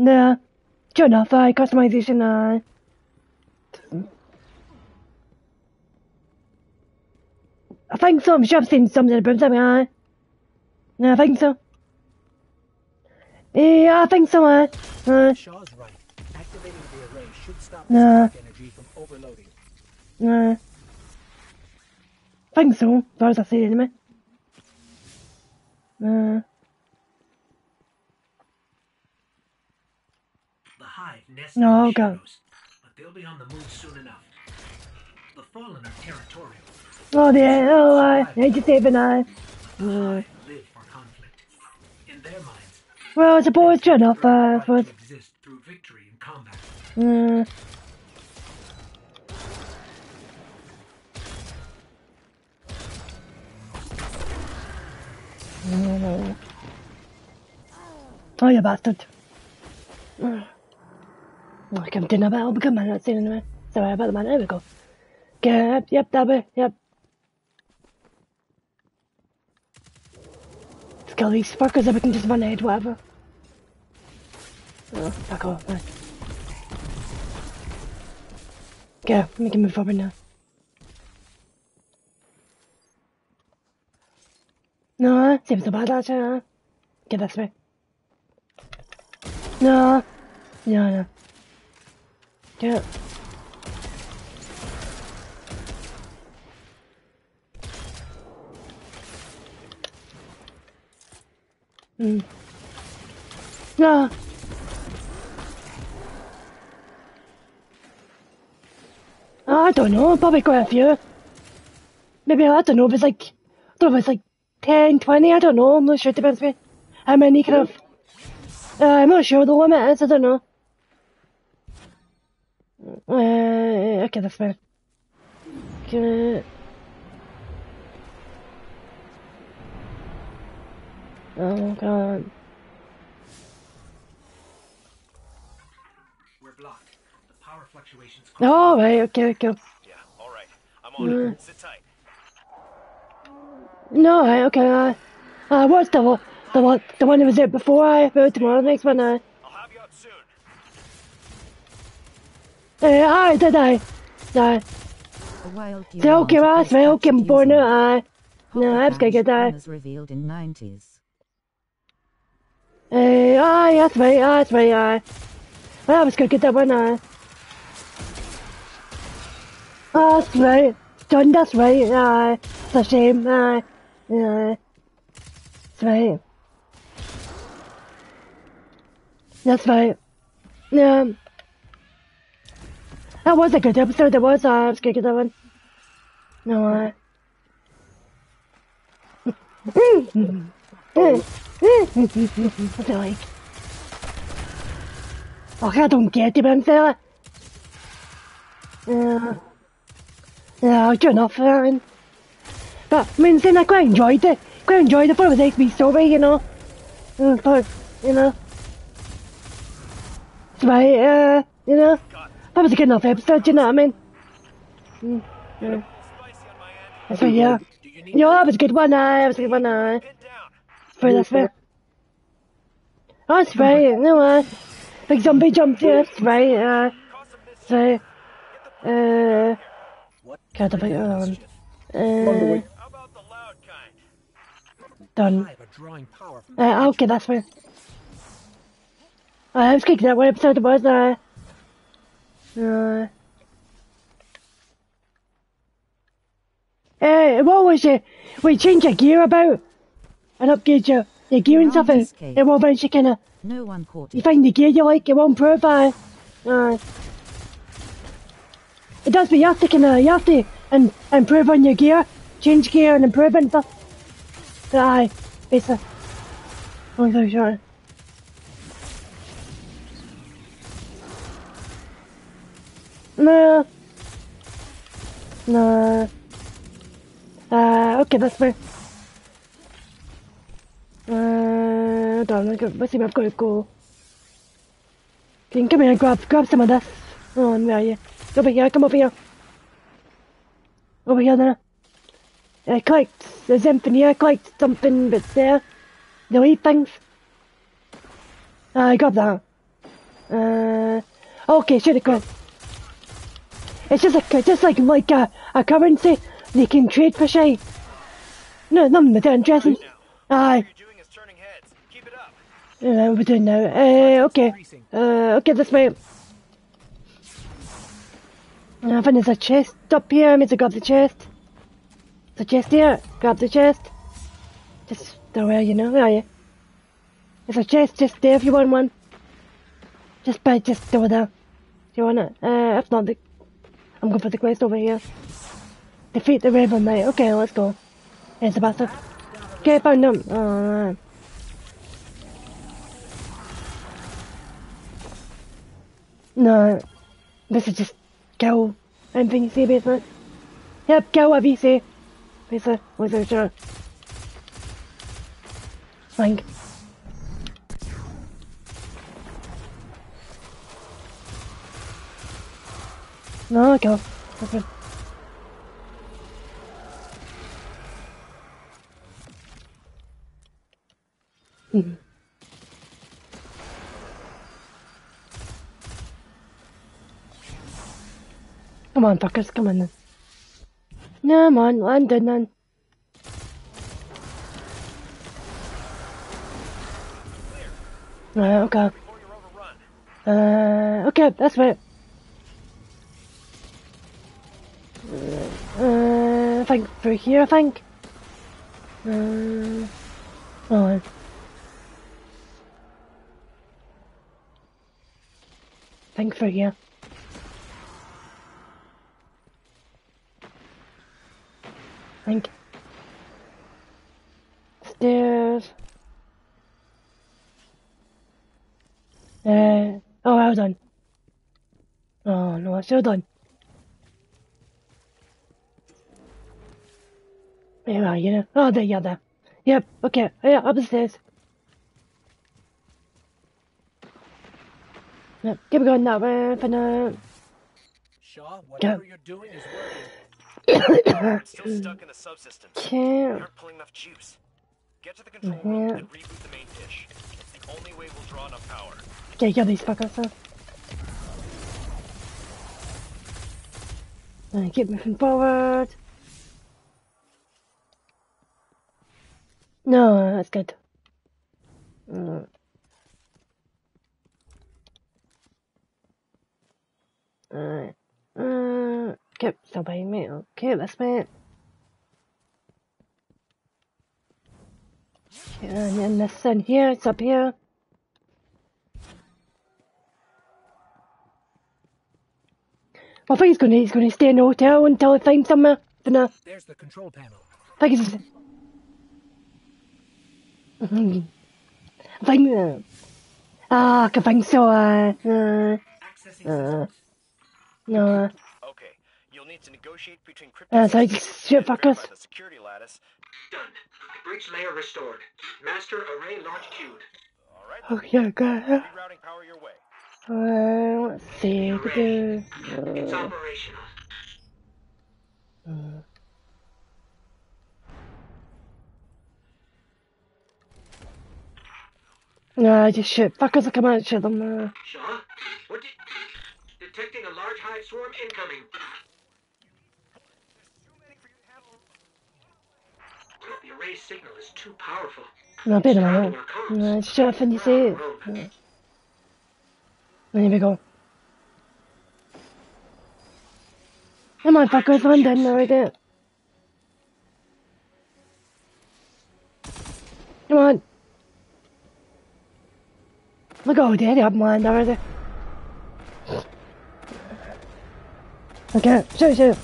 enough, uh, customization, uh. I think so, I'm sure I've seen something about something, uh. I think so. Yeah, I think so, uh Shaw's right. Activating the array should stop the energy from overloading. I think so, as far as I see it anyway. Uh, hive nests No, in the shadows, but they'll be on the move soon enough. The fallen are territorial. oh, yeah, oh, 97. Live for conflict. In their minds, Well, I suppose sure enough, uh, for, exist through victory in combat. Mm. Oh, you bastard. I come to know about become man, that's it anyway. Sorry about the man, there we go. Yep, yep, way, yep. Let's kill these fuckers if we can just run ahead, whatever. Oh, fuck off, man. Okay, we can move forward now. No, seems so bad actually. Huh? Get this way. No, no, no. Yeah. Mm. No. I don't know, probably quite a few. Maybe, I don't know, if it's like, I don't know if it's like 10, 20, I don't know, I'm not sure to be. How many kind of, uh, I'm not sure what the limit is, I don't know. Uh, okay, that's fine. Okay. Oh god. We're blocked. The power fluctuations. Oh, right, okay, okay. Yeah, all right. I'm on Mm. it. Sit tight. No, right, okay, uh, uh, what's the, one- the one, the one that was there before I, about tomorrow, next one, uh, uh, aye, did I? Uh, A wild så åker jag, så jag åker på nu, uh, no, jag ska get that. was revealed in 90s. Uh, aye, that's right, that's right, uh, well, I was gonna get that one, uh, that's right, That was a good episode. It was. Uh, I was gonna get that one. No, uh. I feel like. Och, jag don't get it, men fella. Yeah. Yeah, good enough, I mean. But, I mean, saying I quite enjoyed it. Quite enjoyed it, but it was HB story, you know. Mm, But, you know. It's right, uh, you know. That was a good enough episode, you know what I mean? Mm, yeah. That's right, yeah. Yeah, that was a good one, uh, that was a good one, uh. For that's fair. Oh, that's right, no, uh. Big zombie jumped, yeah, that's right, uh. So, uh. God, I on. Uh. Done. I have a drawing power from Uh, okay, that's fair. Uh, I was kicking that one episode it was, uh. Uh. Uh, what was it? We change your gear about and upgrade your, your gear and stuff, and escape. it won't eventually kind of. No one caught You it. find the gear you like, it won't improve. Uh, uh, it does, but you have to kind of you have to and improve on your gear, change gear and improve and stuff. But aye, basically. Long story short. No. No. Uh, okay, that's fair. Uh, hold on, let's go- let's see if I've got to go. Can come here grab, grab some of this? Oh, where are you? Over here, come over here. Over here now. I collect, there's something here, I collect something that's there. Delete things. Uh, I got that. Uh, okay, should have got. It's just like, just like, like a, a currency. They can trade for shit. No, nothing but interesting. Aye. Yeah, we're doing now. Uh, okay. Uh, okay, this way. I think there's a chest up here. I mean to grab the chest. The chest here. Grab the chest. Just don't where you know, where are you? There's a chest just there if you want one. Just by just over there. Do you want it? Uh, if not, the, I'm going for the quest over here. Defeat the Raven Knight. Okay, let's go. It's the bastard. Okay, found him. No, this is just you see, basically. Yep, you see. What's the sure. Thank. No. That's good. Mhm. Come on, fuckers, come on then. Come on, done then. Uh, okay. Uh, okay, that's right. Uh, I think through here, I think. Uh, oh, I think through here. think. Stairs. Uh, oh, well done. Oh, no, it's still done. Where are you? Know. Oh, there you are there. Yep, okay, yeah, up the stairs. Yep, keep going that way for now. Shaw, whatever you're doing is working. Still stuck in the subsystems. Can't. We aren't pulling enough juice. Get to the control Mhm. room and reboot the main dish. It's the only way we'll draw enough power. Okay, kill these fuckers? Uh, keep moving forward. No, that's good. Mm. Alright. Uh, okay, still behind me. Okay, this way. Okay. And then this in here, it's up here. Well, I think he's gonna he's gonna stay in the hotel until he finds somewhere. For now. There's the control panel. I think he's. I think. Uh, ah, I think so. Uh, uh, uh, no. Uh, Okay, you'll need to negotiate between cryptic uh, so I systems shit fuckers. the security lattice. Done. Bridge layer restored. Master array launch queued. Okay, good. Rerouting power your way. Uh, let's see. what. It's Uh, operational. uh, I just shit fuckers. I come out and shit them. Uh, Shaw? What did... Detecting a large hive swarm incoming. The array signal is too powerful. no, wait a minute. No, shut up and you say it. Uh, There we go. Come on, fuckers, I'm done. Come Look dead I'm land already. Okay, shoot, shoot.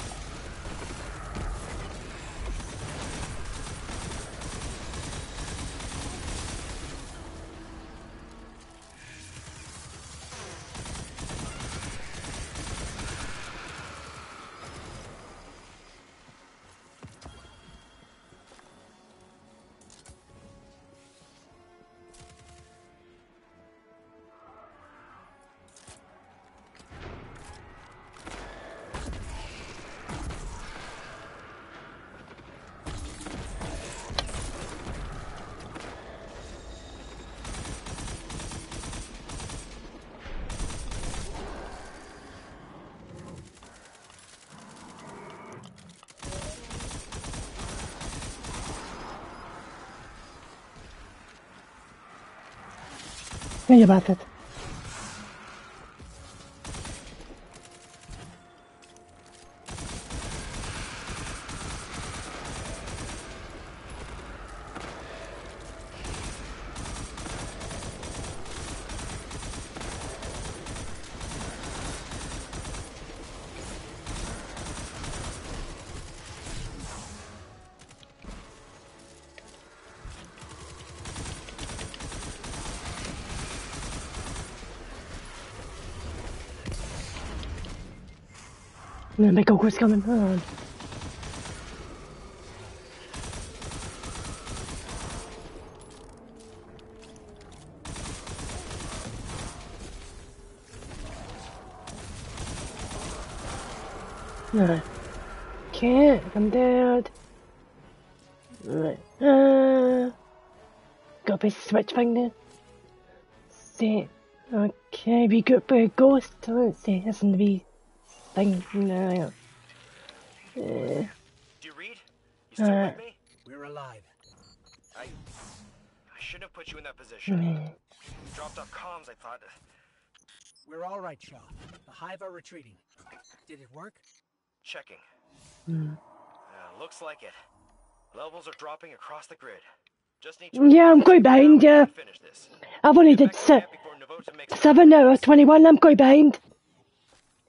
Think about No, big ogre's coming. No. Can't. I'm dead. Right. Uh, got of switch thing there. See. Okay, we got a ghost. Let's see. That's in the wee thing. No, yeah. Uh, Do you read? You still uh, with me? We're alive. I... I shouldn't have put you in that position. You dropped off comms, I thought. We're all right, Shaw. The hive are retreating. Did it work? Checking. mm. Uh, looks like it. Levels are dropping across the grid. Just need Yeah, I'm quite behind you. finish. I've only did se- seven out of 21. I'm quite behind.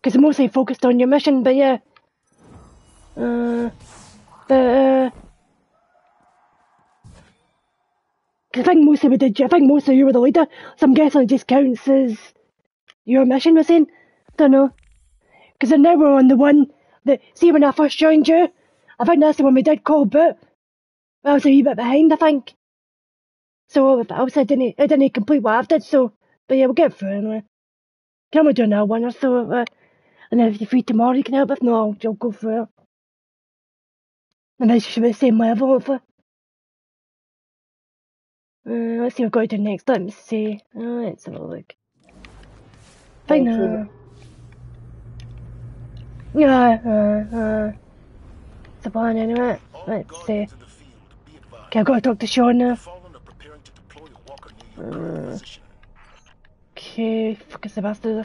Because mostly focused on your mission, but yeah. Uh, but, uh, I think most of it did, I think most of you were the leader, so I'm guessing it just counts as your mission was in. Don't know. Because I know we're on the one that, see when I first joined you, I think that's the one we did call boot. I was a wee bit behind, I think. So obviously I didn't, I didn't complete what I've did, so, but yeah, we'll get through anyway. Can we do another one or so? Uh, and then if you're free tomorrow, you can help. If not, I'll, I'll go through it. And then she should be the same level, hopefully. Uh, let's see what we've got to do next. Let me see. Uh, let's have a look. Fine. Uh, yeah, uh, uh, it's a plan anyway. Let's see. Okay, I've got to talk to Sean now. Uh, okay, fuck is the bastard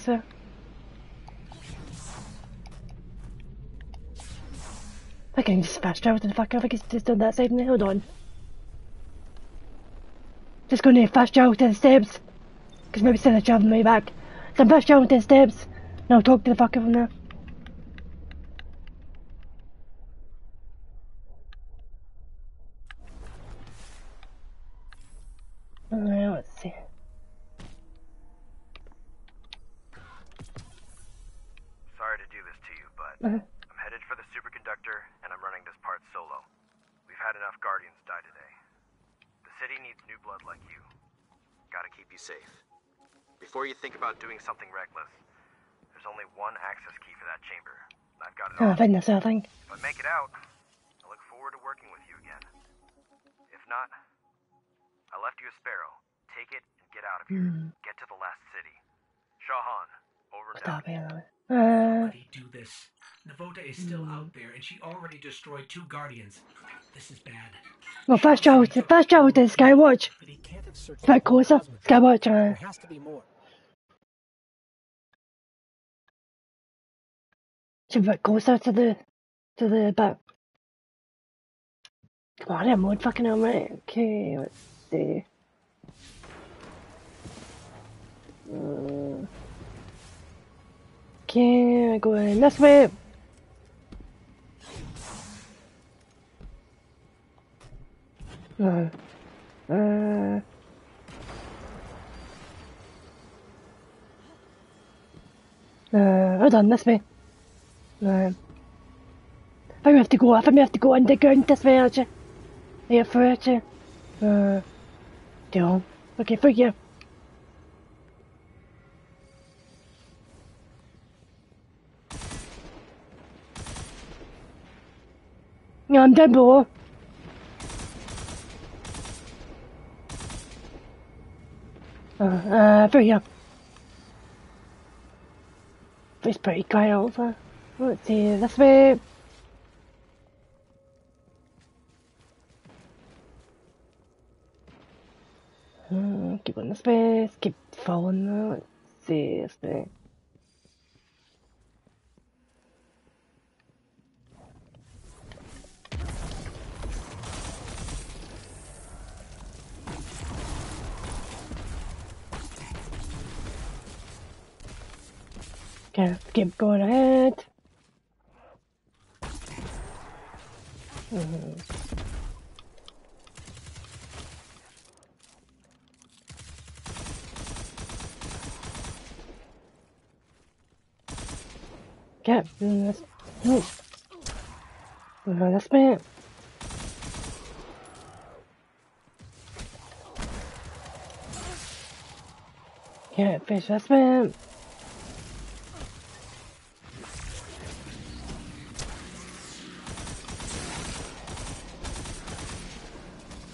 this way? I can just fast travel to the fuck. I think it's just on that side now. Hold on. Just gonna fast travel to the steps. Because maybe instead of traveling way back. So I'm fast traveling to the steps. Now talk to the fucker from there. Alright, let's see. Sorry to do this to you, but Uh-huh. I'm headed for the superconductor, and I'm running this part solo. We've had enough Guardians die today. The city needs new blood like you. Gotta keep you safe. Before you think about doing something reckless, there's only one access key for that chamber. I've got it Oh, I all. think that's the thing. If I make it out, I look forward to working with you again. If not, I left you a sparrow. Take it and get out of here. Hmm. Get to the last city. Shaw Han, over and Stop out. Uh, do this. Navota is still out there, and she already destroyed two guardians. This is bad. well, fast travel to, fast travel to Skywatch. But he can't have searched It's a bit closer. Skywatch, There has to be more. it's a closer to the, to the bit. Come on, I'm on fucking hell, right? Okay, let's see. Uh, Okay, I go in this way. Uh, uh, uh, hold on, this way. Uh, I think we have to go, I think we have to go underground this way, actually. Yeah, for actually. Uh, below. Uh, uh, for you. It's pretty quiet also. Let's see, this way. Hmm, keep on this way, keep following. Let's see, this way. Okay, keep going ahead. Mhm. Okay, mm, this, no. Uh, this way. Okay, fish this way.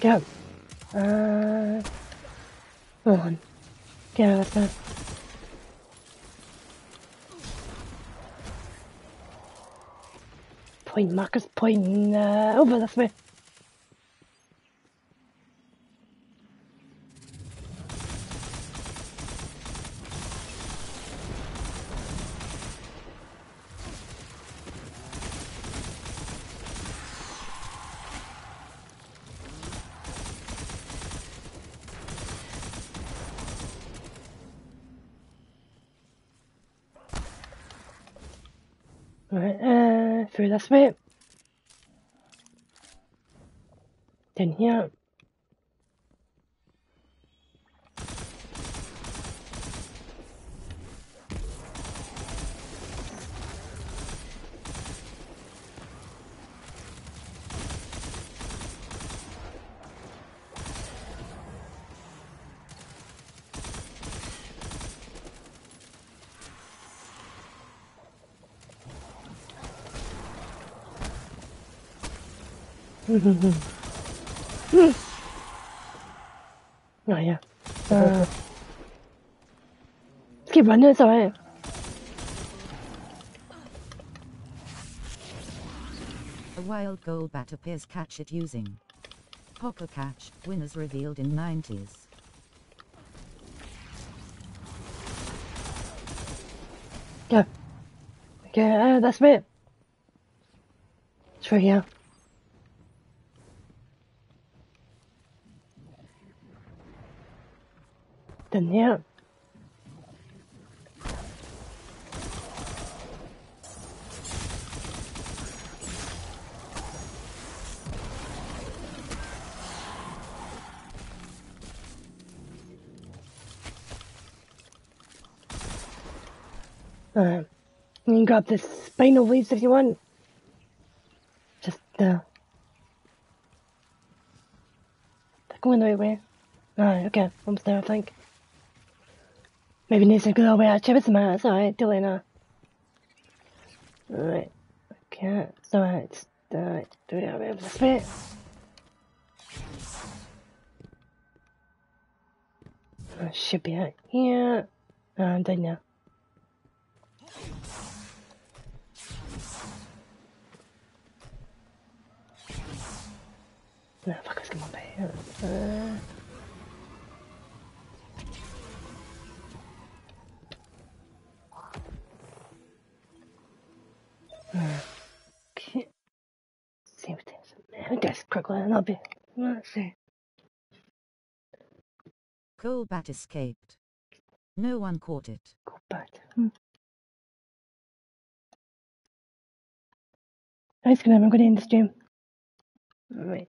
Go. Uh, hold on. Get out of this. Point Marcus pointing uh, over this way. Right, uh, through this way. Then here. Oh yeah. Uh, it's alright. A wild Golbat appears catch it using. Hopper catch, winners revealed in 90s. Go. Okay, uh, that's it. It's for here. in here. Uh, you can grab the spinal leaves if you want. Just, uh, they're going the right way. Alright, okay, almost there, I think. Maybe needs to go the way out some It's alright, too late now. Alright, okay, so it's, alright, do it out of the spit. Uh, should be here. Uh, I'm done now. No, fuckers, come on, babe. Uh, Okay. See what there's. I guess quickly and I'll be. Let's see. Golbat escaped. No one caught it. But. Hmm. Thanks. I'm going to end the stream. Alright.